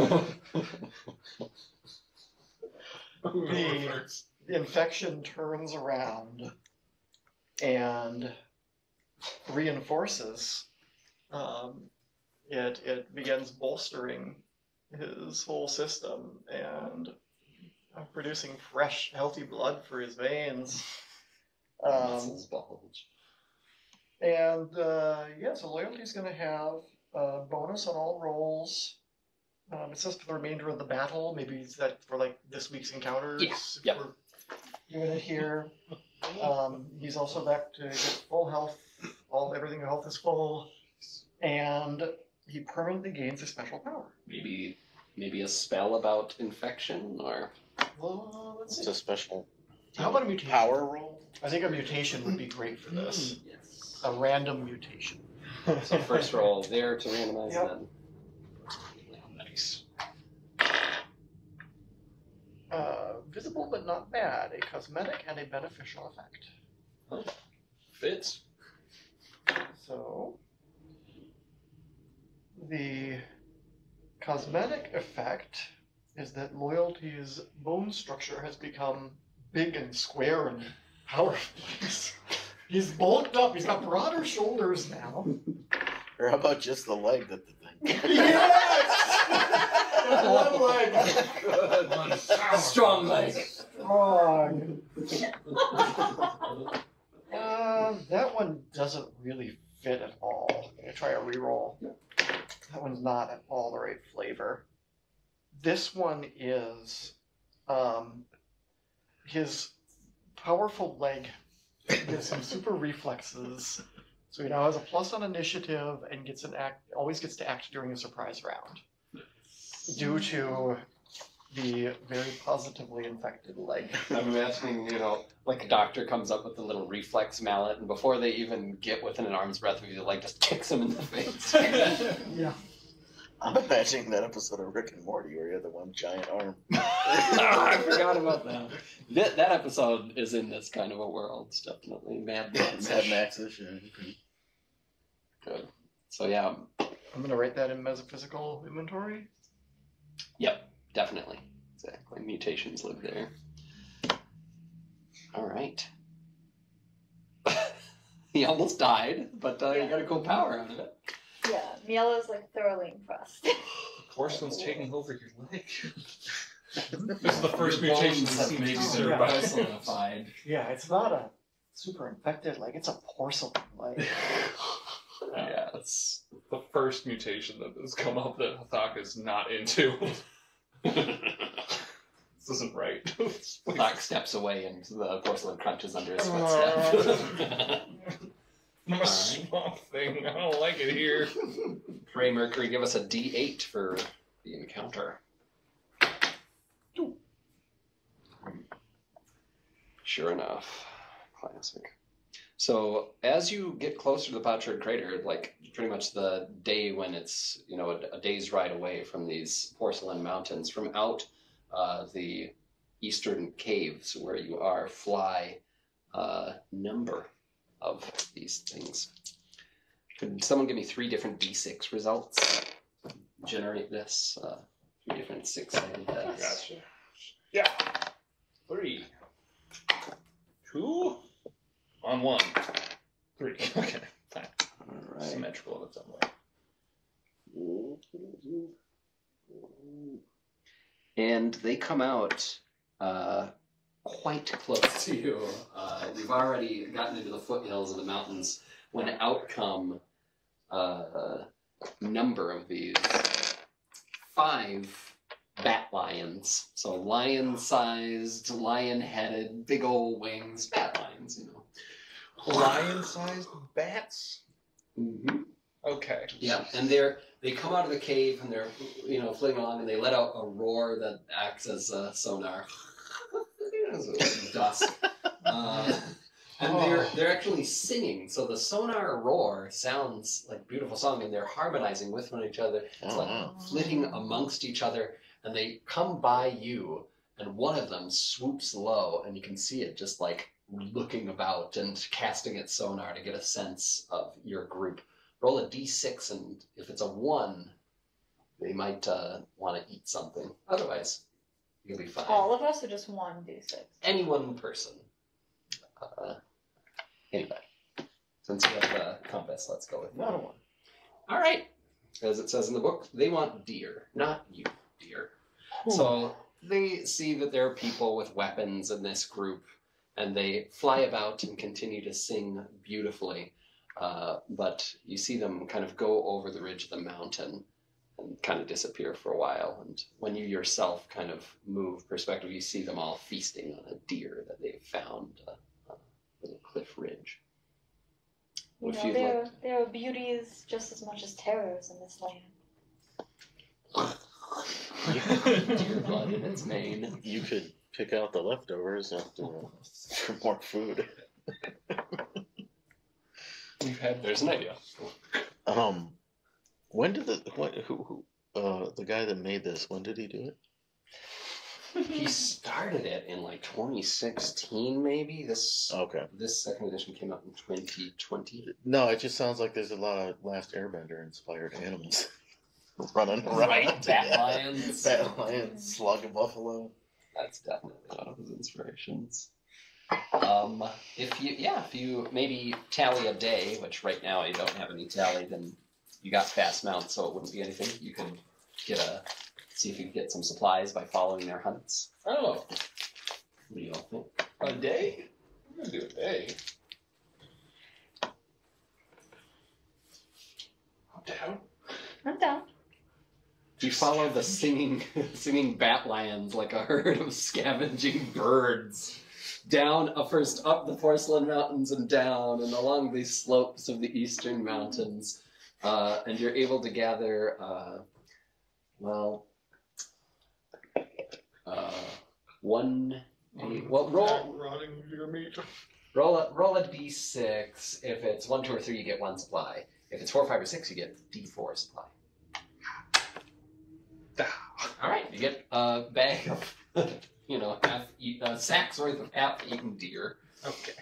the infection turns around and reinforces. Um, it it begins bolstering his whole system and uh, producing fresh, healthy blood for his veins. Um, Muscles bulge. and uh, yeah, so loyalty is going to have a bonus on all rolls. Um, it says for the remainder of the battle. Maybe it's that for like this week's encounters. Yeah, yep. We're doing it here. Um, he's also back to get full health. All everything health is full, and he permanently gains a special power. Maybe maybe a spell about infection or Well, let's It's see. a special How about a mutation? power roll. I think a mutation would be great for this. yes. A random mutation. So first roll there to randomize Yep. then. Nice. Uh, visible but not bad. A cosmetic and a beneficial effect. Fits. So, the cosmetic effect is that loyalty's bone structure has become big and square and powerful. He's, he's bulked up. He's got broader shoulders now. Or how about just the leg that the thing? One leg. One Strong leg. Strong. Uh, that one doesn't really fit at all. I'm gonna try a reroll. That one's not at all the right flavor. This one is um, his powerful leg gives him super reflexes. So he now has a plus on initiative and gets an act always gets to act during a surprise round. Due to the very positively infected leg. I'm imagining, you know, like a doctor comes up with a little reflex mallet, and before they even get within an arm's breadth of you, like just kicks him in the face. Yeah. I'm imagining that episode of Rick and Morty where you had the one giant arm. I forgot about that. that. That episode is in this kind of a world, it's definitely Mad Max. Mad Max-ish. yeah. Good. So yeah, I'm gonna write that in metaphysical inventory. Definitely, exactly. Mutations live there. All right. he almost died, but uh, you got a cool power out of it. Yeah, Miela's like thoroughly impressed. Porcelain's taking over your leg. this is the first Your mutation bones that have seems maybe Yeah. personified. Yeah, it's not a super infected leg. It's a porcelain leg. Yeah, it's the first mutation that has come up that Hathak is not into. This isn't right. Black steps away and the porcelain crunches under his footstep. I'm a swamp thing. I don't like it here. Ray Mercury, give us a D8 for the encounter. Sure enough, classic. So as you get closer to the Potsherd crater, like pretty much the day when it's you know a, a day's ride away from these porcelain mountains, from out uh, the eastern caves where you are, fly a number of these things. Could someone give me three different D6 results? Generate this. Uh, three different six-sided dice. Gotcha. Yeah. Three. Two. On one. Three. Okay. Fine. All right. Symmetrical in its own way. And they come out uh, quite close to you. Uh, you've already gotten into the foothills of the mountains when out come uh, a number of these five bat lions. So lion-sized, lion-headed, big old wings, bat lions, you know. Lion-sized bats. Mm-hmm. Okay. Yeah, and they're they come out of the cave and they're you know flitting along and they let out a roar that acts as a sonar. Dusk. Uh, and they're they're actually singing, so the sonar roar sounds like beautiful song, and they're harmonizing with one each other. It's Oh, like wow. flitting amongst each other, and they come by you, and one of them swoops low, and you can see it just like looking about and casting its sonar to get a sense of your group. Roll a d6, and if it's a one, they might uh, want to eat something. Otherwise, you'll be fine. All of us or just one d6? Any one person. Uh, anybody. Since you have the compass, let's go with Not a one. all right. As it says in the book, they want deer, not you, deer. So they see that there are people with weapons in this group, and they fly about and continue to sing beautifully. Uh, but you see them kind of go over the ridge of the mountain and kind of disappear for a while. And when you yourself kind of move perspective, you see them all feasting on a deer that they've found uh, on a little cliff ridge. You If know, there, like- there are beauties just as much as terrors in this land. Deer blood in its mane. You could pick out the leftovers after for more food. We've had There's an idea. Um, when did the what, who who uh the guy that made this? When did he do it? he started it in like 2016 maybe this Okay. this second edition came out in 2020 No, it just sounds like there's a lot of Last Airbender inspired animals running around. right bat lions Bat lions, slug and buffalo. That's definitely one of his inspirations um if you yeah if you maybe tally a day which right now you don't have any tally then you got fast mounts so it wouldn't be anything you could get a see if you can get some supplies by following their hunts Oh, what do you all think a day? I'm gonna do a day. I'm down. I'm down. You follow the singing, singing bat lions like a herd of scavenging birds down, uh, first up the porcelain mountains and down, and along these slopes of the eastern mountains, uh, and you're able to gather, uh, well, uh, one. a- well, roll Rotting deer meat. roll a roll a d6. If it's one, two, or three, you get one supply. If it's four, five, or six, you get d4 supply. All right, you get a bag of, you know, half eat, uh, sacks worth of half-eaten deer, Okay.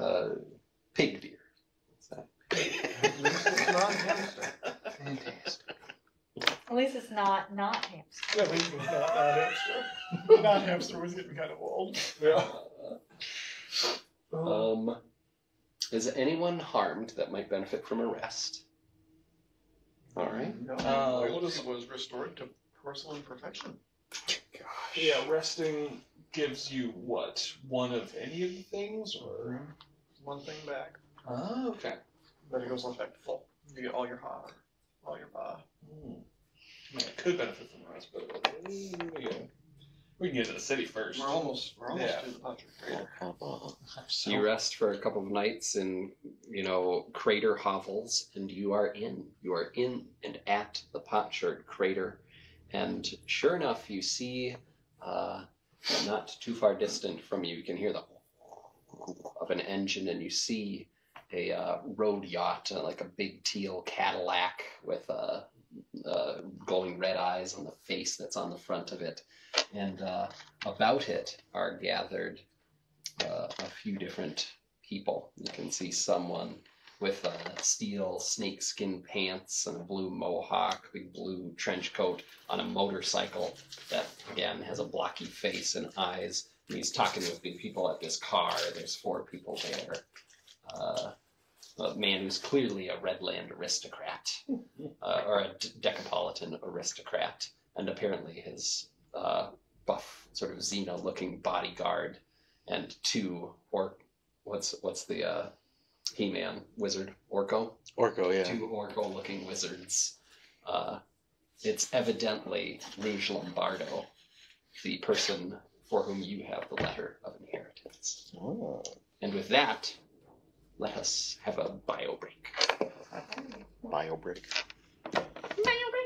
uh, pig deer. What's that? Fantastic. At least it's not not hamster. At least it's not not hamster. not hamster was getting kind of old. Yeah. Um, Is anyone harmed that might benefit from a rest? All right. No, Uh, loyalty what is- was restored to porcelain perfection. Yeah, resting gives you what? One of any of the things, or One thing back, oh, okay. then it goes on back to full. You get all your ha, all your ba. Hmm. I mean, I could benefit from the rest, but uh, yeah. We can get to the city first. We're almost, we're almost Yeah. to the Potsherd Crater. So you rest for a couple of nights in, you know, crater hovels, and you are in. You are in and at the Potsherd crater, and sure enough, you see, uh, not too far distant from you, you can hear the of an engine, and you see a uh, road yacht, uh, like a big teal Cadillac with uh, uh, glowing red eyes on the face that's on the front of it, and uh, about it are gathered uh, a few different people. You can see someone with uh, steel snakeskin pants and a blue mohawk, big blue trench coat on a motorcycle that again has a blocky face and eyes. And he's talking with the people at this car. There's four people there. A man who's clearly a Redland aristocrat, uh, or a Decapolitan aristocrat, and apparently his uh, buff, sort of Xena-looking bodyguard and two or what's what's the uh He-Man wizard Orko? Orko, yeah. Two Orko looking wizards. Uh it's evidently Rouge Lombardo, the person for whom you have the letter of inheritance. Oh. And with that, let us have a bio break. Bio break. Meow.